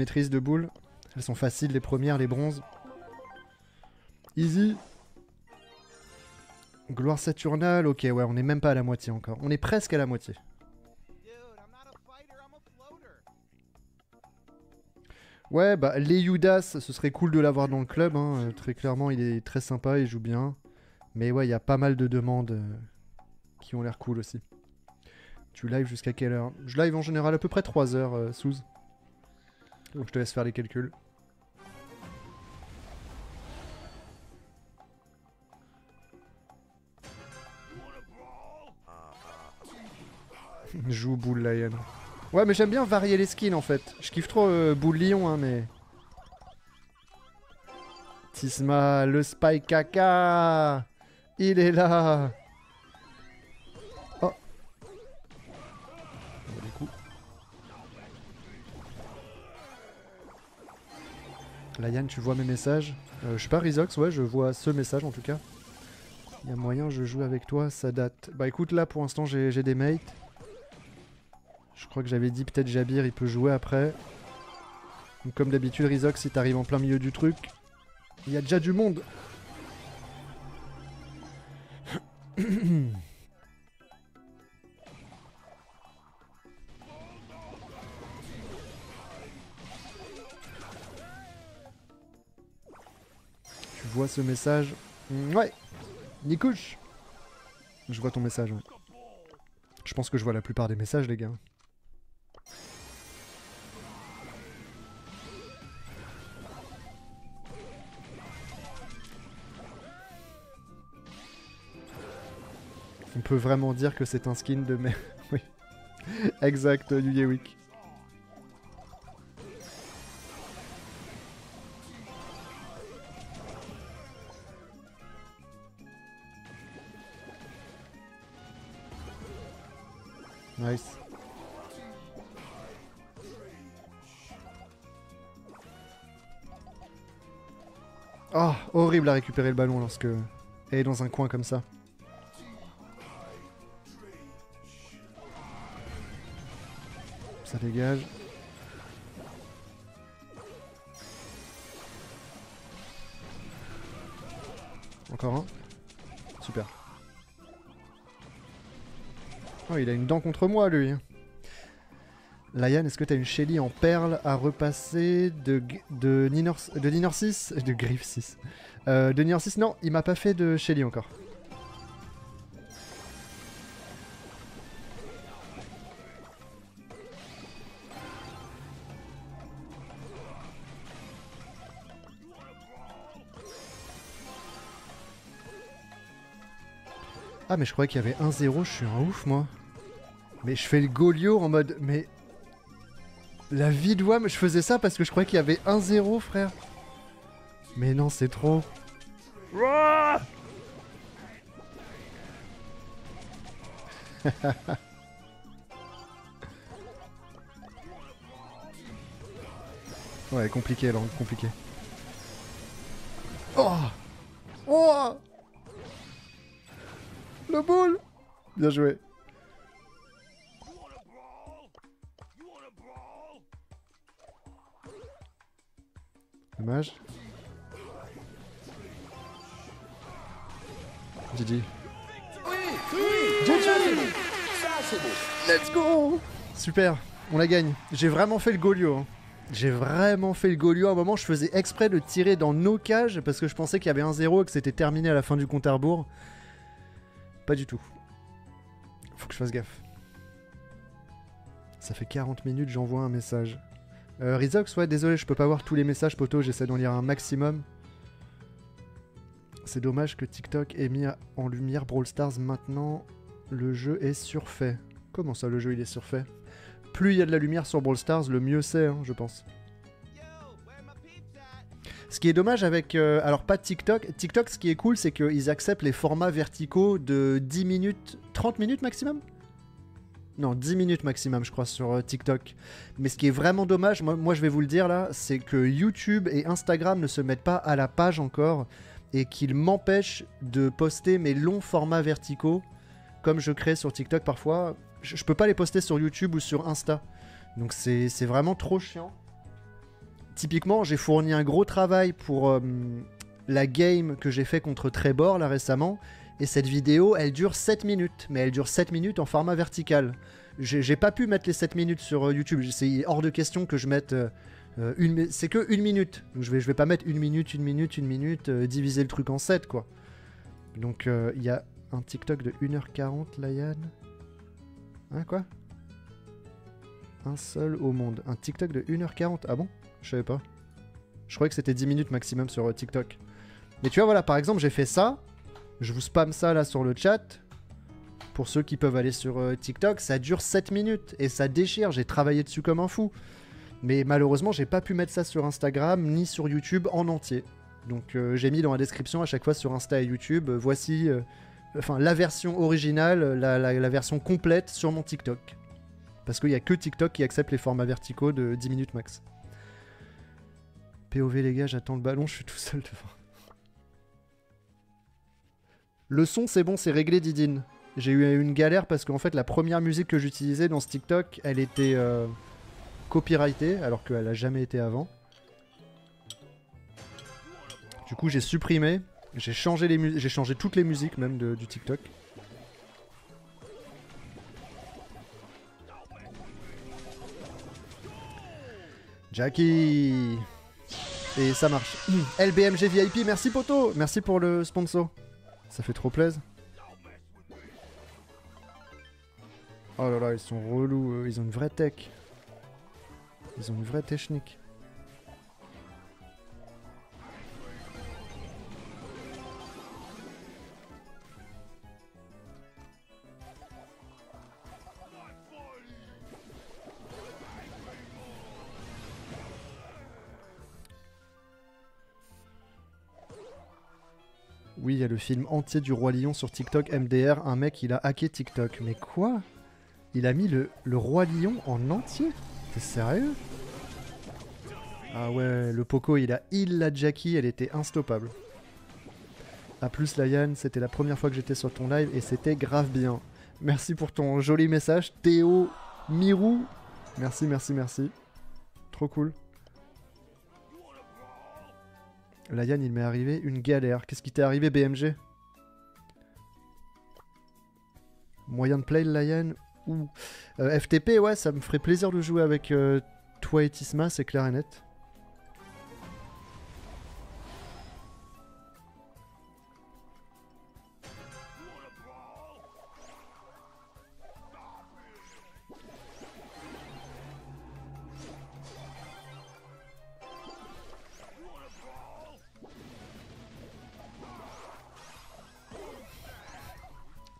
Maîtrise de boules. Elles sont faciles, les premières, les bronzes. Easy. Gloire Saturnale, ok, ouais, on est même pas à la moitié encore. On est presque à la moitié. Ouais, bah, les Yudas, ce serait cool de l'avoir dans le club. hein, euh, Très clairement, il est très sympa, il joue bien. Mais ouais, il y a pas mal de demandes euh, qui ont l'air cool aussi. Tu live jusqu'à quelle heure? Je live en général à peu près 3 heures, euh. Donc je te laisse faire les calculs. Joue boule Lion. Ouais, mais j'aime bien varier les skins en fait. Je kiffe trop euh, boule lion, hein, mais. Tisma, le spy caca Il est là Layan, tu vois mes messages Euh, Je sais pas, Rizox, ouais, je vois ce message en tout cas. Il y a moyen, je joue avec toi, ça date. Bah écoute, là pour l'instant j'ai j'ai des mates. Je crois que j'avais dit peut-être Jabir, il peut jouer après. Donc, comme d'habitude, Rizox, si t'arrives en plein milieu du truc, il y a déjà du monde. Vois ce message Mm, Ouais. Nikouche. Je vois ton message. Je pense que je vois la plupart des messages, les gars. On peut vraiment dire que c'est un skin de oui. Exact, Yuyewik. Nice. Oh, horrible à récupérer le ballon lorsque elle est dans un coin comme ça. Ça dégage. Encore un. Oh, il a une dent contre moi, lui. Layan, est-ce que t'as une Shelly en perle à repasser de, de, Ninor, de Ninor 6 De Griff 6. Euh, de Ninor 6, non, il m'a pas fait de Shelly encore. Ah, mais je croyais qu'il y avait 1-0, je suis un ouf, moi. Mais je fais le Golio en mode. Mais. La vie de WAM, je faisais ça parce que je croyais qu'il y avait 1-0, frère. Mais non, c'est trop. Ouais, compliqué, langue, compliqué. Oh Oh Le boule Bien joué. Dommage. GG. Oui, oui, ça c'est beau, ça c'est beau. Let's go Super, on la gagne. J'ai vraiment fait le Golio. hein. J'ai vraiment fait le Golio. À un moment, je faisais exprès de tirer dans nos cages parce que je pensais qu'il y avait un 0 et que c'était terminé à la fin du compte à rebours. Pas du tout. Faut que je fasse gaffe. Ça fait 40 minutes, j'envoie un message. Euh, Rizox, ouais, désolé, je peux pas voir tous les messages, poto, j'essaie d'en lire un maximum. C'est dommage que TikTok ait mis en lumière Brawl Stars maintenant. Le jeu est surfait. Comment ça, le jeu il est surfait? Plus il y a de la lumière sur Brawl Stars, le mieux c'est, hein, je pense. Ce qui est dommage avec. euh, alors, pas TikTok. TikTok, ce qui est cool, c'est qu'ils acceptent les formats verticaux de 10 minutes, 30 minutes maximum? Non, 10 minutes maximum, je crois, sur euh, TikTok. Mais ce qui est vraiment dommage, moi, je vais vous le dire là, c'est que YouTube et Instagram ne se mettent pas à la page encore et qu'ils m'empêchent de poster mes longs formats verticaux comme je crée sur TikTok parfois. Je, peux pas les poster sur YouTube ou sur Insta. Donc c'est vraiment trop chiant. Typiquement, j'ai fourni un gros travail pour euh, la game que j'ai fait contre Trevor là récemment. Et cette vidéo, elle dure 7 minutes. Mais elle dure 7 minutes en format vertical. J'ai pas pu mettre les 7 minutes sur euh, YouTube. C'est hors de question que je mette. euh, euh, c'est que une minute. Donc je vais, je vais pas mettre une minute, une minute, une minute, diviser le truc en 7 quoi. Donc il y a un TikTok de 1h40 là. Hein quoi? Un seul au monde. Un TikTok de 1h40. Ah bon? Je savais pas. Je croyais que c'était 10 minutes maximum sur TikTok. Mais tu vois voilà, par exemple, j'ai fait ça. Je vous spam ça là sur le chat. Pour ceux qui peuvent aller sur euh, TikTok, ça dure 7 minutes et ça déchire. J'ai travaillé dessus comme un fou. Mais malheureusement, j'ai pas pu mettre ça sur Instagram ni sur YouTube en entier. Donc euh, j'ai mis dans la description à chaque fois sur Insta et YouTube, euh, voici la version originale, la, la- la version complète sur mon TikTok. Parce qu'il n'y a que TikTok qui accepte les formats verticaux de 10 minutes max. POV les gars, j'attends le ballon, je suis tout seul devant. Le son c'est bon, c'est réglé Didine. J'ai eu une galère parce qu'en fait la première musique que j'utilisais dans ce TikTok, elle était euh, copyrightée alors qu'elle a jamais été avant. Du coup j'ai supprimé, j'ai changé, toutes les musiques même du TikTok. Jackie Et ça marche. LBMG VIP, merci poto Merci pour le sponsor. Ça fait trop plaisir. Oh là là, ils sont relous, ils ont une vraie tech. Ils ont une vraie technique. Oui, il y a le film entier du Roi Lion sur TikTok MDR. Un mec, il a hacké TikTok. Mais quoi? Il a mis le, le Roi Lion en entier? T'es sérieux? Ah ouais, le Poco, il a il la Jackie, elle était instoppable. A plus, la Yann, c'était la première fois que j'étais sur ton live et c'était grave bien. Merci pour ton joli message, Théo Mirou. Merci, merci, merci. Trop cool. La il m'est arrivé une galère. Qu'est-ce qui t'est arrivé, BMG Moyen de play, la ou Euh, FTP, ouais, ça me ferait plaisir de jouer avec euh, toi et Tisma, c'est clair et net.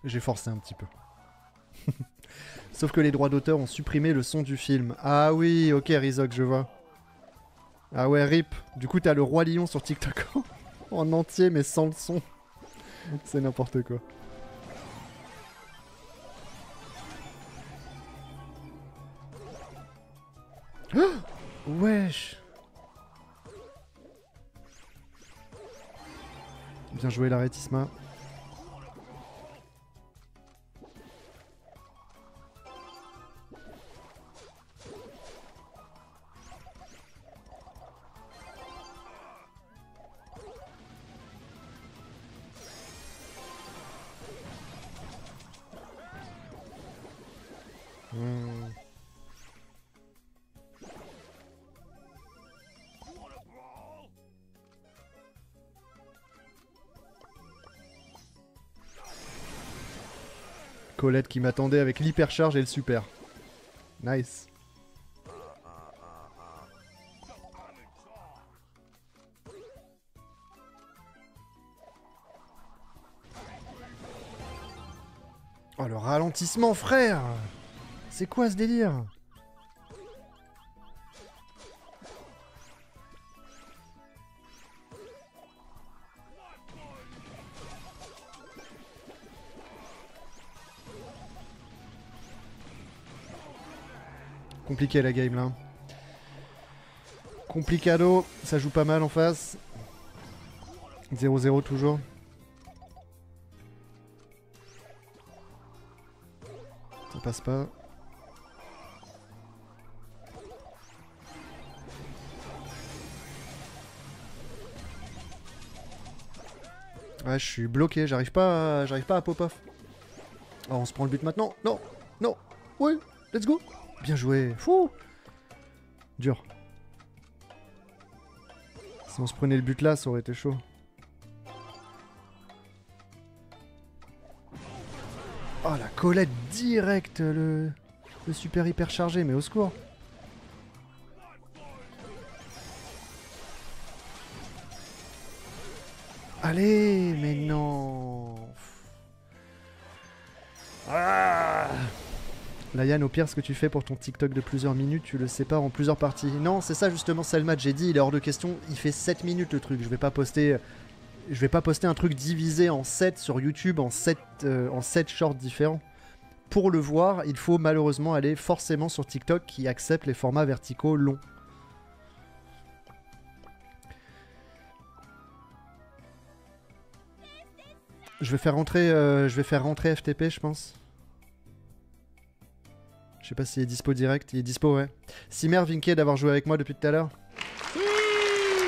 J'ai forcé un petit peu. Sauf que les droits d'auteur ont supprimé le son du film. Ah oui, ok, Rizok, je vois. Ah ouais, rip. Du coup, t'as le Roi Lion sur TikTok en entier, mais sans le son. C'est n'importe quoi. Ah Wesh Bien joué, l'arrêtisma. Hmm. Colette qui m'attendait avec l'hypercharge et le super. Nice. Oh le ralentissement frère C'est quoi ce délire Compliqué la game là. Complicado, ça joue pas mal en face. 0-0 toujours. Ça passe pas. Ouais, je suis bloqué, j'arrive pas, pas à pop off. Oh, on se prend le but maintenant. Non, non, ouais, let's go. Bien joué. Fou. Dur. Si on se prenait le but là, ça aurait été chaud. Oh la Colette direct le, le super hyper chargé, mais au secours. Allez, Là, Yann, au pire, ce que tu fais pour ton TikTok de plusieurs minutes, tu le sépares en plusieurs parties. Non, c'est ça justement, c'est le match. J'ai dit, il est hors de question. Il fait 7 minutes le truc. Je vais pas poster. Je vais pas poster un truc divisé en 7 sur YouTube, en 7, euh, en 7 shorts différents. Pour le voir, il faut malheureusement aller forcément sur TikTok qui accepte les formats verticaux longs. Je vais faire rentrer, euh, je vais faire rentrer FTP, je pense. Je sais pas s'il est dispo direct. Il est dispo, ouais. Simer Vinke d'avoir joué avec moi depuis tout à l'heure.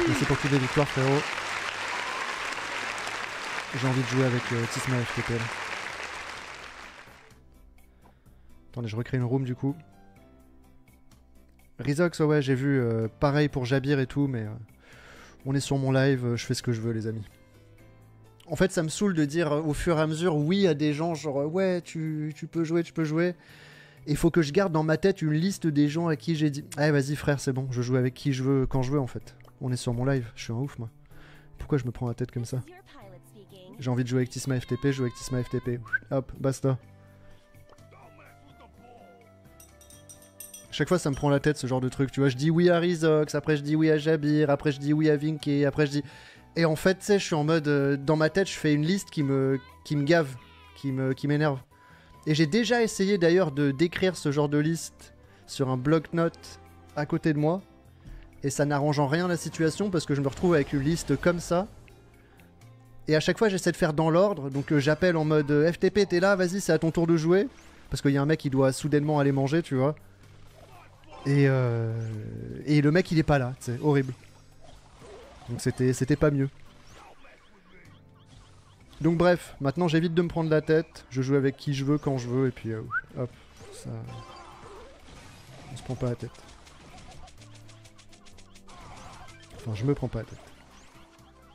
Merci pour toutes les victoires, frérot. J'ai envie de jouer avec euh, Tisma FTP. là. Attendez, je recrée une room du coup. Rizox, ouais, ouais, j'ai vu. euh, pareil pour Jabir et tout, mais euh, on est sur mon live, je fais ce que je veux, les amis. En fait, ça me saoule de dire au fur et à mesure oui à des gens, genre ouais, tu, tu peux jouer, tu peux jouer. Il faut que je garde dans ma tête une liste des gens à qui j'ai dit Allez, vas-y, frère, c'est bon, je joue avec qui je veux, quand je veux, en fait. On est sur mon live, je suis un ouf, moi. Pourquoi je me prends la tête comme ça J'ai envie de jouer avec Tisma FTP, jouer avec Tisma FTP. Hop, basta. Chaque fois, ça me prend la tête ce genre de truc. Tu vois, je dis oui à Rizox, après je dis oui à Jabir, après je dis oui à Vinky, après je dis. Et en fait, tu sais, je suis en mode. euh, dans ma tête, je fais une liste qui me, qui me gave, qui me, qui m'énerve. Et j'ai déjà essayé d'ailleurs de décrire ce genre de liste sur un bloc-notes à côté de moi. Et ça n'arrange en rien la situation parce que je me retrouve avec une liste comme ça. Et à chaque fois, j'essaie de faire dans l'ordre. Donc euh, j'appelle en mode euh, FTP, t'es là, vas-y, c'est à ton tour de jouer. Parce qu'il y a un mec qui doit soudainement aller manger, tu vois. Et, euh, et le mec, il est pas là, c'est horrible. Donc c'était c'était pas mieux. Donc bref, maintenant j'évite de me prendre la tête. Je joue avec qui je veux, quand je veux, et puis euh, hop, ça. On se prend pas la tête. Enfin, je me prends pas la tête.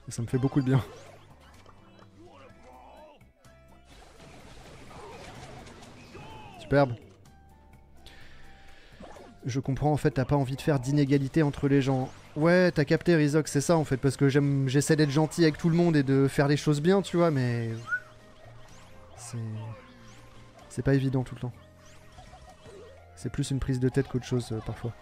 Et ça me fait beaucoup de bien. Superbe. Je comprends, en fait, t'as pas envie de faire d'inégalité entre les gens. Ouais, t'as capté, Rizox, c'est ça, en fait, parce que j'essaie d'être gentil avec tout le monde et de faire les choses bien, tu vois, mais... C'est... C'est pas évident tout le temps. C'est plus une prise de tête qu'autre chose, euh, parfois.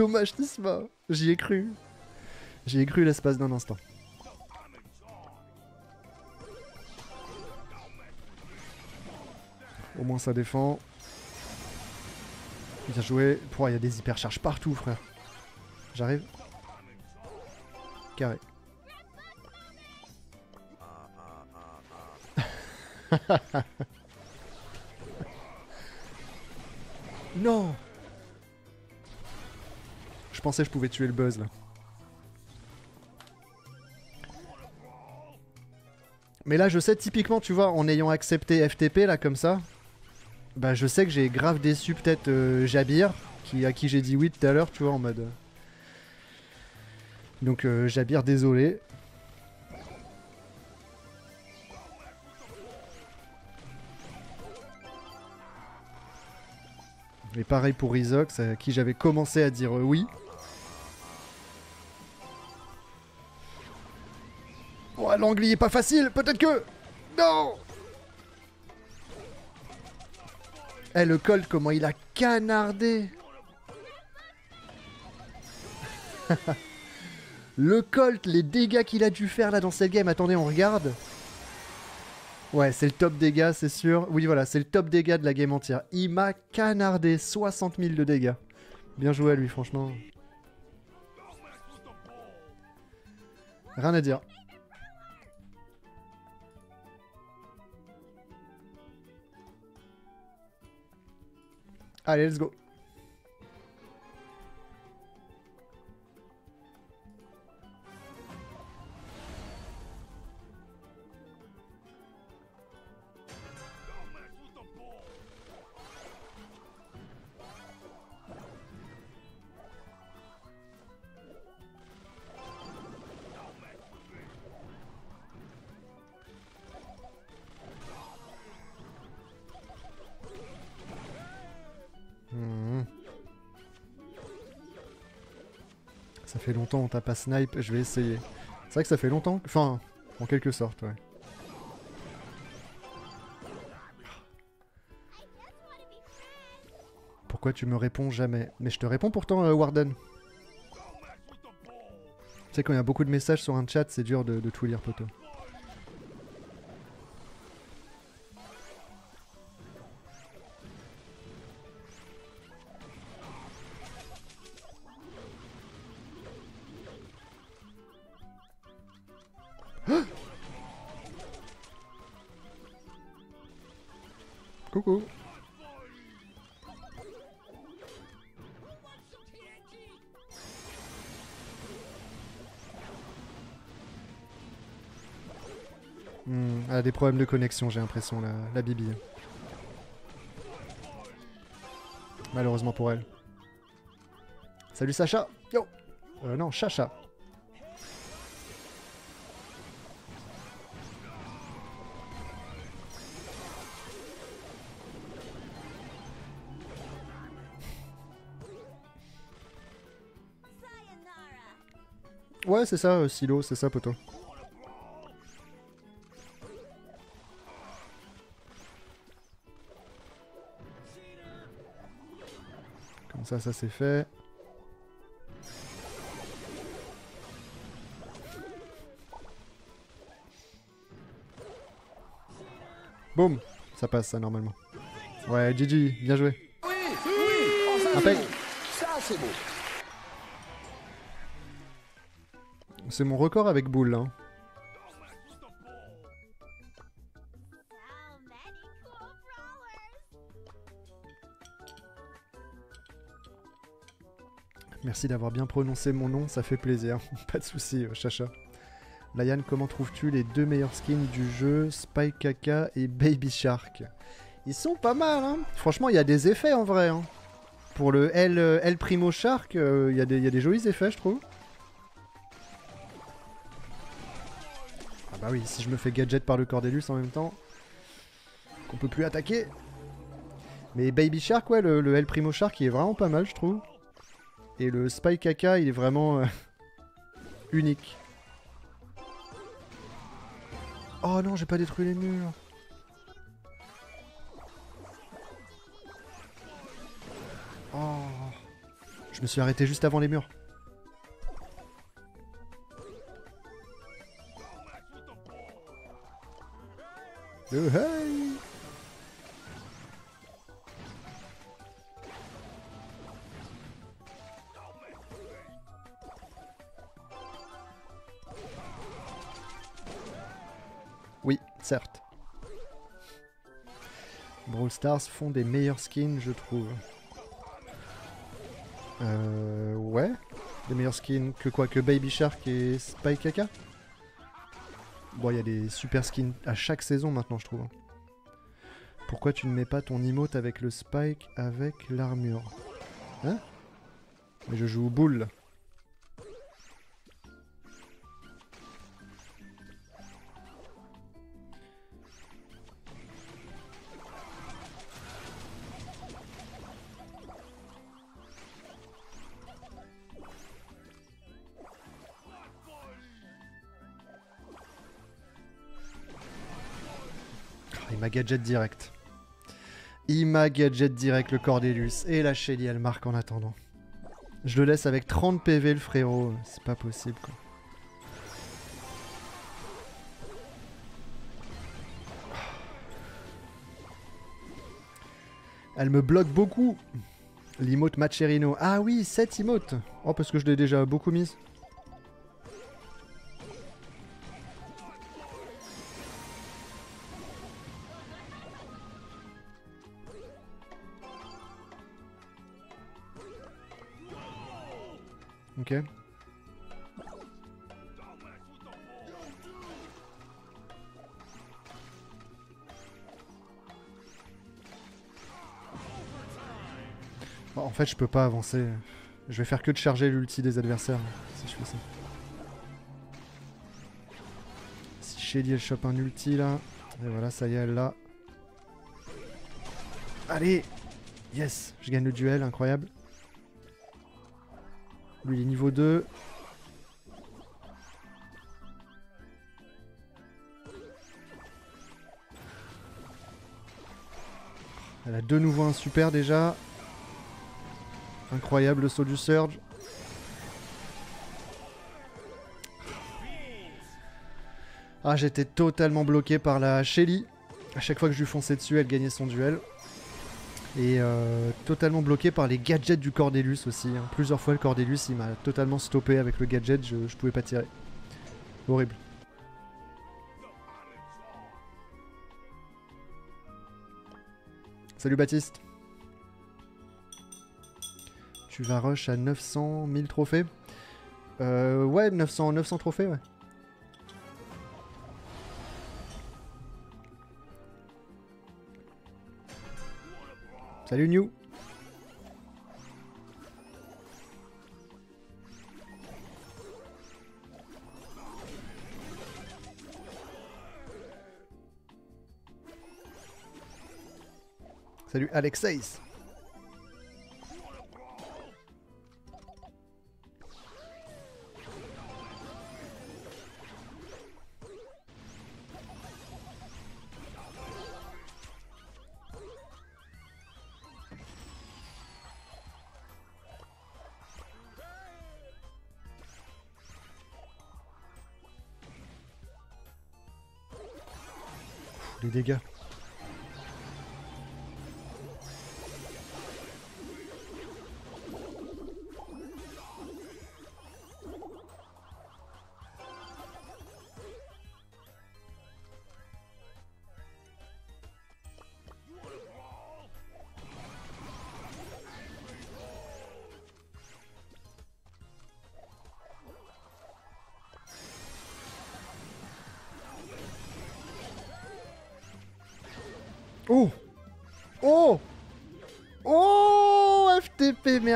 Dommage Tisma J'y ai cru. J'y ai cru l'espace d'un instant. Au moins ça défend. Bien joué. Pouah, Il y a des hypercharges partout, frère. J'arrive. Carré. non Je pensais que je pouvais tuer le buzz là. Mais là, je sais typiquement, tu vois, en ayant accepté FTP là comme ça, Bah, je sais que j'ai grave déçu peut-être euh, Jabir, qui, à qui j'ai dit oui tout à l'heure, tu vois, en mode. euh. Donc, euh, Jabir, désolé. Et pareil pour Isox, à qui j'avais commencé à dire oui. Oh, est pas facile, peut-être que. Non Eh, le Colt, comment il a canardé Le Colt, les dégâts qu'il a dû faire là dans cette game. Attendez, on regarde. Ouais, c'est le top dégâts, c'est sûr. Oui, voilà, c'est le top dégâts de la game entière. Il m'a canardé 60 000 de dégâts. Bien joué à lui, franchement. Rien à dire. Allez, let's go. Fait longtemps on t'a pas snipe, je vais essayer. C'est vrai que ça fait longtemps, enfin, en quelque sorte, ouais. Pourquoi tu me réponds jamais? Mais je te réponds pourtant, euh, Warden. Tu sais, quand il y a beaucoup de messages sur un chat, c'est dur de, de tout lire, poteau. Problèmes de connexion, j'ai l'impression, la, la Bibi. Malheureusement pour elle. Salut Sacha Yo euh, Non, Chacha. Ouais, c'est ça, euh, Silo, c'est ça, poteau. Ça, ça c'est fait. Boum Ça passe, ça, normalement. Ouais, GG, bien joué. Oui, oui, oh, ça, c'est beau. Ça, c'est beau. C'est mon record avec boule, hein. Merci d'avoir bien prononcé mon nom, ça fait plaisir. Pas de soucis, euh, Chacha. Layan, comment trouves-tu les deux meilleurs skins du jeu, Spike Kaka et Baby Shark? Ils sont pas mal, hein Franchement, il y a des effets en vrai. Hein. Pour le L, euh, L Primo Shark, euh, il y, a des- jolis effets, je trouve. Ah bah oui, si je me fais gadget par le Cordelius en même temps, qu'on peut plus attaquer. Mais Baby Shark, ouais, le, le L Primo Shark, il est vraiment pas mal, je trouve. Et le Spike Kaka, il est vraiment euh, unique. Oh non, j'ai pas détruit les murs. Oh. Je me suis arrêté juste avant les murs. Hey certes. Brawl Stars font des meilleurs skins, je trouve. Euh, ouais. Des meilleurs skins que quoi Que Baby Shark et Spike Kaka Bon, il y a des super skins à chaque saison maintenant, je trouve. Pourquoi tu ne mets pas ton emote avec le spike avec l'armure? Hein? Mais je joue boule. Gadget direct. Il m'a gadget direct le Cordelius. Et la Shelly, elle marque en attendant. Je le laisse avec 30 PV le frérot. C'est pas possible quoi. Elle me bloque beaucoup. L'emote Macherino. Ah oui, cette emote. Oh, parce que je l'ai déjà beaucoup mise. En fait, je peux pas avancer. Je vais faire que de charger l'ulti des adversaires si je fais ça. Si Shelly elle chope un ulti là. Et voilà, ça y est, elle l'a. Allez Yes Je gagne le duel, incroyable. Lui, il est niveau 2. Elle a de nouveau un super déjà. Incroyable le saut du Surge. Ah, j'étais totalement bloqué par la Shelly. À chaque fois que je lui fonçais dessus, elle gagnait son duel. Et euh, totalement bloqué par les gadgets du Cordelius aussi. hein. Plusieurs fois, le Cordelius, il m'a totalement stoppé avec le gadget, je, je pouvais pas tirer. Horrible. Salut Baptiste. Tu vas rush à 900 000 trophées? Euh, Ouais, 900, 900 trophées, ouais. Salut New. Salut Alexeis. Pff, Les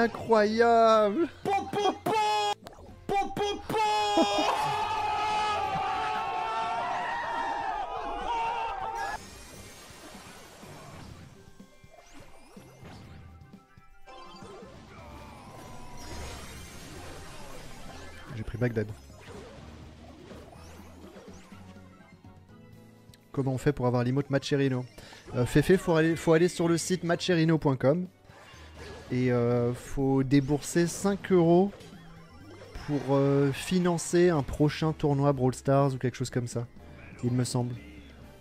incroyable. J'ai pris Bagdad. Comment on fait pour avoir l'emote Macherino? Euh, Fefe, faut aller, faut aller sur le site matcherino.com et euh, faut débourser 5 euros pour euh, financer un prochain tournoi Brawl Stars ou quelque chose comme ça, il me semble.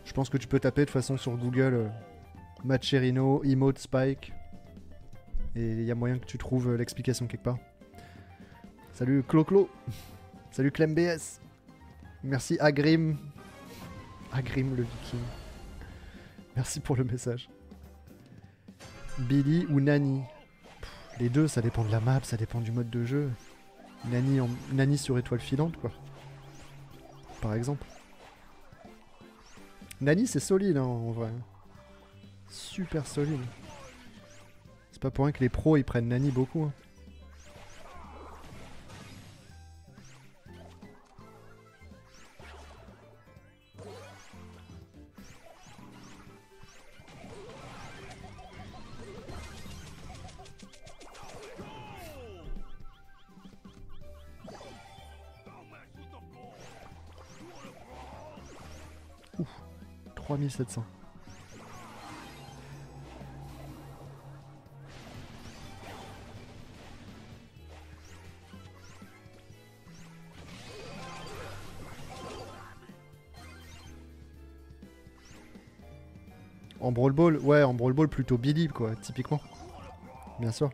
Je pense que tu peux taper de toute façon sur Google euh, Matcherino, emote Spike et il y a moyen que tu trouves euh, l'explication quelque part. Salut Clo-Clo Salut Clem BS Merci Agrim Agrim le viking. Merci pour le message. Billy ou Nani Les deux, ça dépend de la map, ça dépend du mode de jeu. Nani. Nani sur étoile filante, quoi. Par exemple. Nani, c'est solide, hein, en vrai. Super solide. C'est pas pour rien que les pros ils prennent Nani beaucoup. hein. 3700. En Brawl Ball, ouais, en Brawl Ball plutôt Billy quoi, typiquement. Bien sûr.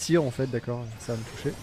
Tire en fait, d'accord, ça va me toucher.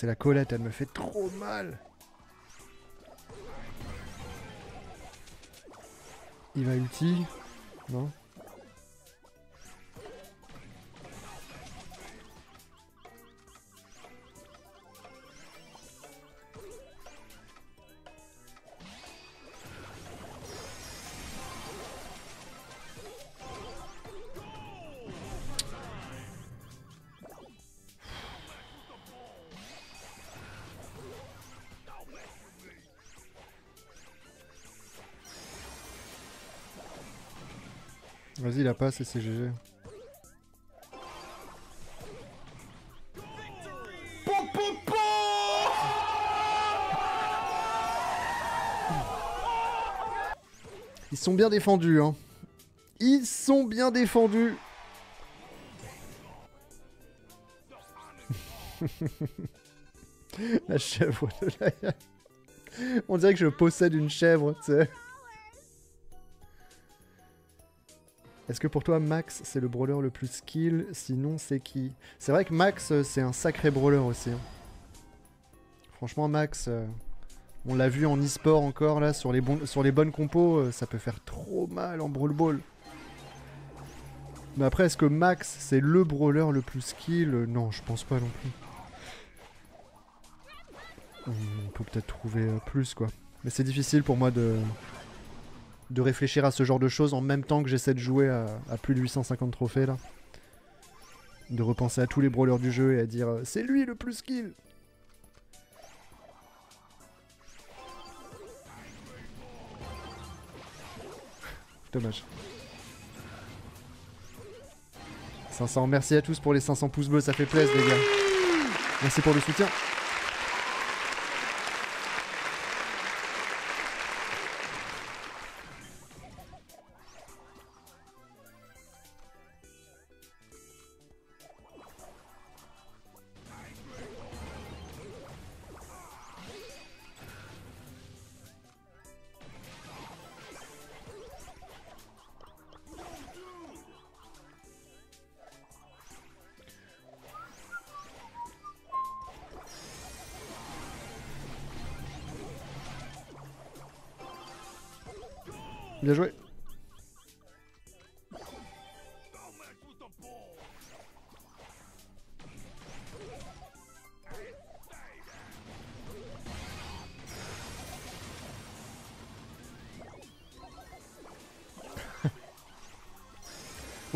C'est la Colette, elle me fait trop mal. Il va ulti Non? C'est. Ils sont bien défendus, hein. Ils sont bien défendus. la chèvre de. On dirait que je possède une chèvre, tu sais. Est-ce que pour toi Max c'est le brawler le plus skill? Sinon c'est qui? C'est vrai que Max euh, c'est un sacré brawler aussi. hein. Franchement Max, euh, on l'a vu en e-sport encore là sur les, bonnes compos, euh, ça peut faire trop mal en brawl ball. Mais après est-ce que Max c'est le brawler le plus skill? Non je pense pas non plus. On peut peut-être trouver plus quoi. Mais c'est difficile pour moi de, de réfléchir à ce genre de choses en même temps que j'essaie de jouer à, plus de 850 trophées là. De repenser à tous les brawlers du jeu et à dire euh, c'est lui le plus skill. Dommage. 500, merci à tous pour les 500 pouces bleus, ça fait plaisir les gars. Merci pour le soutien.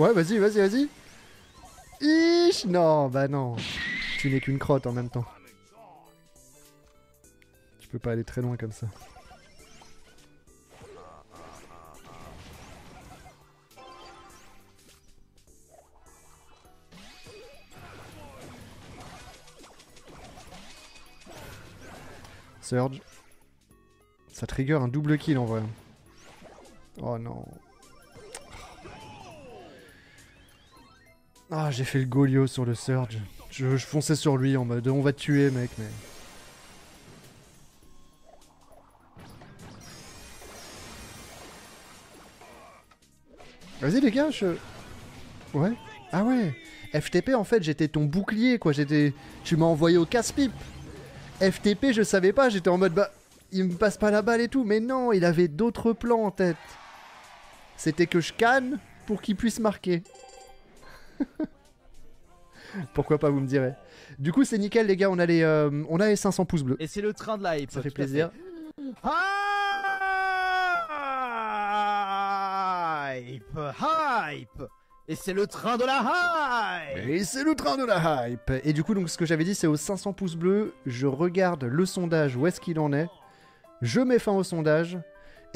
Ouais, vas-y, vas-y, vas-y. Ich Non, bah non. Tu n'es qu'une crotte en même temps. Tu peux pas aller très loin comme ça. Surge. Ça trigger un double kill en vrai. Oh non. Ah, j'ai fait le Golio sur le Surge. Je, fonçais sur lui en mode on va te tuer, mec, mais. Vas-y, les gars, je. Ouais. Ah ouais. FTP, en fait, j'étais ton bouclier, quoi. J'étais. Tu m'as envoyé au casse-pipe. FTP, je savais pas. J'étais en mode bah. Il me passe pas la balle et tout. Mais non, il avait d'autres plans en tête. C'était que je canne pour qu'il puisse marquer. Pourquoi pas, vous me direz. Du coup, c'est nickel, les gars. On a les, euh, on a les 500 pouces bleus. Et c'est le train de la hype. Ça fait plaisir. Hype Hype Et c'est le train de la hype Et c'est le train de la hype. Et du coup, donc, ce que j'avais dit, c'est aux 500 pouces bleus. Je regarde le sondage, où est-ce qu'il en est. Je mets fin au sondage.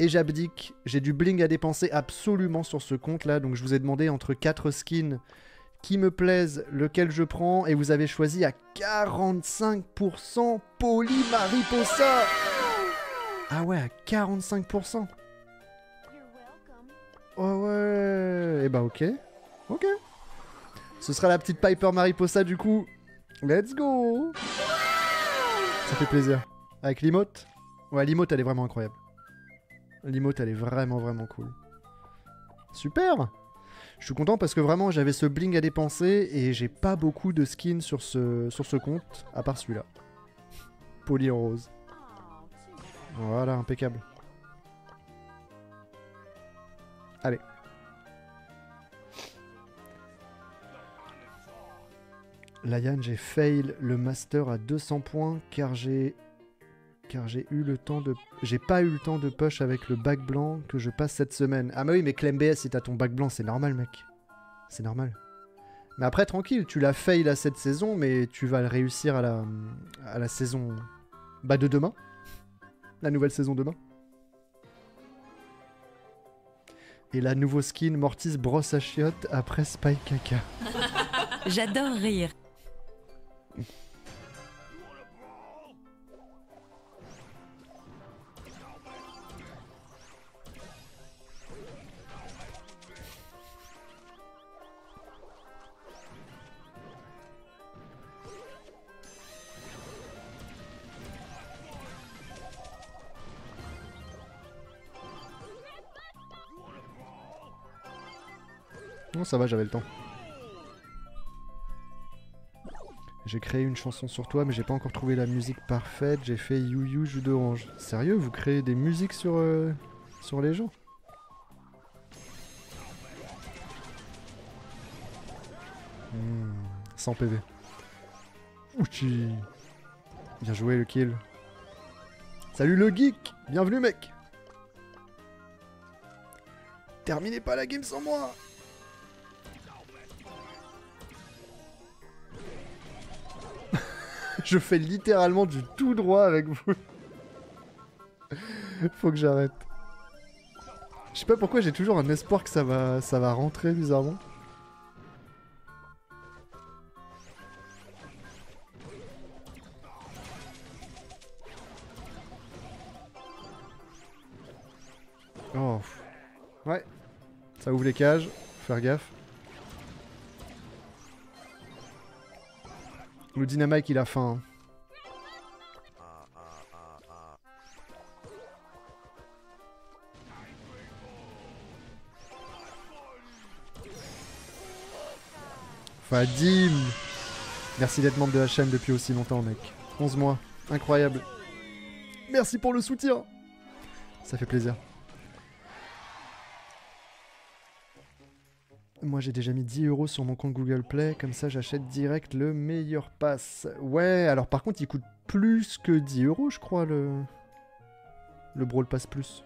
Et j'abdique. J'ai du bling à dépenser absolument sur ce compte-là. Donc, je vous ai demandé entre 4 skins qui me plaisent, lequel je prends. Et vous avez choisi à 45% Poly Mariposa. Ah ouais, à 45%. Oh ouais. Et bah, ok. Ok. Ce sera la petite Piper Mariposa du coup. Let's go Ça fait plaisir. Avec l'emote Ouais, l'emote elle est vraiment incroyable. L'emote elle est vraiment vraiment cool. Super Je suis content parce que vraiment j'avais ce bling à dépenser et j'ai pas beaucoup de skins sur ce, sur ce compte, à part celui-là. Poly en rose. Voilà, impeccable. Allez. Layan, j'ai fail le master à 200 points car j'ai car j'ai eu le temps de j'ai pas eu le temps de push avec le bac blanc que je passe cette semaine. Ah bah oui, mais Clem BS si t'as ton bac blanc, c'est normal, mec. C'est normal. Mais après tranquille, tu l'as fail à cette saison mais tu vas le réussir à la saison bah de demain. La nouvelle saison demain. Et la nouveau skin Mortis brosse à chiottes après Spike Caca. J'adore rire. Non, ça va, j'avais le temps. J'ai créé une chanson sur toi, mais j'ai pas encore trouvé la musique parfaite. J'ai fait You You jus d'orange. Sérieux, vous créez des musiques sur, euh, sur les gens? Hmm, 100 PV. Ouchi. Bien joué le kill. Salut le geek Bienvenue mec Terminez pas la game sans moi Je fais littéralement du tout droit avec vous. Faut que j'arrête. Je sais pas pourquoi j'ai toujours un espoir que ça va, ça va rentrer bizarrement. Oh. Ouais. Ça ouvre les cages. Faut faire gaffe. Le dynamite il a faim. Fadim Merci d'être membre de la chaîne depuis aussi longtemps mec. 11 mois. Incroyable. Merci pour le soutien. Ça fait plaisir. Moi j'ai déjà mis 10 euros sur mon compte Google Play, comme ça j'achète direct le meilleur pass. Ouais, alors par contre il coûte plus que 10 euros je crois le... Le Brawl Pass Plus.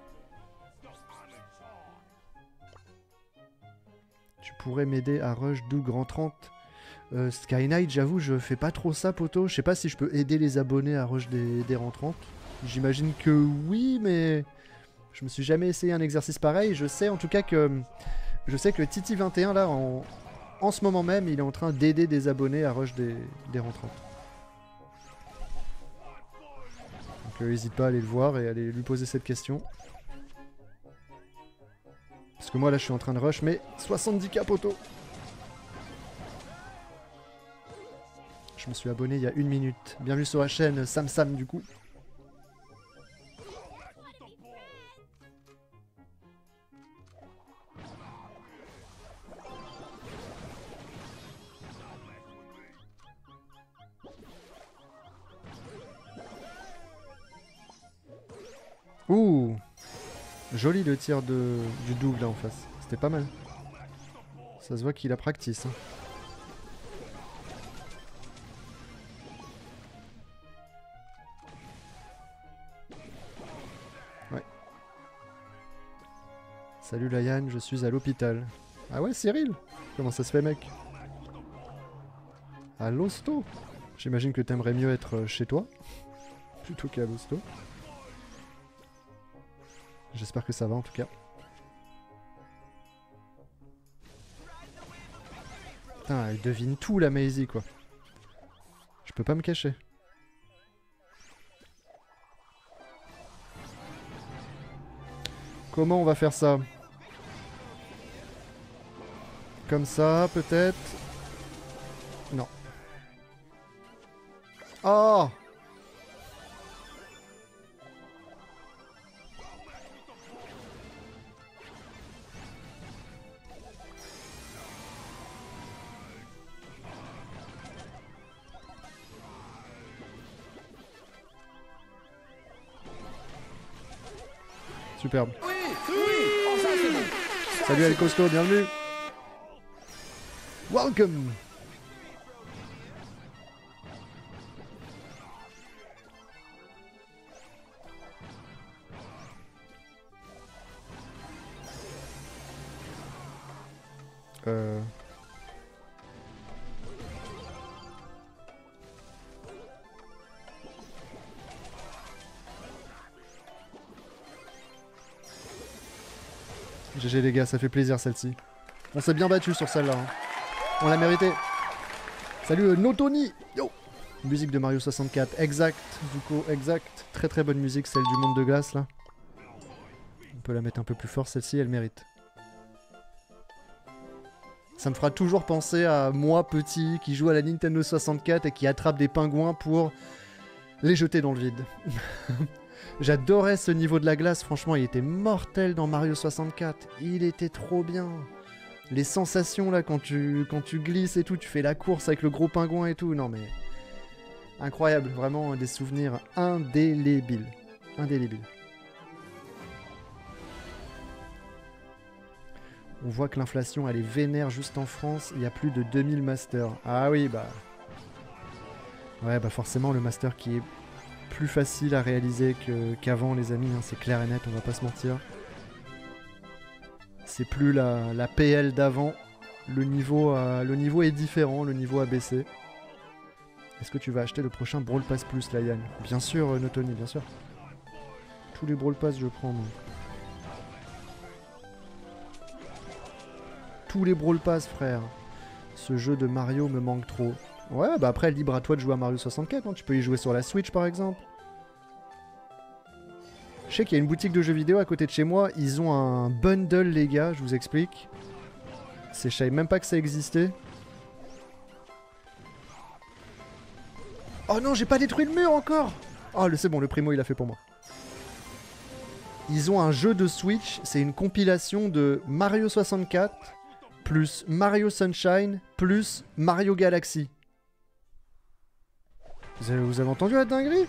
Tu pourrais m'aider à Rush Doug Grand 30. Euh, Sky Knight, j'avoue, je fais pas trop ça, poto. Je sais pas si je peux aider les abonnés à Rush des, des 30. J'imagine que oui, mais je me suis jamais essayé un exercice pareil. Je sais en tout cas que je sais que le Titi 21 là, en, en ce moment même, il est en train d'aider des abonnés à Rush des, des 30. Donc euh, n'hésite pas à aller le voir et aller lui poser cette question. Parce que moi là je suis en train de rush, mais 70k poteau Je me suis abonné il y a une minute. Bienvenue sur la chaîne Sam Sam du coup. Ouh Joli le tir de, du double là en face. C'était pas mal. Ça se voit qu'il a practice. hein. Ouais. Salut Layan, je suis à l'hôpital. Ah ouais Cyril? Comment ça se fait mec? À l'hosto? J'imagine que t'aimerais mieux être euh, chez toi plutôt qu'à l'hosto. J'espère que ça va en tout cas. Putain, elle devine tout la Maisie quoi. Je peux pas me cacher. Comment on va faire ça? Comme ça, peut-être? Non. Oh Superbe. Salut El Costo, bienvenue. Welcome. Les gars, ça fait plaisir celle-ci. On s'est bien battu sur celle-là. hein. On l'a mérité. Salut euh, Notoni Yo Musique de Mario 64, exact, Zuko, exact. Très très bonne musique, celle du monde de glace là. On peut la mettre un peu plus fort, celle-ci, elle mérite. Ça me fera toujours penser à moi petit qui joue à la Nintendo 64 et qui attrape des pingouins pour les jeter dans le vide. J'adorais ce niveau de la glace, franchement, il était mortel dans Mario 64. Il était trop bien. Les sensations là quand tu quand glisses et tout, tu fais la course avec le gros pingouin et tout, non mais incroyable, vraiment des souvenirs indélébiles. Indélébiles. On voit que l'inflation elle est vénère juste en France, il y a plus de 2000 masters. Ah oui, bah Ouais, bah forcément le master qui est plus facile à réaliser qu'avant les amis, hein, c'est clair et net, on va pas se mentir. C'est plus la, PL d'avant. Le niveau, est différent, le niveau a baissé. Est-ce que tu vas acheter le prochain Brawl Pass Plus, la Yann? Bien sûr, euh, Notoni, bien sûr. Tous les Brawl Pass, je prends. Tous les Brawl Pass, frère. Ce jeu de Mario me manque trop. Ouais, bah après, libre à toi de jouer à Mario 64. hein. Tu peux y jouer sur la Switch, par exemple. Je sais qu'il y a une boutique de jeux vidéo à côté de chez moi. Ils ont un bundle, les gars, je vous explique. Je savais même pas que ça existait. Oh non, j'ai pas détruit le mur encore Oh, c'est bon, le primo, il a fait pour moi. Ils ont un jeu de Switch, c'est une compilation de Mario 64, plus Mario Sunshine, plus Mario Galaxy. Vous avez, entendu la dinguerie?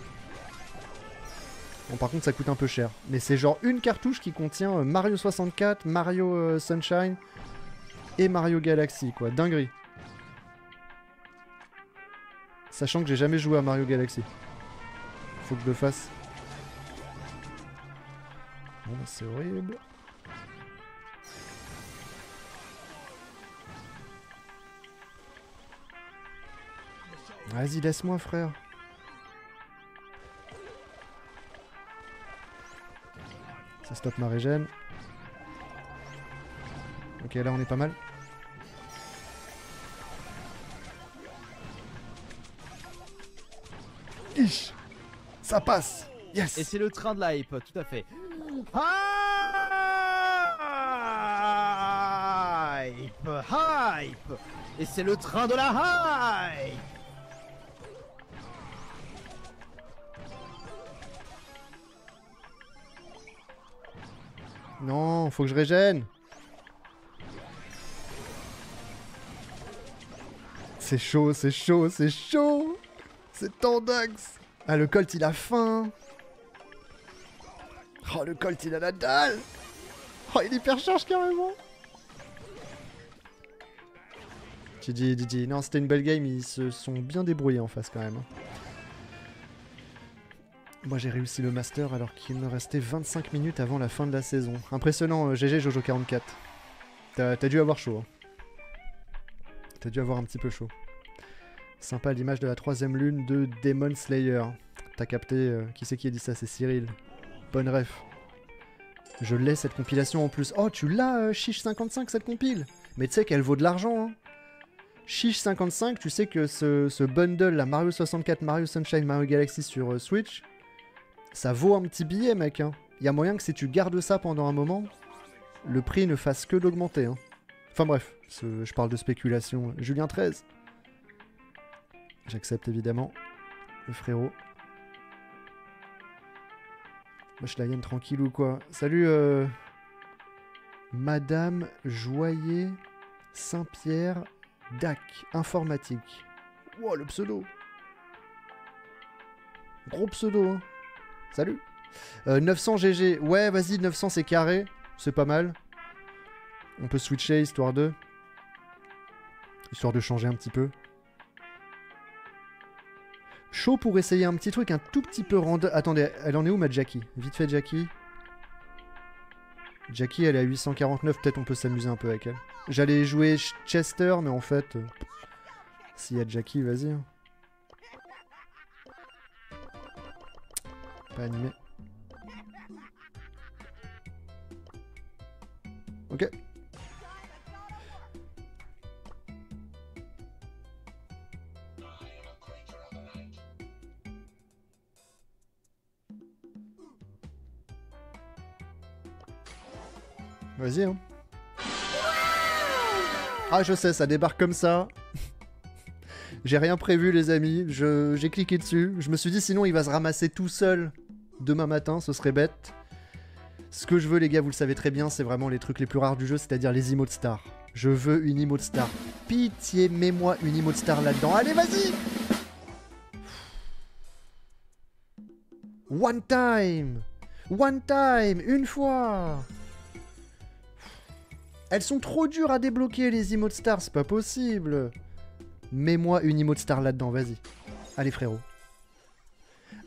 Bon, par contre, ça coûte un peu cher. Mais c'est genre une cartouche qui contient euh, Mario 64, Mario euh, Sunshine et Mario Galaxy, quoi. Dinguerie. Sachant que j'ai jamais joué à Mario Galaxy. Faut que je le fasse. Bon, bah, c'est horrible. Vas-y, laisse-moi, frère. Ça stoppe ma régène. Ok, là on est pas mal. Ich Ça passe Yes Et c'est le train de la hype, tout à fait. Hype Hype Et c'est le train de la hype Non, faut que je régène. C'est chaud, c'est chaud, c'est chaud. C'est tendax. Ah, le Colt, il a faim. Oh, le Colt, il a la dalle. Oh, il hypercharge carrément. GG, GG. Non, c'était une belle game. Ils se sont bien débrouillés en face quand même. Moi j'ai réussi le master alors qu'il me restait 25 minutes avant la fin de la saison. Impressionnant, euh, GG Jojo44. T'as t'as dû avoir chaud. hein. T'as dû avoir un petit peu chaud. Sympa l'image de la troisième lune de Demon Slayer. T'as capté, euh, qui c'est qui a dit ça? C'est Cyril. Bonne ref. Je l'ai cette compilation en plus. Oh, tu l'as, euh, Chiche55, cette compile? Mais tu sais qu'elle vaut de l'argent, hein Chiche55, tu sais que ce, bundle, la Mario 64, Mario Sunshine, Mario Galaxy sur Switch, ça vaut un petit billet, mec. Il y a moyen que si tu gardes ça pendant un moment, le prix ne fasse que d'augmenter. hein. Enfin bref, je parle de spéculation. Julien 13. J'accepte évidemment. Le frérot. Wesh la tranquille ou quoi? Salut euh, Madame Joyer Saint-Pierre DAC Informatique. Wow le pseudo Gros pseudo hein. Salut Euh, 900 GG. Ouais, vas-y, 900 c'est carré. C'est pas mal. On peut switcher histoire de. Histoire de changer un petit peu. Chaud pour essayer un petit truc un tout petit peu random. Attendez, elle en est où ma Jackie? Vite fait Jackie. Jackie elle est à 849, peut-être on peut s'amuser un peu avec elle. J'allais jouer Ch- Chester, mais en fait... euh, S'il y a Jackie, vas-y. Pas animé. Ok. Vas-y, hein. Ah, je sais, ça débarque comme ça. J'ai rien prévu, les amis. J'ai cliqué dessus. Je me suis dit, sinon, il va se ramasser tout seul demain matin. Ce serait bête. Ce que je veux, les gars, vous le savez très bien, c'est vraiment les trucs les plus rares du jeu, c'est-à-dire les emotes stars. Je veux une emote star. Pitié, mets-moi une emote star là-dedans. Allez, vas-y One time One time Une fois Elles sont trop dures à débloquer, les emote stars, c'est pas possible Mets-moi une emote star là-dedans, vas-y. Allez, frérot.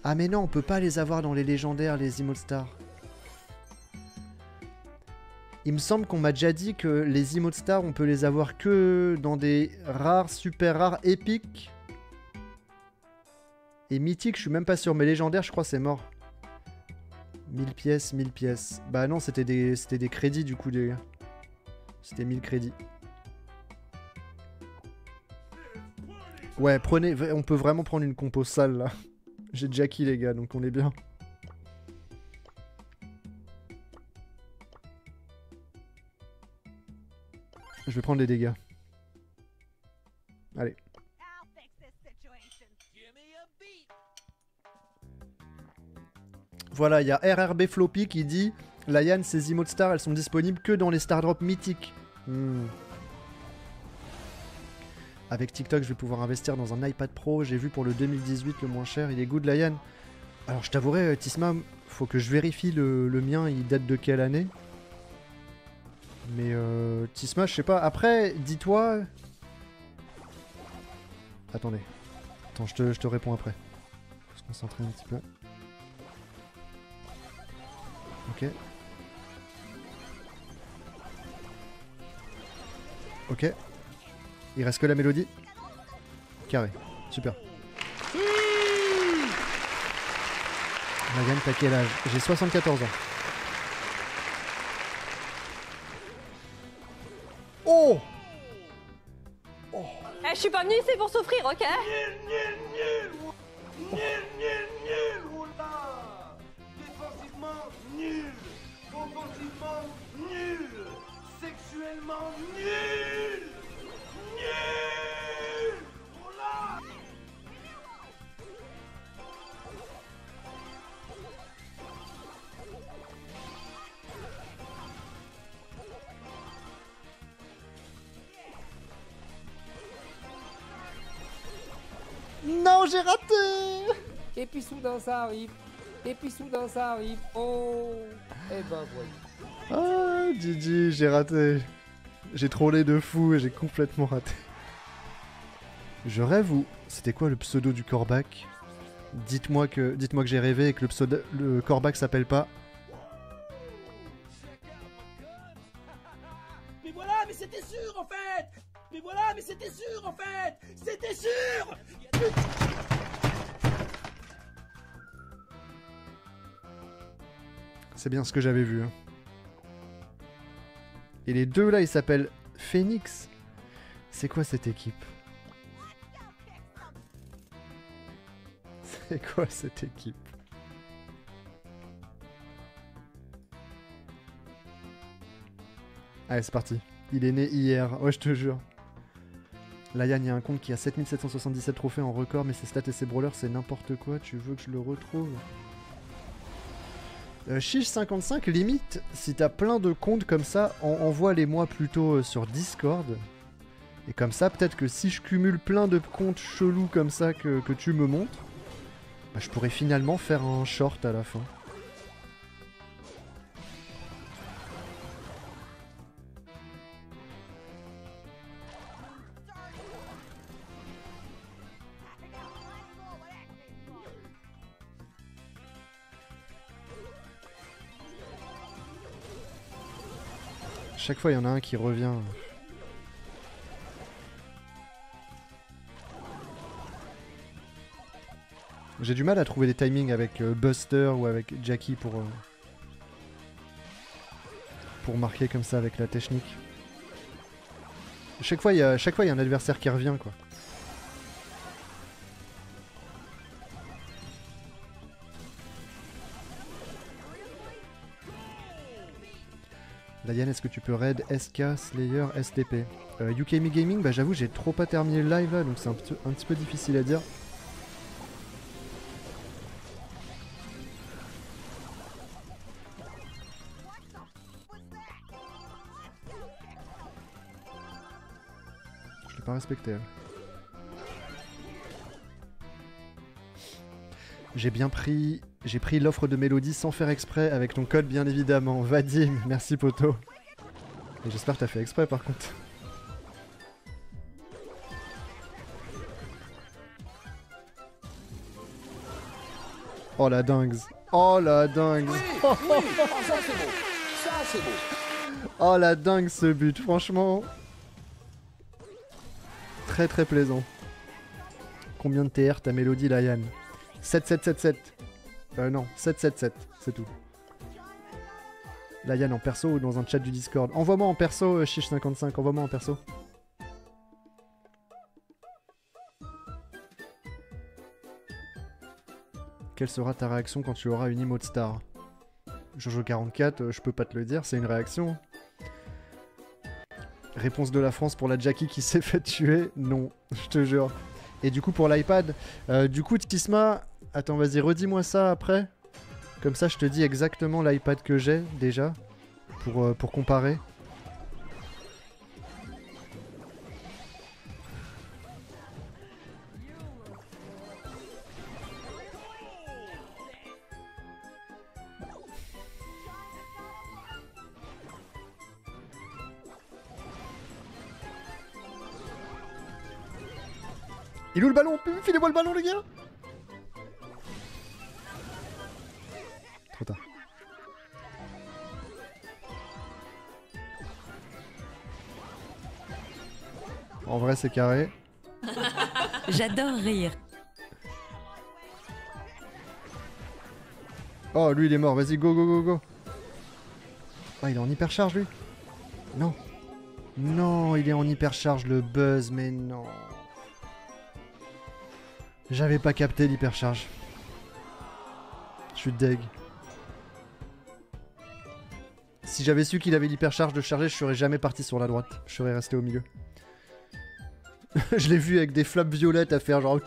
Ah mais non, on peut pas les avoir dans les légendaires, les emote stars. Il me semble qu'on m'a déjà dit que les emote stars, on peut les avoir que dans des rares, super rares, épiques. Et mythiques, je suis même pas sûr, mais légendaires, je crois c'est mort. 1000 pièces, 1000 pièces. Bah non, c'était des, des crédits du coup, des... C'était 1000 crédits. Ouais, prenez, on peut vraiment prendre une compo sale là. J'ai Jackie les gars, donc on est bien. Je vais prendre les dégâts. Allez. Voilà, il y a RRB Floppy qui dit La Yann, ces emotes stars, elles sont disponibles que dans les Star Drop mythiques. Hmm. Avec TikTok, je vais pouvoir investir dans un iPad Pro. J'ai vu pour le 2018 le moins cher. Il est good, Yann. Alors, je t'avouerai, euh, Tisma, faut que je vérifie le, le mien. Il date de quelle année? Mais euh, Tisma, je sais pas. Après, dis-toi. Attendez. Attends, je te, je te réponds après. Faut se concentrer un petit peu. Ok. Ok. Il reste que la mélodie. Carré. Super. Marianne, t'as quel âge J'ai 74 ans. Oh Oh eh, Je suis pas venu ici pour souffrir, ok Nul, nul, nul Oula Défensivement nul Offensivement nul Sexuellement nul puis soudain ça arrive. Et puis soudain ça arrive. Oh Eh ben voilà. Ah, Gigi, j'ai raté. J'ai trollé de fou et j'ai complètement raté. Je rêve ou... C'était quoi le pseudo du Corbac? Dites-moi que, dites-moi que j'ai rêvé et que le, pseudo... le Corbac s'appelle pas... C'est bien ce que j'avais vu. hein. Et les deux là, ils s'appellent Phoenix. C'est quoi cette équipe? C'est quoi cette équipe? Allez, c'est parti. Il est né hier. Ouais, je te jure. Là, Yann, il y a un compte qui a 7777 trophées en record, mais ses stats et ses brawlers, c'est n'importe quoi. Tu veux que je le retrouve? Chiche55, limite, si t'as plein de comptes comme ça, en- envoie-les-moi plutôt euh, sur Discord. Et comme ça, peut-être que si je cumule plein de comptes chelous comme ça que, que tu me montres, bah, je pourrais finalement faire un short à la fin. Chaque fois, il y en a un qui revient. J'ai du mal à trouver des timings avec euh, Buster ou avec Jackie pour euh, pour marquer comme ça avec la technique. Chaque fois, il y a chaque fois y a un adversaire qui revient quoi. Diane, est-ce que tu peux raid SK, Slayer, STP euh, UKME Gaming, bah j'avoue, j'ai trop pas terminé le live là, donc c'est un, petit- peu difficile à dire. Je l'ai pas respecté. elle. J'ai bien pris, j'ai pris l'offre de Mélodie sans faire exprès avec ton code bien évidemment. Vadim, merci poto. Et j'espère que t'as fait exprès par contre. Oh la dingue. Oh la dingue. ça c'est beau Ça c'est beau Oh la dingue ce but, franchement. Très très plaisant. Combien de TR ta mélodie là Yann 7777. Euh non, 777, c'est tout. Là Yann en perso ou dans un chat du Discord. Envoie-moi en perso euh, Chiche55, envoie-moi en perso. Quelle sera ta réaction quand tu auras une emote star? Jojo44, euh, je peux pas te le dire, c'est une réaction. Réponse de la France pour la Jackie qui s'est fait tuer? Non, je te jure. Et du coup pour l'iPad, euh, du coup Tisma, attends vas-y redis-moi ça après. Comme ça je te dis exactement l'iPad que j'ai déjà pour, euh, pour comparer. Il est où le ballon? Filez-moi le ballon les gars Trop tard. En vrai c'est carré. J'adore rire. Oh lui il est mort, vas-y go go go go. Ah il est en hypercharge lui Non. Non, il est en hypercharge le buzz, mais non. J'avais pas capté l'hypercharge. Je suis deg. Si j'avais su qu'il avait l'hypercharge de charger, je serais jamais parti sur la droite. Je serais resté au milieu. je l'ai vu avec des flammes violettes à faire genre...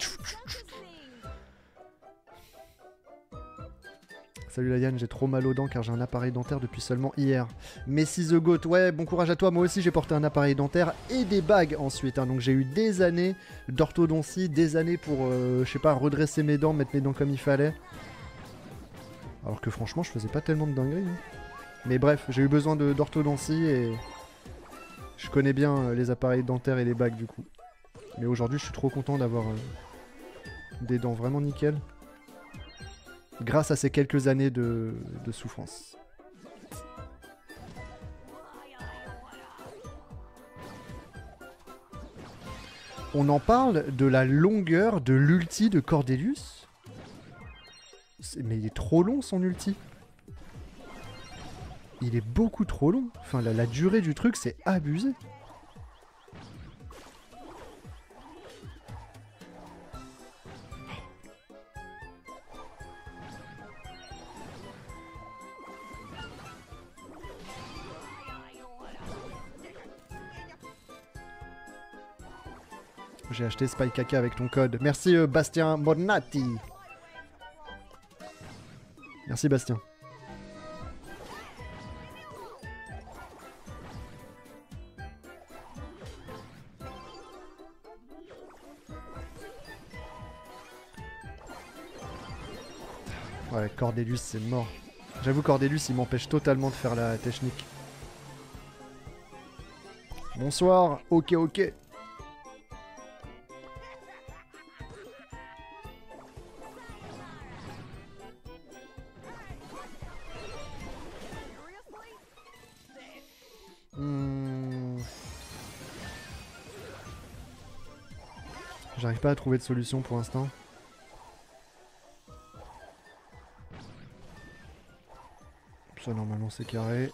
Salut la Yann, j'ai trop mal aux dents car j'ai un appareil dentaire depuis seulement hier. Messi The Goat, ouais, bon courage à toi. Moi aussi, j'ai porté un appareil dentaire et des bagues ensuite. hein. Donc j'ai eu des années d'orthodontie, des années pour, euh, je sais pas, redresser mes dents, mettre mes dents comme il fallait. Alors que franchement, je faisais pas tellement de dingueries. hein. Mais bref, j'ai eu besoin d'orthodontie et je connais bien euh, les appareils dentaires et les bagues du coup. Mais aujourd'hui, je suis trop content d'avoir euh, des dents vraiment nickel. Grâce à ces quelques années de, de souffrance. On en parle de la longueur de l'ulti de Cordelius? Mais il est trop long son ulti. Il est beaucoup trop long. Enfin, la, durée du truc, c'est abusé. J'ai acheté Spy Caca avec ton code. Merci euh, Bastien Bonatti. Merci Bastien. Cordelius, c'est mort. J'avoue, Cordelius, il m'empêche totalement de faire la technique. Bonsoir, ok, ok. Hmm. J'arrive pas à trouver de solution pour l'instant. Ça normalement c'est carré.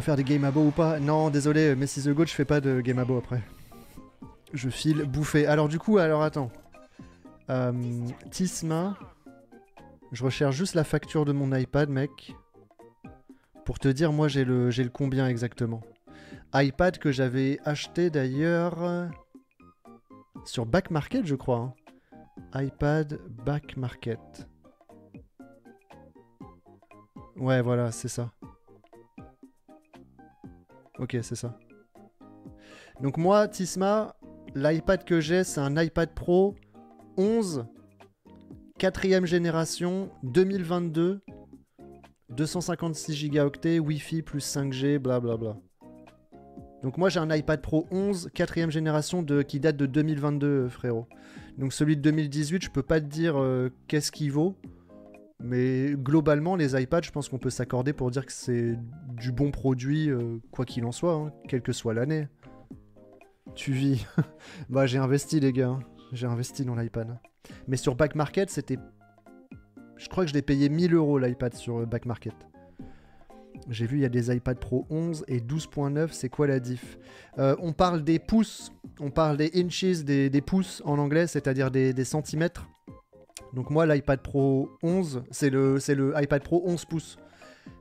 Faire des game abo ou pas Non, désolé, Messi the Goat, je fais pas de game abo après. Je file bouffer. Alors du coup, alors attends. Euh, Tisma. Je recherche juste la facture de mon iPad, mec. Pour te dire, moi j'ai le, le combien exactement. iPad que j'avais acheté d'ailleurs sur Back Market, je crois. hein. iPad Back Market. Ouais, voilà, c'est ça. Ok, c'est ça. Donc moi, Tisma, l'iPad que j'ai, c'est un iPad Pro 11, quatrième génération, 2022, 256 Go Wi-Fi plus 5G, blablabla. Donc moi j'ai un iPad Pro 11, quatrième génération de, qui date de 2022, euh, frérot. Donc celui de 2018, je peux pas te dire euh, qu'est-ce qu'il vaut. Mais globalement, les iPads, je pense qu'on peut s'accorder pour dire que c'est du bon produit, euh, quoi qu'il en soit, hein, quelle que soit l'année. Tu vis. bah, j'ai investi, les gars. J'ai investi dans l'iPad. Mais sur Back Market, c'était. Je crois que je l'ai payé 1000 euros l'iPad sur euh, Back Market. J'ai vu, il y a des iPad Pro 11 et 12.9. C'est quoi la diff? Euh, On parle des pouces, on parle des inches, des, pouces en anglais, c'est-à-dire des, des centimètres. Donc moi, l'iPad Pro 11, c'est le, le iPad Pro 11 pouces.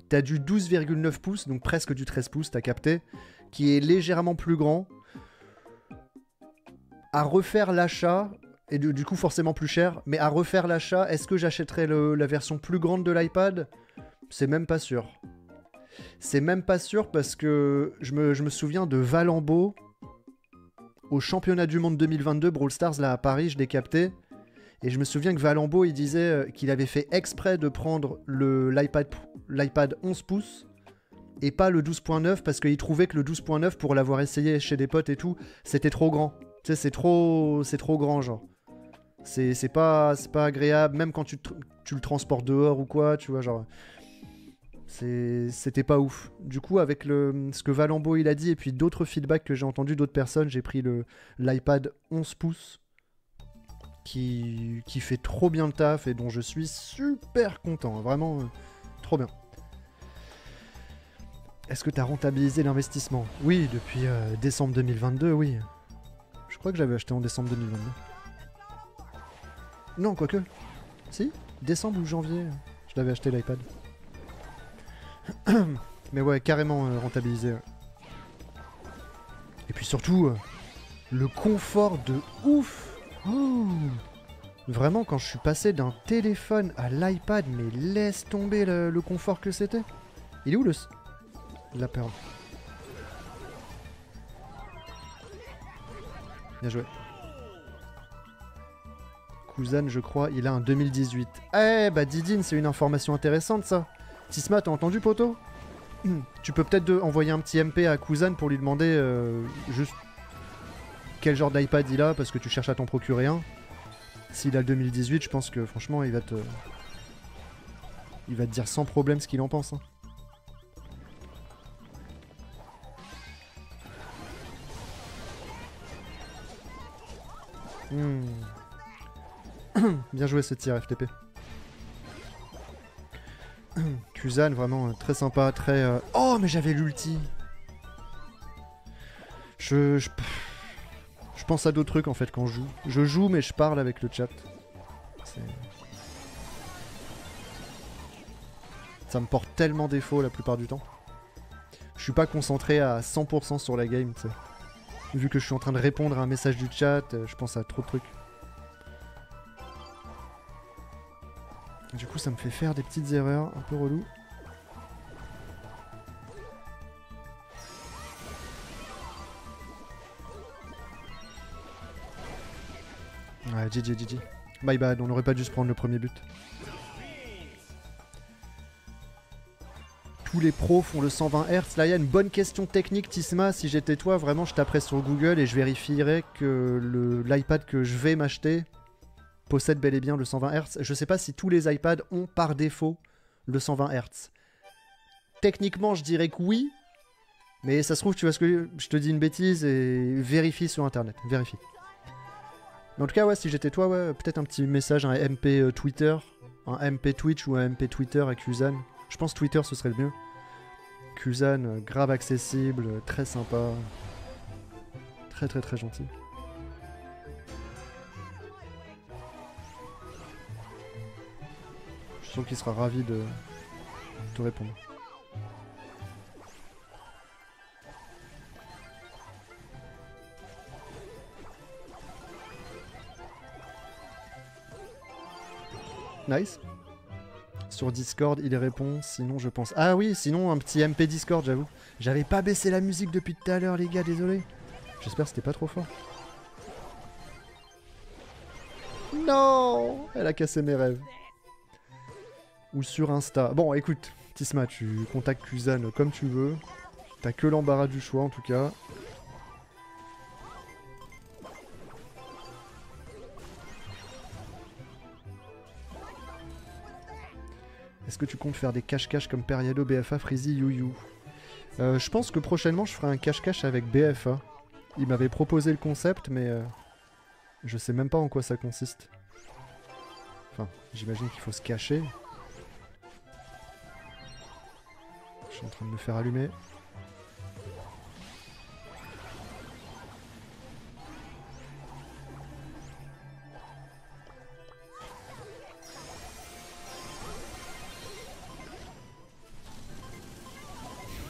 T'as du 12,9 pouces, donc presque du 13 pouces, t'as capté, qui est légèrement plus grand. À refaire l'achat, et du, coup forcément plus cher, mais à refaire l'achat, est-ce que j'achèterais la version plus grande de l'iPad? C'est même pas sûr. C'est même pas sûr parce que je me, je me souviens de Valambo au championnat du monde 2022, Brawl Stars, là à Paris, je l'ai capté. Et je me souviens que Valambo, il disait euh, qu'il avait fait exprès de prendre l'iPad l'iPad 11 pouces et pas le 12.9 parce qu'il trouvait que le 12.9, pour l'avoir essayé chez des potes et tout, c'était trop grand. C'est trop, trop grand, genre. C'est pas, pas agréable, même quand tu, le transportes dehors ou quoi, tu vois, genre. C'était pas ouf. Du coup, avec le, ce que Valambo il a dit et puis d'autres feedbacks que j'ai entendus d'autres personnes, j'ai pris l'iPad 11 pouces qui, fait trop bien le taf et dont je suis super content. Vraiment, euh, trop bien. Est-ce que tu as rentabilisé l'investissement? Oui, depuis euh, décembre 2022, oui. Je crois que j'avais acheté en décembre 2022. Non, quoique. Si Décembre ou janvier, je l'avais acheté l'iPad. Mais ouais, carrément euh, rentabilisé. Et puis surtout, le confort de ouf. Oh. Vraiment, quand je suis passé d'un téléphone à l'iPad, mais laisse tomber le, confort que c'était. Il est où le... La perle Bien joué. Kuzan, je crois, il a un 2018. Eh bah Didine, c'est une information intéressante ça. Tisma, t'as entendu poteau? Tu peux peut-être envoyer un petit MP à Kuzan pour lui demander euh, juste quel genre d'iPad il a parce que tu cherches à t'en procurer un. S'il a le 2018, je pense que franchement, il va te. Il va te dire sans problème ce qu'il en pense. hein. Hmm. Bien joué ce tir FTP. Kuzan, vraiment euh, très sympa, très... euh, Oh, mais j'avais l'ulti je, je... je pense à d'autres trucs en fait quand je joue. Je joue mais je parle avec le chat. Ça me porte tellement défaut la plupart du temps. Je suis pas concentré à 100% sur la game, tu sais. Vu que je suis en train de répondre à un message du chat, euh, je pense à trop de trucs. Du coup, ça me fait faire des petites erreurs un peu relou. Ouais, GG, GG. My bad, on aurait pas dû se prendre le premier but. Tous les pros font le 120 Hz. Là, il y a une bonne question technique, Tisma. Si j'étais toi, vraiment, je taperais sur Google et je vérifierais que l'iPad que je vais m'acheter possède bel et bien le 120 Hz. Je sais pas si tous les iPads ont par défaut le 120 Hz. Techniquement, je dirais que oui. Mais ça se trouve, tu vois ce que je te dis une bêtise et vérifie sur internet. Vérifie. En tout cas, ouais, si j'étais toi, ouais, peut-être un petit message, un MP euh, Twitter, un MP Twitch ou un MP Twitter à Kuzan. Je pense Twitter ce serait le mieux. Kuzan, euh, grave accessible, euh, très sympa. Très très très gentil. Je sûr qu'il sera ravi de te répondre. Nice. Sur Discord, il répond. Sinon, je pense. Ah oui, sinon, un petit MP Discord, j'avoue. J'avais pas baissé la musique depuis tout à l'heure, les gars, désolé. J'espère que c'était pas trop fort. Non Elle a cassé mes rêves. Ou sur Insta. Bon, écoute, Tisma, tu contactes Kuzan comme tu veux. T'as que l'embarras du choix, en tout cas. Est-ce que tu comptes faire des cache-cache comme Periado, BFA, Freezy, Yu Euh, Je pense que prochainement je ferai un cache-cache avec BFA. Il m'avait proposé le concept, mais euh, je sais même pas en quoi ça consiste. Enfin, j'imagine qu'il faut se cacher. Je suis en train de me faire allumer.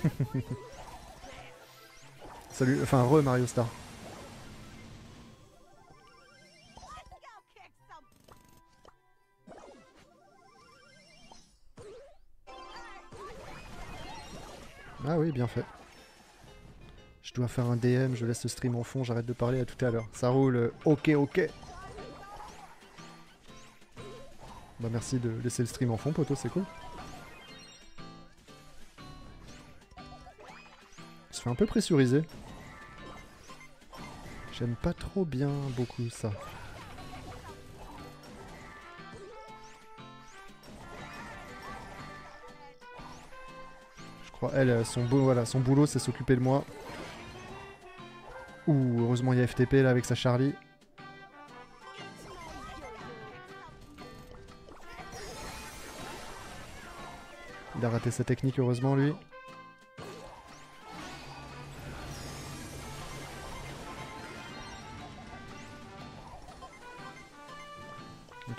Salut, enfin re Mario Star. Ah oui, bien fait. Je dois faire un DM, je laisse le stream en fond, j'arrête de parler à tout à l'heure. Ça roule, euh, ok, ok. Bah merci de laisser le stream en fond, poto, c'est cool. Un peu pressuriser. J'aime pas trop bien beaucoup ça. crois, elle, son, voilà, son boulot, c'est s'occuper de moi. Ouh, heureusement, il y a FTP là avec sa Charlie. Il a raté sa technique, heureusement, lui.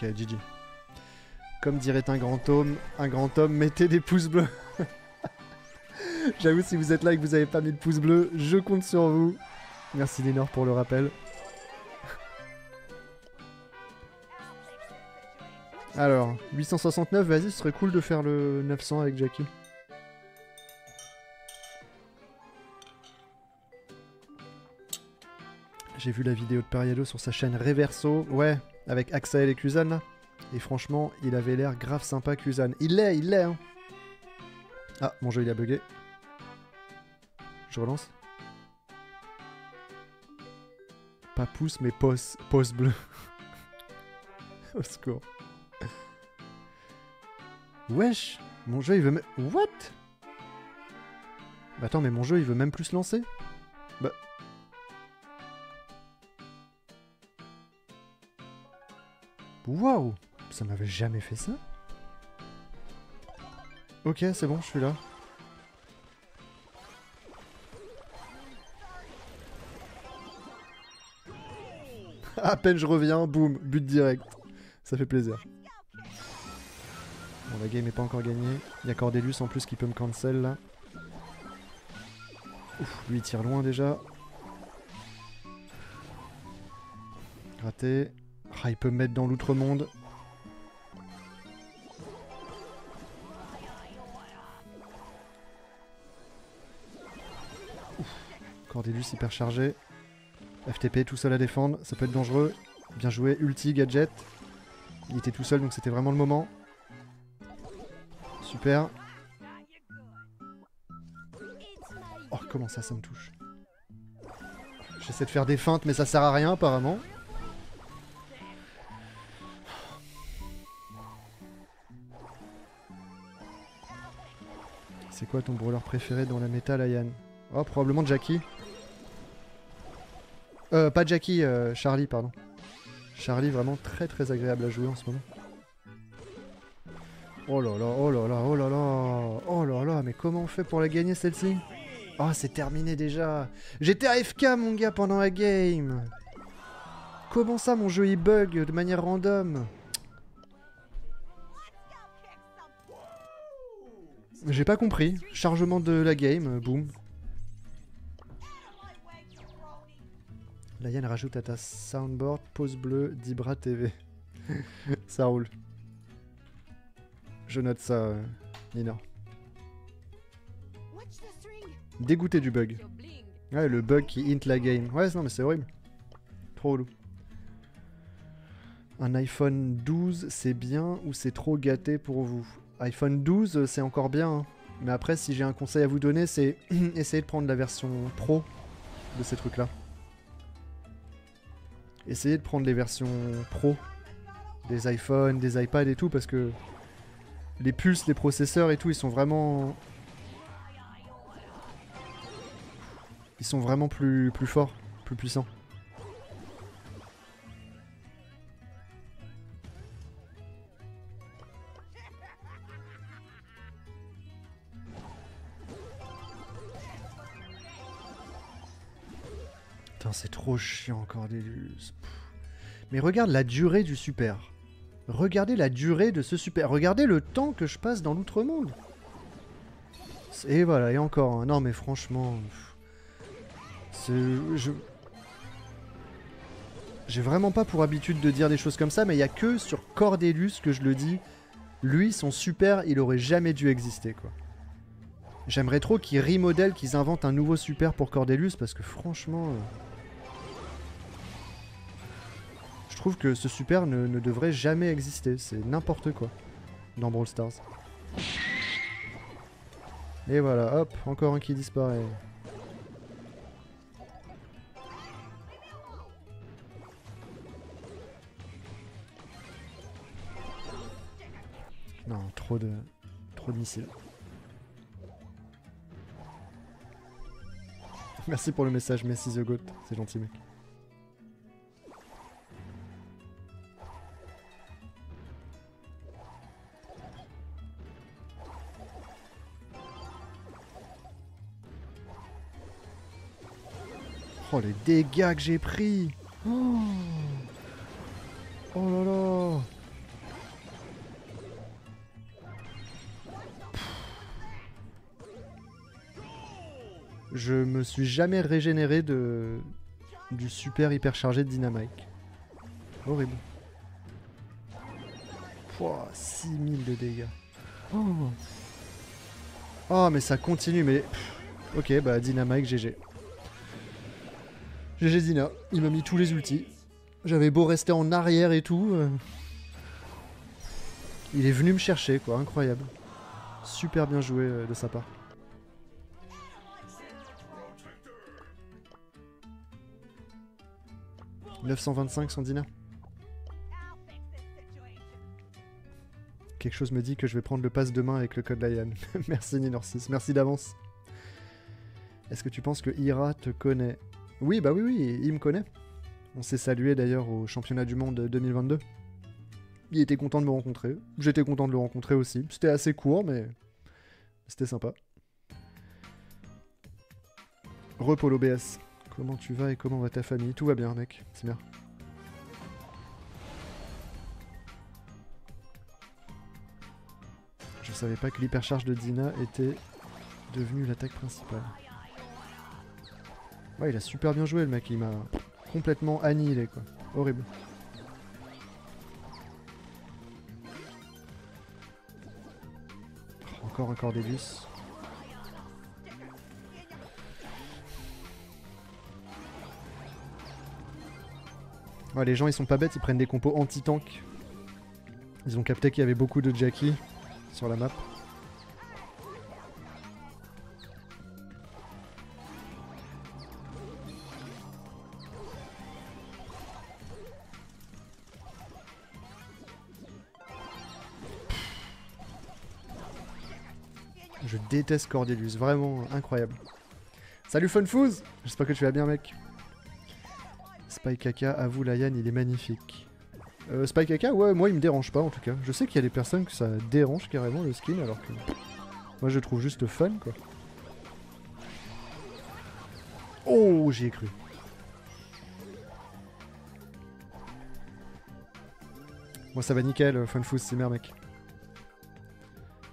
Ok, GG. Comme dirait un grand homme, un grand homme, mettez des pouces bleus. J'avoue, si vous êtes là et que vous avez pas mis de pouce bleu, je compte sur vous. Merci Lénore pour le rappel. Alors, 869, vas-y, ce serait cool de faire le 900 avec Jackie. J'ai vu la vidéo de Periado sur sa chaîne Reverso, ouais, avec Axel et Kuzan là. Et franchement, il avait l'air grave sympa Kuzan. Il l'est, il l'est hein. Ah, mon jeu il a bugué. Je relance. Pas pouce, mais pause, pause bleu. Au secours. Wesh, mon jeu il veut même... What? Bah attends, mais mon jeu il veut même plus se lancer Bah... Waouh Ça m'avait jamais fait ça Ok, c'est bon, je suis là. à peine je reviens, boum, but direct. Ça fait plaisir. Bon, la game est pas encore gagnée. Il y a Cordelius en plus qui peut me cancel là. Ouf, lui il tire loin déjà. Raté. Ah, il peut me mettre dans l'outre-monde. Ouf. Cordelius hyper chargé. FTP tout seul à défendre, ça peut être dangereux. Bien joué, ulti, gadget. Il était tout seul donc c'était vraiment le moment. Super. Oh comment ça, ça me touche. J'essaie de faire des feintes mais ça sert à rien apparemment. Quoi ton brawler préféré dans la méta, Ayan Oh, probablement Jackie. Euh, pas Jackie, euh, Charlie, pardon. Charlie, vraiment très très agréable à jouer en ce moment. Oh là là, oh là là, oh là là, oh là là, mais comment on fait pour la gagner celle-ci? Oh, c'est terminé déjà. J'étais AFK, mon gars, pendant la game. Comment ça, mon jeu il bug de manière random? J'ai pas compris. Chargement de la game, boum. Layan rajoute à ta soundboard pause bleue d'Ibra TV. ça roule. Je note ça, euh, Nina. Dégoûté du bug. Ouais, le bug qui hint la game. Ouais, non, mais c'est horrible. Trop relou. Un iPhone 12, c'est bien ou c'est trop gâté pour vous? iPhone 12, c'est encore bien. hein. Mais après, si j'ai un conseil à vous donner, c'est essayer de prendre la version pro de ces trucs-là. Essayez de prendre les versions pro des iPhones, des iPads et tout, parce que les puces, les processeurs et tout, ils sont vraiment... Ils sont vraiment plus, plus forts, plus puissants. Putain, c'est trop chiant, Cordelius. Pff. Mais regarde la durée du super. Regardez la durée de ce super. Regardez le temps que je passe dans l'outre-monde. Et voilà, et encore. hein. Non, mais franchement. C'est. Je. J'ai vraiment pas pour habitude de dire des choses comme ça, mais il y a que sur Cordelius que je le dis. Lui, son super, il aurait jamais dû exister, quoi. J'aimerais trop qu'ils remodèlent, qu'ils inventent un nouveau super pour Cordelius, parce que franchement... euh, trouve que ce super ne, devrait jamais exister, c'est n'importe quoi dans Brawl Stars. Et voilà, hop, encore un qui disparaît. Non, trop de... trop de missiles. Merci pour le message, Messi the Goat. C'est gentil, mec. Oh, les dégâts que j'ai pris Oh, oh là là Je me suis jamais régénéré de du super hyper chargé de Dynamite. Horrible. Pouah, 6000 de dégâts. Oh. Oh, mais ça continue, mais... Ok, bah Dynamite, GG. GG Dina, il m'a mis tous les ultis. J'avais beau rester en arrière et tout. euh, Il est venu me chercher, quoi, incroyable. Super bien joué euh, de sa part. « 925 son Dina. Quelque chose me dit que je vais prendre le pass demain avec le code Lion. merci Ninorsis, merci d'avance. Est-ce que tu penses que Ira te connaît? Oui, bah oui, oui, il me connaît. On s'est salué d'ailleurs au championnat du monde 2022. Il était content de me rencontrer. J'étais content de le rencontrer aussi. C'était assez court, mais c'était sympa. Repos l'OBS. Comment tu vas et comment va ta famille? Tout va bien, mec. C'est bien. Je savais pas que l'hypercharge de Dina était devenue l'attaque principale. Ouais, il a super bien joué le mec, il m'a complètement annihilé quoi. Horrible. Encore un Cordelius. Ouais, les gens ils sont pas bêtes, ils prennent des compos anti-tank. Ils ont capté qu'il y avait beaucoup de Jackie sur la map. Déteste Cordelius, vraiment incroyable. Salut Funfouz J'espère que tu vas bien mec. Spike Kaka, avoue la Yann, il est magnifique. Euh, Spike Kaka, ouais, moi il me dérange pas en tout cas. Je sais qu'il y a des personnes que ça dérange carrément le skin alors que moi je le trouve juste fun quoi. Oh, j'y ai cru. Moi ça va nickel, Funfouz, c'est merde mec.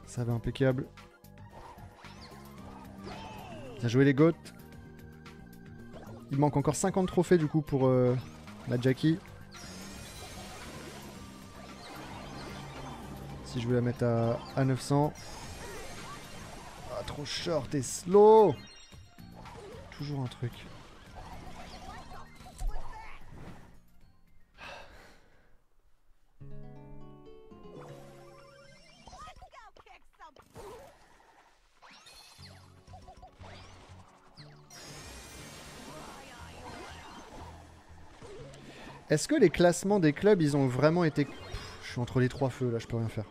Ça va impeccable. Bien joué les goats. Il manque encore 50 trophées du coup pour euh, la Jackie. Si je veux la mettre à, à 900. Ah, trop short et slow Toujours un truc. Est-ce que les classements des clubs, ils ont vraiment été... Je suis entre les trois feux, là, je peux rien faire.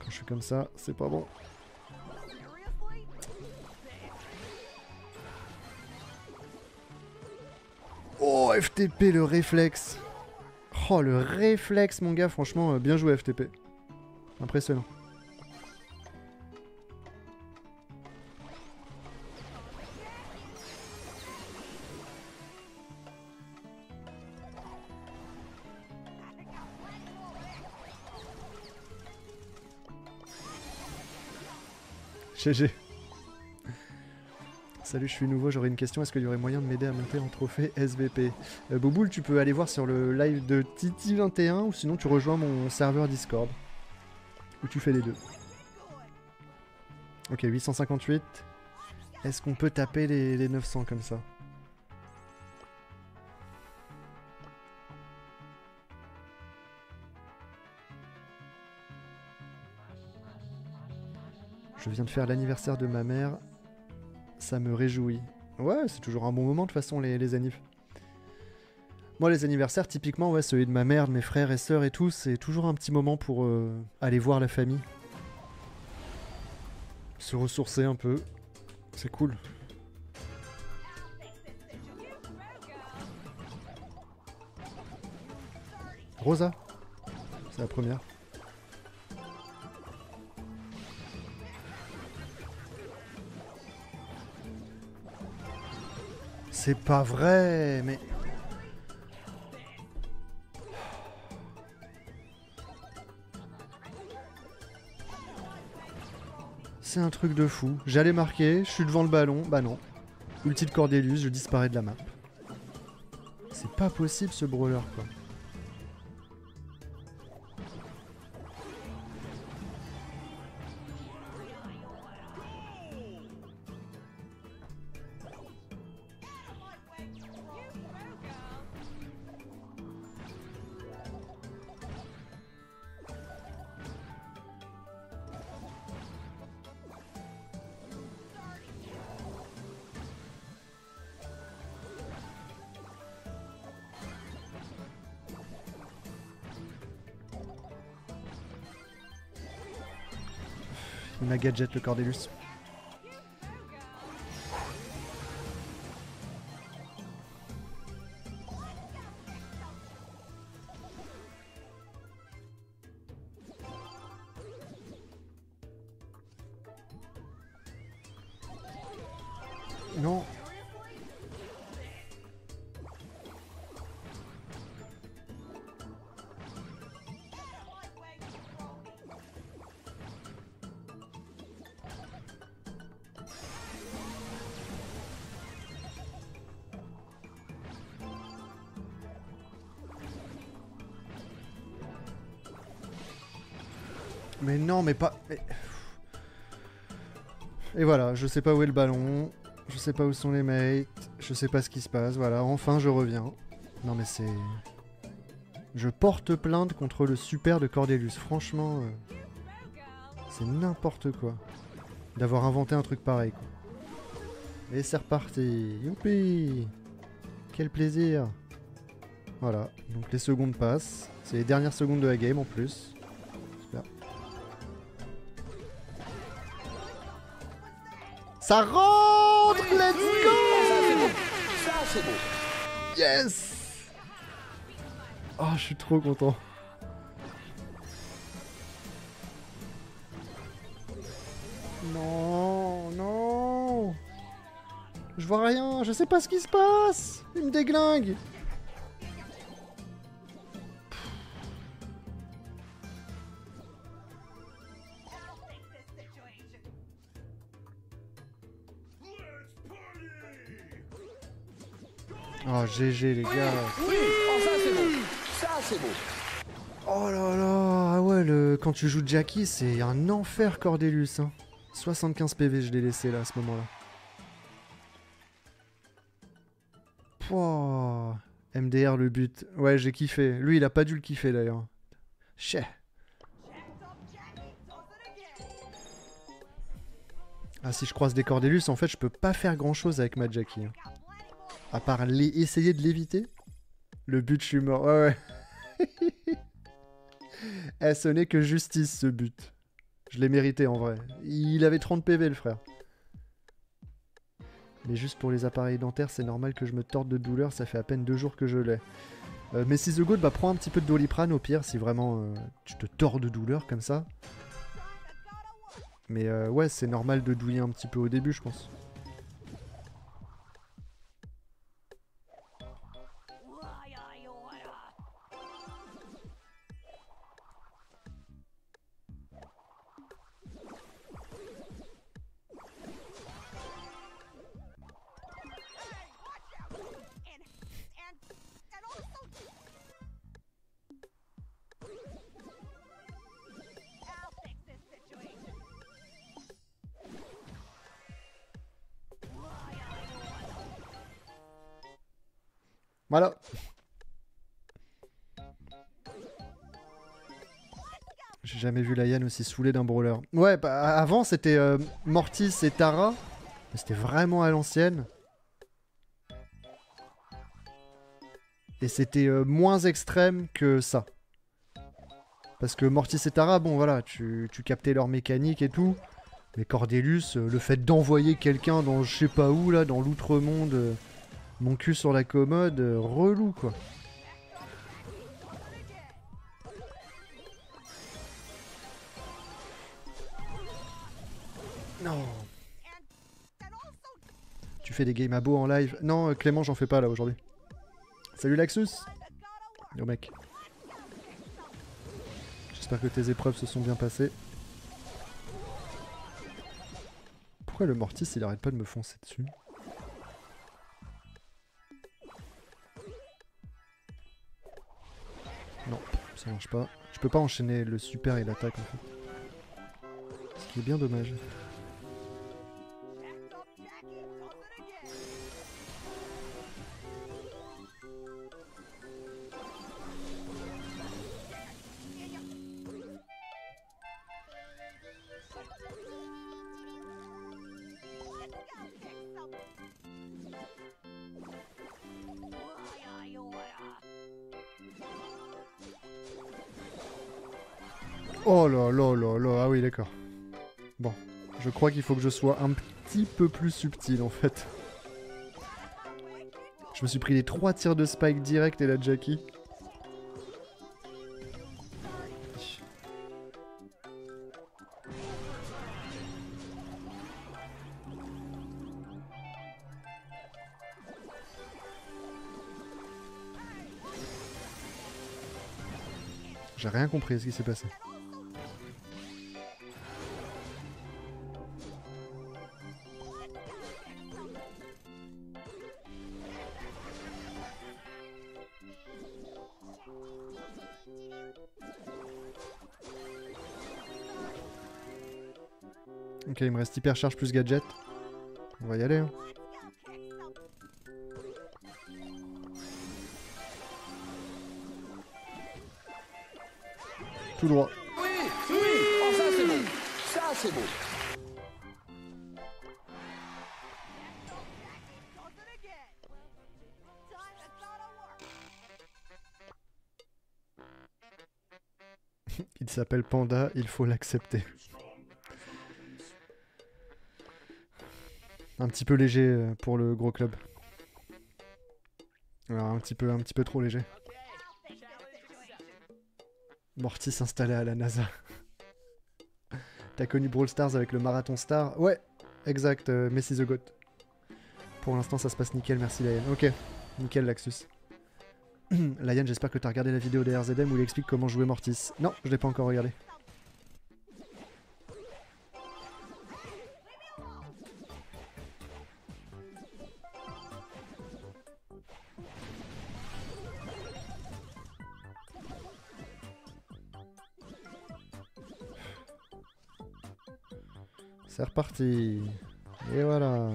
Quand je suis comme ça, c'est pas bon. Oh, FTP, le réflexe Oh, le réflexe, mon gars, franchement, euh, bien joué, FTP. Impressionnant. Salut, je suis nouveau, j'aurais une question. Est-ce qu'il y aurait moyen de m'aider à monter en trophée SVP euh, Boboul, tu peux aller voir sur le live de Titi21 ou sinon tu rejoins mon serveur Discord. Ou tu fais les deux. Ok, 858. Est-ce qu'on peut taper les, les 900 comme ça? Je viens de faire l'anniversaire de ma mère. Ça me réjouit. Ouais, c'est toujours un bon moment de toute façon, les, les. Moi, les anniversaires, typiquement, ouais, celui de ma mère, de mes frères et sœurs et tout, c'est toujours un petit moment pour euh, aller voir la famille. Se ressourcer un peu. C'est cool. Rosa C'est la première. C'est pas vrai, mais... C'est un truc de fou. J'allais marquer, je suis devant le ballon, bah non. Ulti de Cordelius, je disparais de la map. C'est pas possible ce brawler quoi. Gadget le Cordelius. Pas. Et voilà, je sais pas où est le ballon, je sais pas où sont les mates, je sais pas ce qui se passe, voilà, enfin je reviens. Non mais c'est... Je porte plainte contre le super de Cordelius, franchement, euh, c'est n'importe quoi d'avoir inventé un truc pareil. Quoi. Et c'est reparti, youpi Quel plaisir Voilà, donc les secondes passent, c'est les dernières secondes de la game en plus. Ça rentre Let's go! Ça, c'est beau. Yes! Oh, je suis trop content. Non, non. Je vois rien, je sais pas ce qui se passe. Il me déglingue GG les gars Oui, oh, ça, c'est beau. Ça, c'est beau. Oh là là, ah ouais, le... quand tu joues Jackie, c'est un enfer Cordelius. Hein. 75 PV, je l'ai laissé là à ce moment-là. Pouah. MDR le but. Ouais, j'ai kiffé. Lui, il a pas dû le kiffer d'ailleurs. Chais. Ah, si je croise des Cordelius, en fait, je peux pas faire grand chose avec ma Jackie. hein. À part essayer de l'éviter? Le but, je suis mort. Ouais, ouais. Eh, ce n'est que justice ce but. Je l'ai mérité en vrai. Il avait 30 PV le frère. Mais juste pour les appareils dentaires, c'est normal que je me torde de douleur, ça fait à peine deux jours que je l'ai. Euh, mais si The Good, bah prends un petit peu de doliprane au pire, si vraiment euh, tu te tords de douleur comme ça. Mais euh, ouais, c'est normal de douiller un petit peu au début, je pense. Voilà. J'ai jamais vu la Yann aussi saoulée d'un brawler. Ouais, bah, avant c'était euh, Mortis et Tara. C'était vraiment à l'ancienne. Et c'était euh, moins extrême que ça. Parce que Mortis et Tara, bon voilà, tu, tu captais leur mécanique et tout. Mais Cordelius, euh, le fait d'envoyer quelqu'un dans je sais pas où là, dans l'outre-monde, euh, mon cul sur la commode, euh, relou quoi. Non. Tu fais des games à beau en live Non, euh, Clément, j'en fais pas là aujourd'hui. Salut Laxus Yo mec. J'espère que tes épreuves se sont bien passées. Pourquoi le Mortis il arrête pas de me foncer dessus? Ça marche pas. Je peux pas enchaîner le super et l'attaque en fait. Ce qui est bien dommage. Crois qu'il faut que je sois un petit peu plus subtil en fait. Je me suis pris les trois tirs de Spike direct et la Jackie. J'ai rien compris ce qui s'est passé. Ok, il me reste hyper charge plus gadget. On va y aller. hein. Tout droit. Oui, oui, oh ça c'est beau, ça c'est beau. Il s'appelle Panda, il faut l'accepter. Un petit peu léger euh, pour le gros club. Alors, un petit peu, trop léger. Mortis installé à la NASA. T'as connu Brawl Stars avec le Marathon Star? Ouais, exact, euh, Messi the Goat. Pour l'instant, ça se passe nickel, merci Layan. Ok, nickel Laxus. Layan, j'espère que t'as regardé la vidéo des RZM où il explique comment jouer Mortis. Non, je l'ai pas encore regardé. Reparti. Et voilà.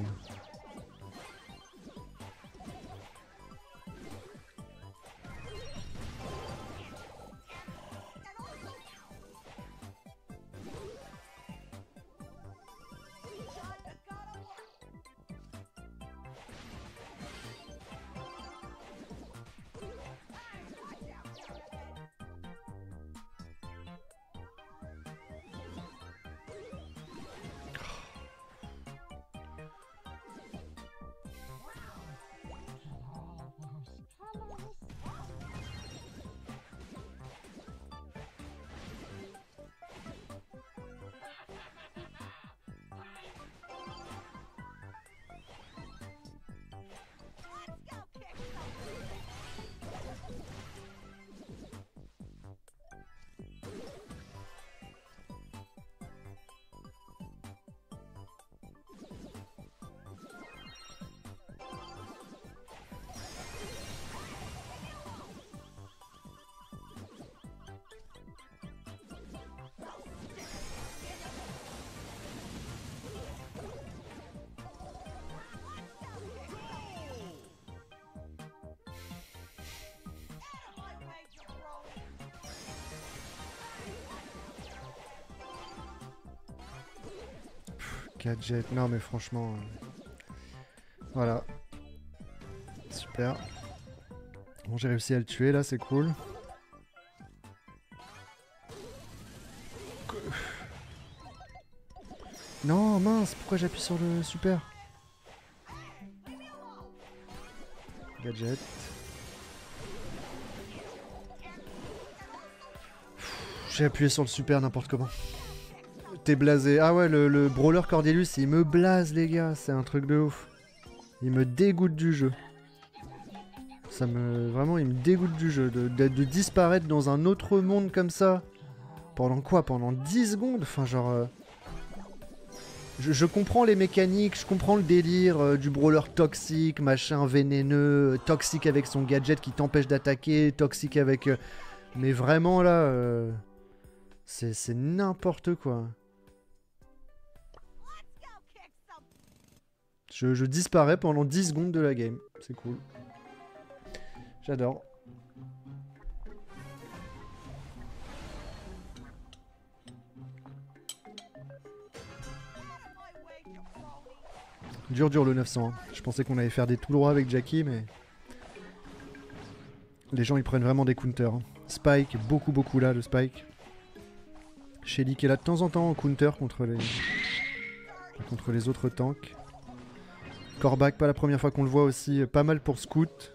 Non mais franchement... euh, Voilà. Super. Bon, j'ai réussi à le tuer là, c'est cool. Non, mince, pourquoi j'appuie sur le super? Gadget. J'ai appuyé sur le super n'importe comment. T'es blasé. Ah ouais, le, le brawler Cordelius, il me blase, les gars. C'est un truc de ouf. Il me dégoûte du jeu. Ça me. Vraiment, il me dégoûte du jeu. De, disparaître dans un autre monde comme ça. Pendant quoi? Pendant 10 secondes? Enfin, genre. euh, Je, comprends les mécaniques, je comprends le délire euh, du brawler toxique, machin vénéneux, euh, toxique avec son gadget qui t'empêche d'attaquer, toxique avec. Mais vraiment là. c'est n'importe quoi. Je, disparais pendant 10 secondes de la game. C'est cool. J'adore. Dur dur le 900. hein. Je pensais qu'on allait faire des tout droits avec Jackie, mais... Les gens ils prennent vraiment des counters. hein. Spike, beaucoup beaucoup là le Spike. Shelly qui est là de temps en temps en counter contre les... contre les autres tanks. Kor'bak, pas la première fois qu'on le voit aussi, euh, pas mal pour Scout.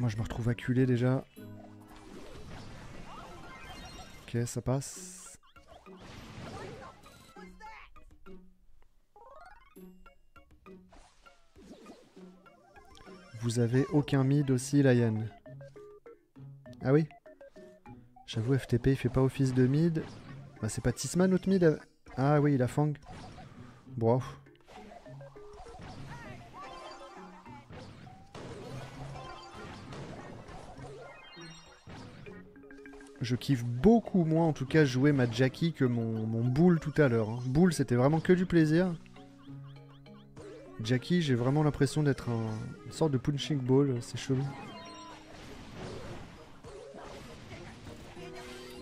Moi je me retrouve acculé déjà. Ok, ça passe. Vous avez aucun mid aussi, Lion. Ah oui J'avoue, FTP il fait pas office de mid. Bah, c'est pas Tisman notre mid euh Ah oui, il a Fang. Bon. Je kiffe beaucoup moins en tout cas jouer ma Jackie que mon, mon Bull tout à l'heure. hein. Bull c'était vraiment que du plaisir. Jackie j'ai vraiment l'impression d'être un, une sorte de punching ball, c'est chelou.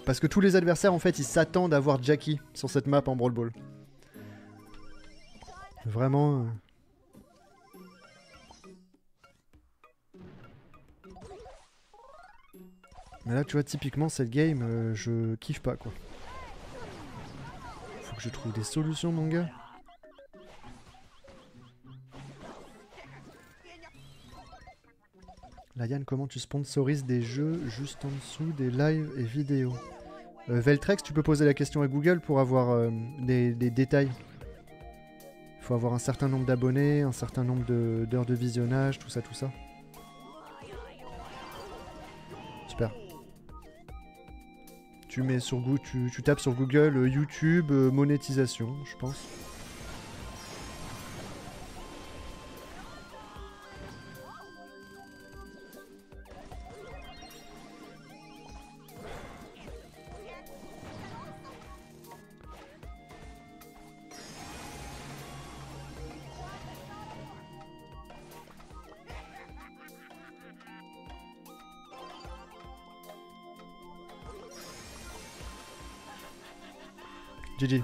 Parce que tous les adversaires en fait ils s'attendent à voir Jackie sur cette map en Brawl Ball. Vraiment. euh, Mais là tu vois typiquement cette game euh, je kiffe pas quoi. Faut que je trouve des solutions mon gars. Là Yann comment tu sponsorises des jeux juste en dessous des lives et vidéos Euh, Veltrex, tu peux poser la question à Google pour avoir euh, des, détails. Il faut avoir un certain nombre d'abonnés, un certain nombre d'heures de, visionnage, tout ça, tout ça. Super. Tu tapes sur Google euh, YouTube monétisation, je pense. De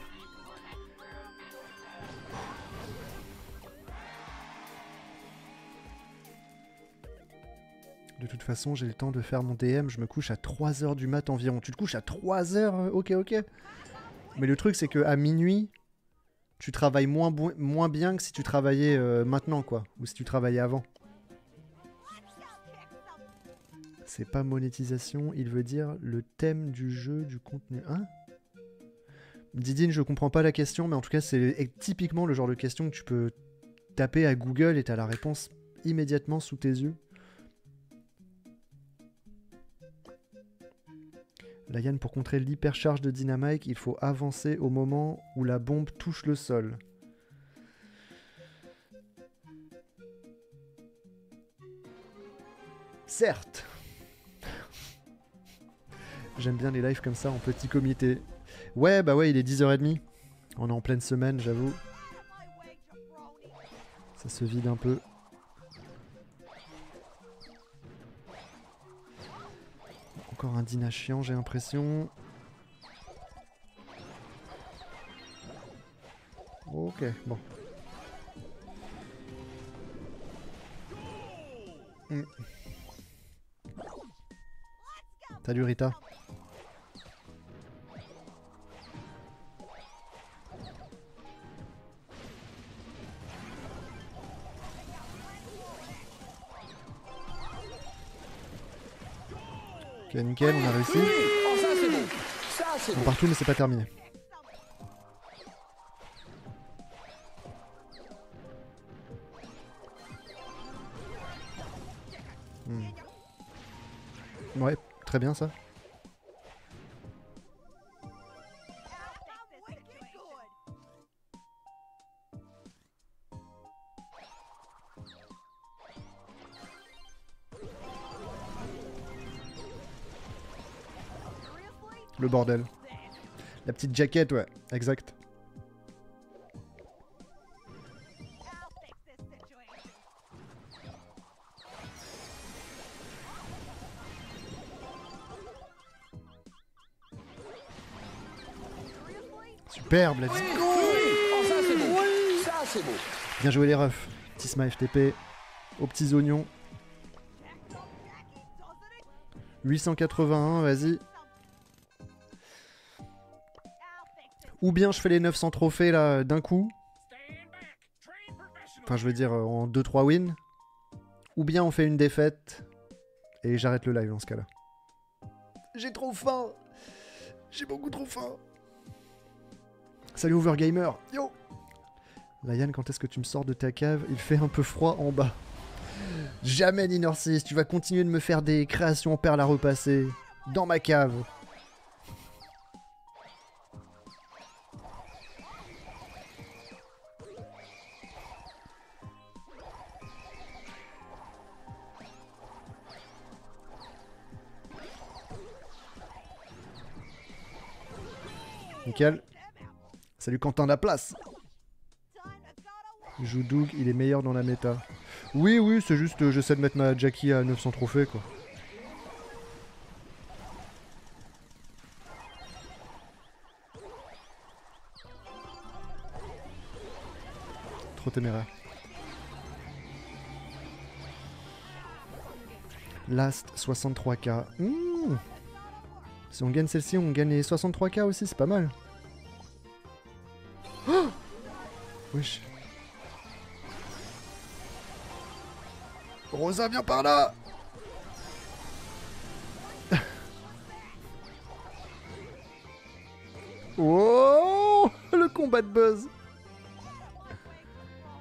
toute façon, j'ai le temps de faire mon DM, je me couche à 3h du mat environ. Tu te couches à 3h Ok, ok. Mais le truc, c'est que à minuit, tu travailles moins bien que si tu travaillais euh, maintenant, quoi. Ou si tu travaillais avant. C'est pas monétisation, il veut dire le thème du jeu, du contenu. Hein? Didine, je comprends pas la question, mais en tout cas, c'est typiquement le genre de question que tu peux taper à Google et t'as la réponse immédiatement sous tes yeux. La Yann, pour contrer l'hypercharge de Dynamite, il faut avancer au moment où la bombe touche le sol. Certes J'aime bien les lives comme ça en petit comité. Ouais, bah ouais, il est 10h30. On est en pleine semaine, j'avoue. Ça se vide un peu. Encore un dîner chiant, j'ai l'impression. Ok, bon. Hmm. Salut Rita. Ok, nickel, on a réussi. Oh, On partout, mais c'est pas terminé. Hmm. Ouais, très bien ça. Le bordel. La petite jaquette, ouais, exact. Superbe, let's go Oh, ça c'est beau. Ça c'est beau. Bien joué les refs. Tisma FTP. Aux petits oignons. 881, vas-y. Ou bien je fais les 900 trophées là d'un coup. Enfin, je veux dire euh, en 2-3 wins. Ou bien on fait une défaite. Et j'arrête le live dans ce cas-là. J'ai trop faim. J'ai beaucoup trop faim. Salut Overgamer. Yo. Layan, quand est-ce que tu me sors de ta cave? Il fait un peu froid en bas. Jamais, Ninorsis, tu vas continuer de me faire des créations en perles à repasser. Dans ma cave. Salut Quentin la place. Joudoug, il est meilleur dans la méta. Oui, oui, c'est juste, euh, j'essaie de mettre ma Jackie à 900 trophées, quoi. Trop téméraire. Last 63k. Mmh. Si on gagne celle-ci, on gagne les 63k aussi, c'est pas mal. Oh Wesh. Rosa, viens par là Oh Le combat de buzz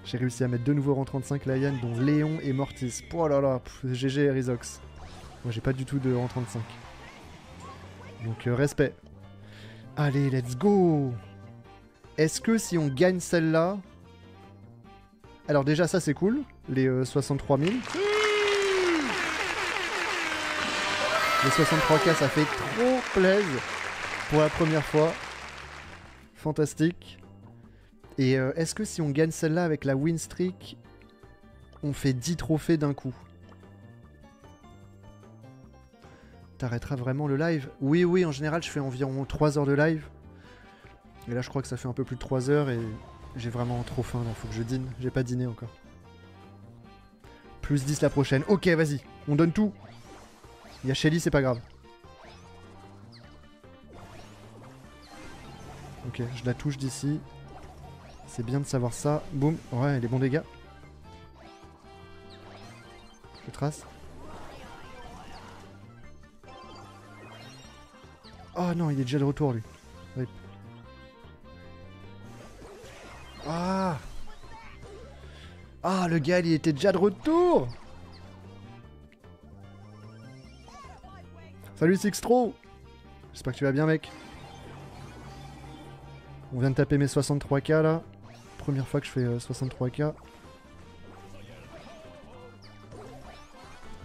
J'ai réussi à mettre deux nouveaux rangs 35 Layan, dont Léon et Mortis. Oh là là, GG Rizox. Moi j'ai pas du tout de rang 35. Donc euh, respect. Allez, let's go Est-ce que si on gagne celle-là... Alors déjà ça c'est cool, les euh, 63 000. Les 63K ça fait trop plaisir pour la première fois. Fantastique. Et euh, est-ce que si on gagne celle-là avec la win streak, on fait 10 trophées d'un coup? T'arrêteras vraiment le live? Oui, oui, en général, je fais environ 3 heures de live. Et là, je crois que ça fait un peu plus de 3 heures et j'ai vraiment trop faim là. Faut que je dîne. J'ai pas dîné encore. Plus 10 la prochaine. Ok, vas-y. On donne tout. Il y a Shelly, c'est pas grave. Ok, je la touche d'ici. C'est bien de savoir ça. Boum. Ouais, les bons dégâts. Je trace. Oh non, il est déjà de retour lui. Ah Ah, le gars, il était déjà de retour Salut Sixtro J'espère que tu vas bien, mec. On vient de taper mes 63k là. Première fois que je fais euh, 63k.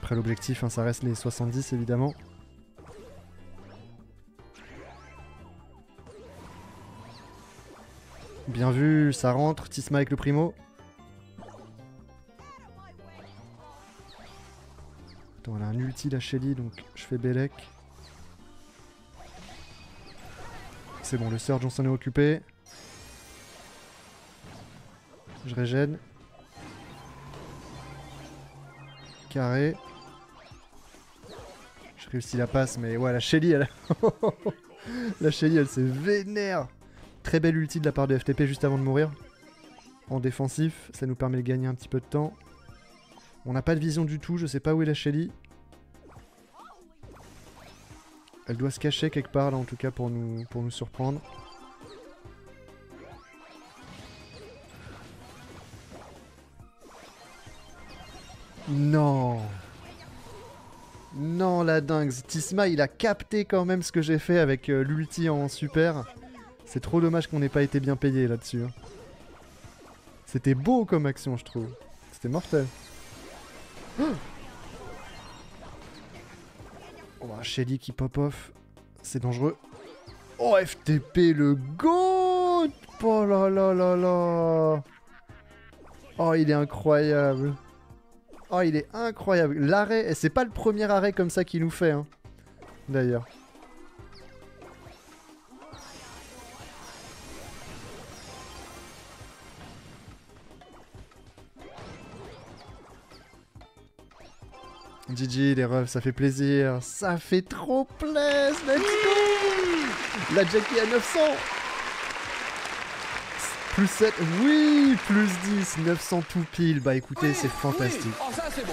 Après l'objectif, hein, ça reste les 70 évidemment. Bien vu, ça rentre. Tisma avec le primo. Attends, elle a un ulti la Shelly, donc je fais Belek. C'est bon, le Surge on s'en est occupé. Je régène. Carré. Je réussis la passe, mais ouais, la Shelly, elle... la Shelly, elle se vénère. Très belle ulti de la part de FTP juste avant de mourir. En défensif, ça nous permet de gagner un petit peu de temps. On n'a pas de vision du tout, je sais pas où est la Shelly. Elle doit se cacher quelque part là en tout cas pour nous, pour nous surprendre. Non Non la dingue Tisma il a capté quand même ce que j'ai fait avec euh, l'ulti en super. C'est trop dommage qu'on n'ait pas été bien payé là-dessus. hein. C'était beau comme action je trouve. C'était mortel. Oh, Shelly qui pop off. C'est dangereux. Oh, FTP le GOAT Oh là là là là Oh, il est incroyable. Oh, il est incroyable. L'arrêt, c'est pas le premier arrêt comme ça qu'il nous fait, hein. D'ailleurs. GG les refs, ça fait plaisir. Ça fait trop plaisir. Let's go La Jackie à 900 Plus 7, oui Plus 10, 900 tout pile. Bah écoutez, c'est fantastique. Oh, ça c'est beau.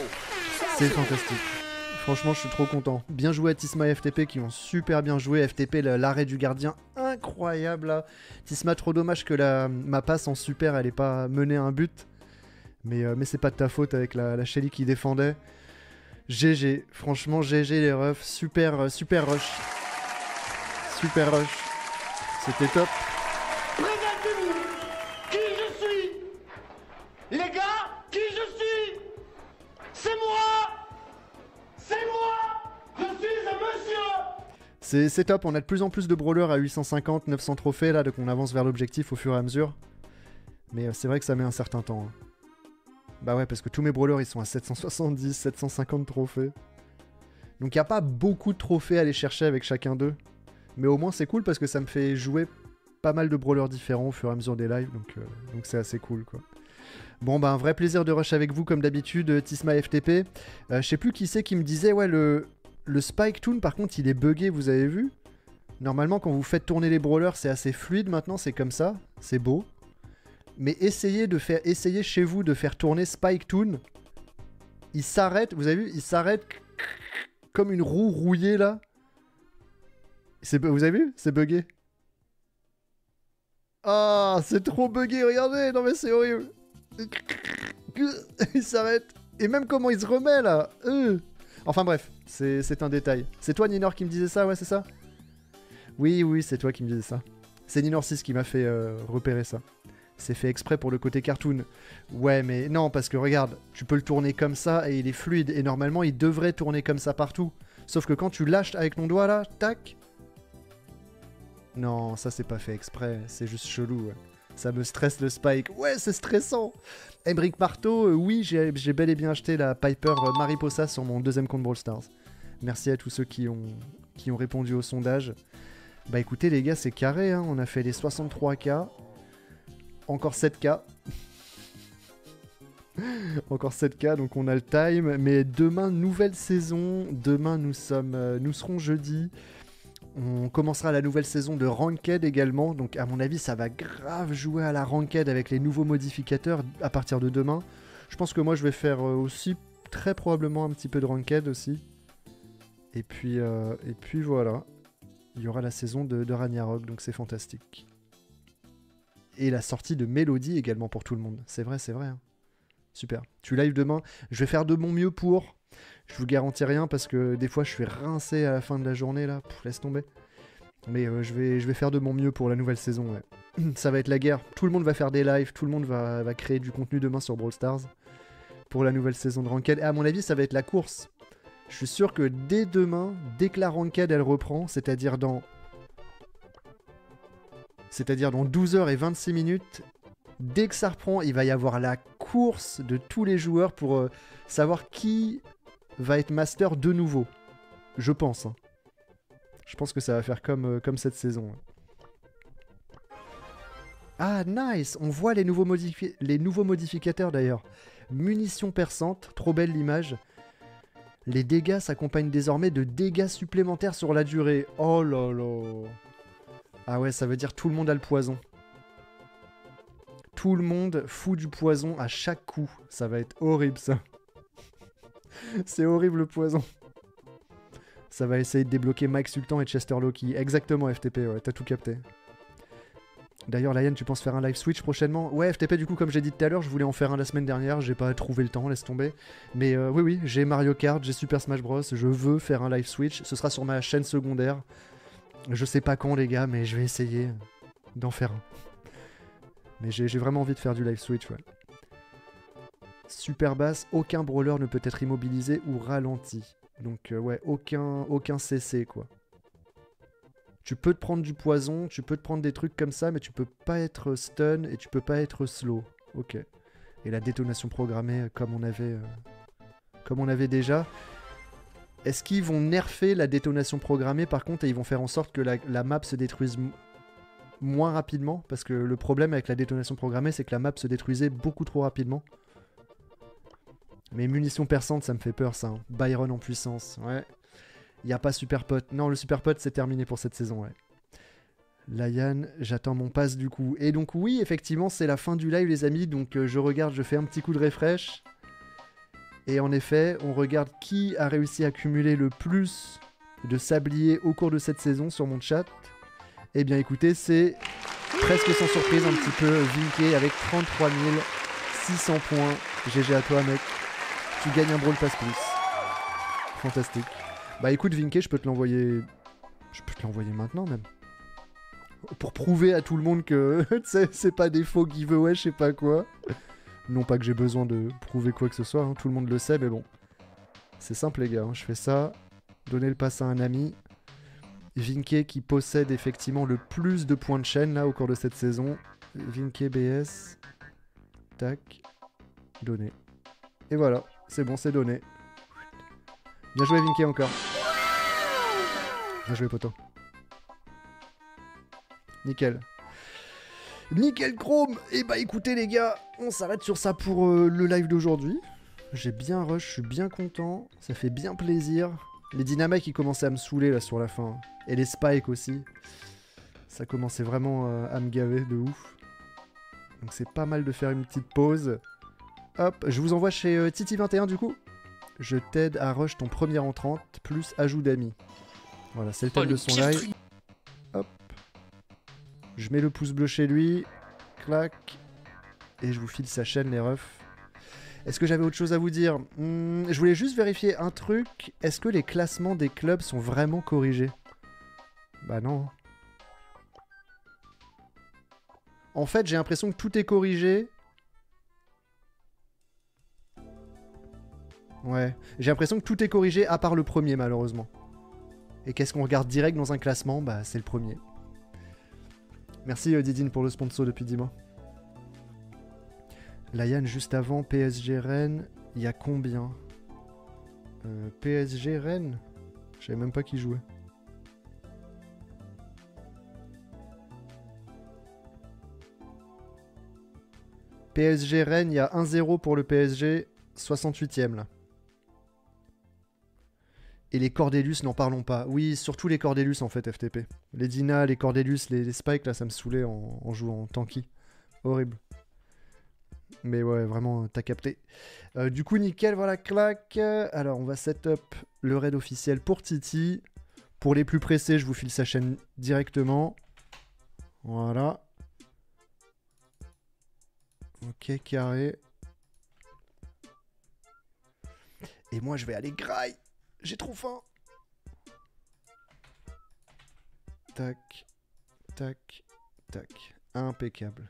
Fantastique. Franchement, je suis trop content. Bien joué à Tisma et FTP qui ont super bien joué. FTP, l'arrêt du gardien, incroyable là. Tisma, trop dommage que la, ma passe en super, elle ait pas mené un but. Mais, euh, mais c'est pas de ta faute avec la, la Shelly qui défendait. GG, franchement GG les refs, super, euh, super rush. Super rush. C'était top. Présentez-vous qui je suis? Les gars, qui je suis? C'est moi C'est moi Je suis un monsieur C'est c'est top, on a de plus en plus de brawlers à 850, 900 trophées là, donc on avance vers l'objectif au fur et à mesure. Mais euh, c'est vrai que ça met un certain temps. hein. Bah ouais, parce que tous mes brawlers ils sont à 770, 750 trophées. Donc il n'y a pas beaucoup de trophées à aller chercher avec chacun d'eux. Mais au moins c'est cool parce que ça me fait jouer pas mal de brawlers différents au fur et à mesure des lives, donc euh, donc c'est assez cool quoi. Bon bah un vrai plaisir de rush avec vous comme d'habitude, euh, Tisma FTP. Euh, je sais plus qui c'est qui me disait ouais le, le Spike Toon par contre il est buggé, vous avez vu? Normalement quand vous faites tourner les brawlers c'est assez fluide maintenant, c'est comme ça, c'est beau. Mais essayez de faire, essayez chez vous de faire tourner Spike Toon. Il s'arrête, vous avez vu, il s'arrête comme une roue rouillée là. Vous avez vu C'est buggé. Ah, c'est trop buggé, regardez, non mais c'est horrible. Il s'arrête. Et même comment il se remet là. Euh. Enfin bref, c'est un détail. C'est toi Ninor qui me disait ça, ouais c'est ça? Oui, oui, c'est toi qui me disais ça. C'est Ninor 6 qui m'a fait euh, repérer ça. C'est fait exprès pour le côté cartoon. Ouais, mais non, parce que regarde, tu peux le tourner comme ça et il est fluide. Et normalement, il devrait tourner comme ça partout. Sauf que quand tu lâches avec ton doigt là, tac. Non, ça c'est pas fait exprès. C'est juste chelou. Ça me stresse le spike. Ouais, c'est stressant. Embrick Marteau, euh, oui, j'ai j'ai bel et bien acheté la Piper euh, Mariposa sur mon deuxième compte Brawl Stars. Merci à tous ceux qui ont, qui ont répondu au sondage. Bah écoutez les gars, c'est carré, hein. on a fait les 63K. Encore 7K. Encore 7K, donc on a le time. Mais demain, nouvelle saison. Demain, nous, sommes, euh, nous serons jeudi. On commencera la nouvelle saison de Ranked également. Donc, à mon avis, ça va grave jouer à la Ranked avec les nouveaux modificateurs à partir de demain. Je pense que moi, je vais faire euh, aussi très probablement un petit peu de Ranked aussi. Et puis, euh, et puis voilà. Il y aura la saison de, de Ragnarok, donc c'est fantastique. Et la sortie de Mélodie également pour tout le monde. C'est vrai, c'est vrai. hein. Super. Tu live demain. Je vais faire de mon mieux pour. Je vous garantis rien parce que des fois je suis rincé à la fin de la journée là. Laisse tomber. Mais euh, je, vais, je vais faire de mon mieux pour la nouvelle saison. Ça va être la guerre. Tout le monde va faire des lives. Tout le monde va, va créer du contenu demain sur Brawl Stars. Pour la nouvelle saison de Ranked. Et à mon avis, ça va être la course. Je suis sûr que dès demain, dès que la Ranked elle reprend, c'est-à-dire dans. C'est-à-dire dans 12h26 minutes, dès que ça reprend, il va y avoir la course de tous les joueurs pour euh, savoir qui va être master de nouveau. Je pense. hein. Je pense que ça va faire comme, euh, cette saison. ouais. Ah, nice On voit les nouveaux, modifi- les nouveaux modificateurs d'ailleurs. Munitions perçantes, trop belle l'image. Les dégâts s'accompagnent désormais de dégâts supplémentaires sur la durée. Oh là là Ah ouais, ça veut dire tout le monde a le poison. Tout le monde fout du poison à chaque coup. Ça va être horrible ça. C'est horrible le poison. Ça va essayer de débloquer Mike Sultan et Chester Loki. Exactement, FTP, ouais, t'as tout capté. D'ailleurs, Lion, tu penses faire un live Switch prochainement? Ouais, FTP, du coup, comme j'ai dit tout à l'heure, je voulais en faire un la semaine dernière, j'ai pas trouvé le temps, laisse tomber. Mais euh, oui, oui, j'ai Mario Kart, j'ai Super Smash Bros, je veux faire un live Switch, ce sera sur ma chaîne secondaire. Je sais pas quand, les gars, mais je vais essayer d'en faire un. Mais j'ai vraiment envie de faire du live Switch, ouais. Super basse, aucun brawler ne peut être immobilisé ou ralenti. Donc, euh, ouais, aucun, aucun CC, quoi. Tu peux te prendre du poison, tu peux te prendre des trucs comme ça, mais tu peux pas être stun et tu peux pas être slow. Ok. Et la détonation programmée, euh, comme on avait, euh, comme on avait déjà. Est-ce qu'ils vont nerfer la détonation programmée par contre et ils vont faire en sorte que la, map se détruise moins rapidement? Parce que le problème avec la détonation programmée, c'est que la map se détruisait beaucoup trop rapidement. Mais munitions perçantes, ça me fait peur ça. hein. Byron en puissance, ouais. Il a pas Super Pot. Non, le Super Pot, c'est terminé pour cette saison, ouais. Layan, j'attends mon pass du coup. Et donc oui, effectivement, c'est la fin du live, les amis. Donc euh, je regarde, je fais un petit coup de refresh. Et en effet, on regarde qui a réussi à cumuler le plus de sabliers au cours de cette saison sur mon chat. Eh bien écoutez, c'est presque sans surprise un petit peu Vinké avec 33 600 points. GG à toi mec. Tu gagnes un Brawl Pass Plus. Fantastique. Bah écoute Vinké, je peux te l'envoyer... Je peux te l'envoyer maintenant même. Pour prouver à tout le monde que c'est pas des faux giveaways, je sais pas quoi. Non pas que j'ai besoin de prouver quoi que ce soit, hein, tout le monde le sait, mais bon. C'est simple les gars, hein, je fais ça. Donner le pass à un ami. Vinké qui possède effectivement le plus de points de chaîne là au cours de cette saison. Vinké BS. Tac. Donné. Et voilà, c'est bon, c'est donné. Bien joué Vinké encore. Bien joué poto. Nickel. Nickel Chrome Et bah écoutez les gars, on s'arrête sur ça pour euh, le live d'aujourd'hui. J'ai bien rush, je suis bien content, ça fait bien plaisir. Les dynamiques qui commençaient à me saouler là sur la fin. Et les spikes aussi. Ça commençait vraiment euh, à me gaver de ouf. Donc c'est pas mal de faire une petite pause. Hop, je vous envoie chez euh, Titi21 du coup. Je t'aide à rush ton premier en 30 plus ajout d'amis. Voilà, c'est le thème de son live. Je mets le pouce bleu chez lui. Clac. Et je vous file sa chaîne, les refs. Est-ce que j'avais autre chose à vous dire? Hmm, Je voulais juste vérifier un truc. Est-ce que les classements des clubs sont vraiment corrigés? Bah non. En fait, j'ai l'impression que tout est corrigé. Ouais. J'ai l'impression que tout est corrigé à part le premier, malheureusement. Et qu'est-ce qu'on regarde direct dans un classement? Bah, c'est le premier. Merci euh, Didine pour le sponsor depuis 10 mois. Layan, juste avant, PSG Rennes, il y a combien? Euh, PSG Rennes? Je savais même pas qui jouait. PSG Rennes, il y a 1-0 pour le PSG, 68ème là. Et les Cordelius, n'en parlons pas. Oui, surtout les Cordelius en fait, FTP. Les Dina, les Cordelius, les, les Spikes, là, ça me saoulait en, jouant en tanky. Horrible. Mais ouais, vraiment, t'as capté. Euh, du coup, nickel, voilà, clac. Alors, on va set up le raid officiel pour Titi. Pour les plus pressés, je vous file sa chaîne directement. Voilà. Ok, carré. Et moi, je vais aller graille. J'ai trop faim. Tac, tac, tac. Impeccable.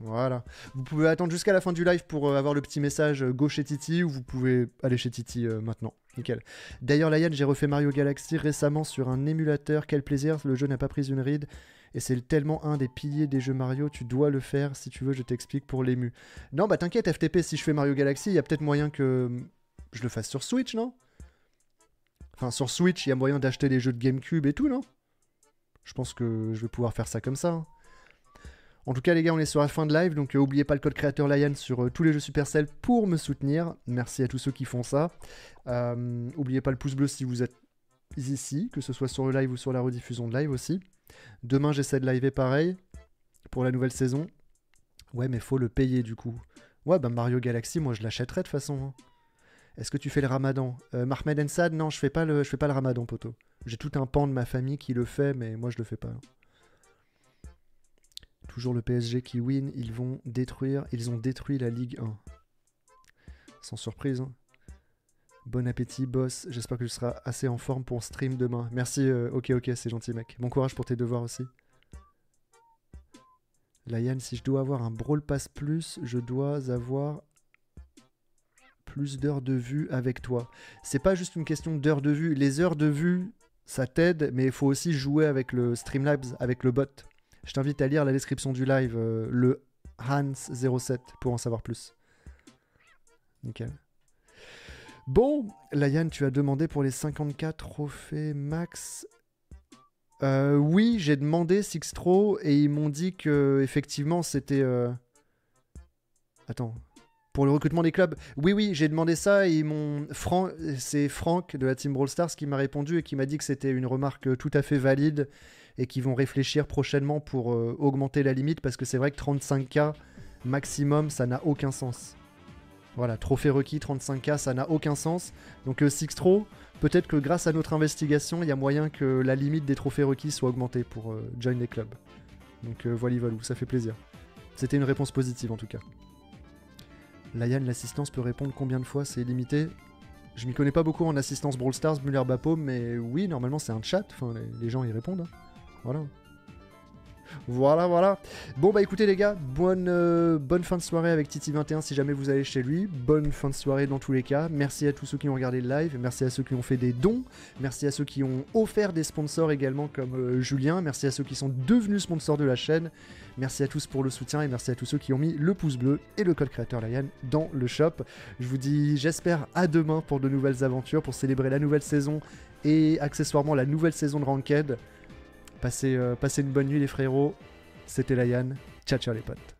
Voilà. Vous pouvez attendre jusqu'à la fin du live pour euh, avoir le petit message euh, go chez Titi ou vous pouvez aller chez Titi euh, maintenant. Nickel. D'ailleurs, Layan, j'ai refait Mario Galaxy récemment sur un émulateur. Quel plaisir, le jeu n'a pas pris une ride. Et c'est tellement un des piliers des jeux Mario, tu dois le faire. Si tu veux, je t'explique pour l'ému. Non, bah t'inquiète, FTP, si je fais Mario Galaxy, il y a peut-être moyen que hum, je le fasse sur Switch, non? Enfin, sur Switch, il y a moyen d'acheter des jeux de GameCube et tout, non? Je pense que je vais pouvoir faire ça comme ça. hein. En tout cas, les gars, on est sur la fin de live, donc euh, oubliez pas le code créateur Lion sur euh, tous les jeux Supercell pour me soutenir. Merci à tous ceux qui font ça. Euh, oubliez pas le pouce bleu si vous êtes ici, que ce soit sur le live ou sur la rediffusion de live aussi. Demain, j'essaie de liver pareil pour la nouvelle saison. Ouais, mais faut le payer du coup. Ouais, bah Mario Galaxy, moi je l'achèterai de toute façon. hein. Est-ce que tu fais le ramadan? Euh, Mahmed Ensad, non, je fais pas le, je fais pas le ramadan, poto. J'ai tout un pan de ma famille qui le fait, mais moi je le fais pas. Toujours le PSG qui win, ils vont détruire, ils ont détruit la Ligue 1. Sans surprise. hein. Bon appétit, boss. J'espère que tu seras assez en forme pour stream demain. Merci, euh, ok, ok, c'est gentil, mec. Bon courage pour tes devoirs aussi. La Yann, si je dois avoir un Brawl Pass Plus, je dois avoir plus d'heures de vue avec toi. C'est pas juste une question d'heures de vue. Les heures de vue, ça t'aide, mais il faut aussi jouer avec le Streamlabs, avec le bot. Je t'invite à lire la description du live, euh, le Hans07, pour en savoir plus. Nickel. Bon, Layan, tu as demandé pour les 54 trophées max. Euh, oui, j'ai demandé Sixtro et ils m'ont dit que effectivement c'était. euh, Attends. Pour le recrutement des clubs. Oui, oui, j'ai demandé ça et m'ont. Fran... C'est Franck de la Team Brawl Stars qui m'a répondu et qui m'a dit que c'était une remarque tout à fait valide et qu'ils vont réfléchir prochainement pour euh, augmenter la limite parce que c'est vrai que 35K maximum, ça n'a aucun sens. Voilà, trophée requis, 35K, ça n'a aucun sens. Donc euh, Sixtro, peut-être que grâce à notre investigation, il y a moyen que la limite des trophées requis soit augmentée pour euh, join les clubs. Donc voilà, voilà, ça fait plaisir. C'était une réponse positive en tout cas. Layan, l'assistance peut répondre combien de fois C'est limité? Je m'y connais pas beaucoup en assistance Brawl Stars, Muller Bapo, mais oui, normalement c'est un chat, les gens y répondent. hein. Voilà. Voilà, voilà. Bon, bah écoutez, les gars, bonne, euh, fin de soirée avec Titi21 si jamais vous allez chez lui. Bonne fin de soirée dans tous les cas. Merci à tous ceux qui ont regardé le live. Merci à ceux qui ont fait des dons. Merci à ceux qui ont offert des sponsors également, comme euh, Julien. Merci à ceux qui sont devenus sponsors de la chaîne. Merci à tous pour le soutien et merci à tous ceux qui ont mis le pouce bleu et le code créateur Lion dans le shop. Je vous dis, j'espère, à demain pour de nouvelles aventures, pour célébrer la nouvelle saison et accessoirement la nouvelle saison de Ranked. Passez, euh, passez une bonne nuit les frérots. C'était Layan. Ciao ciao les potes.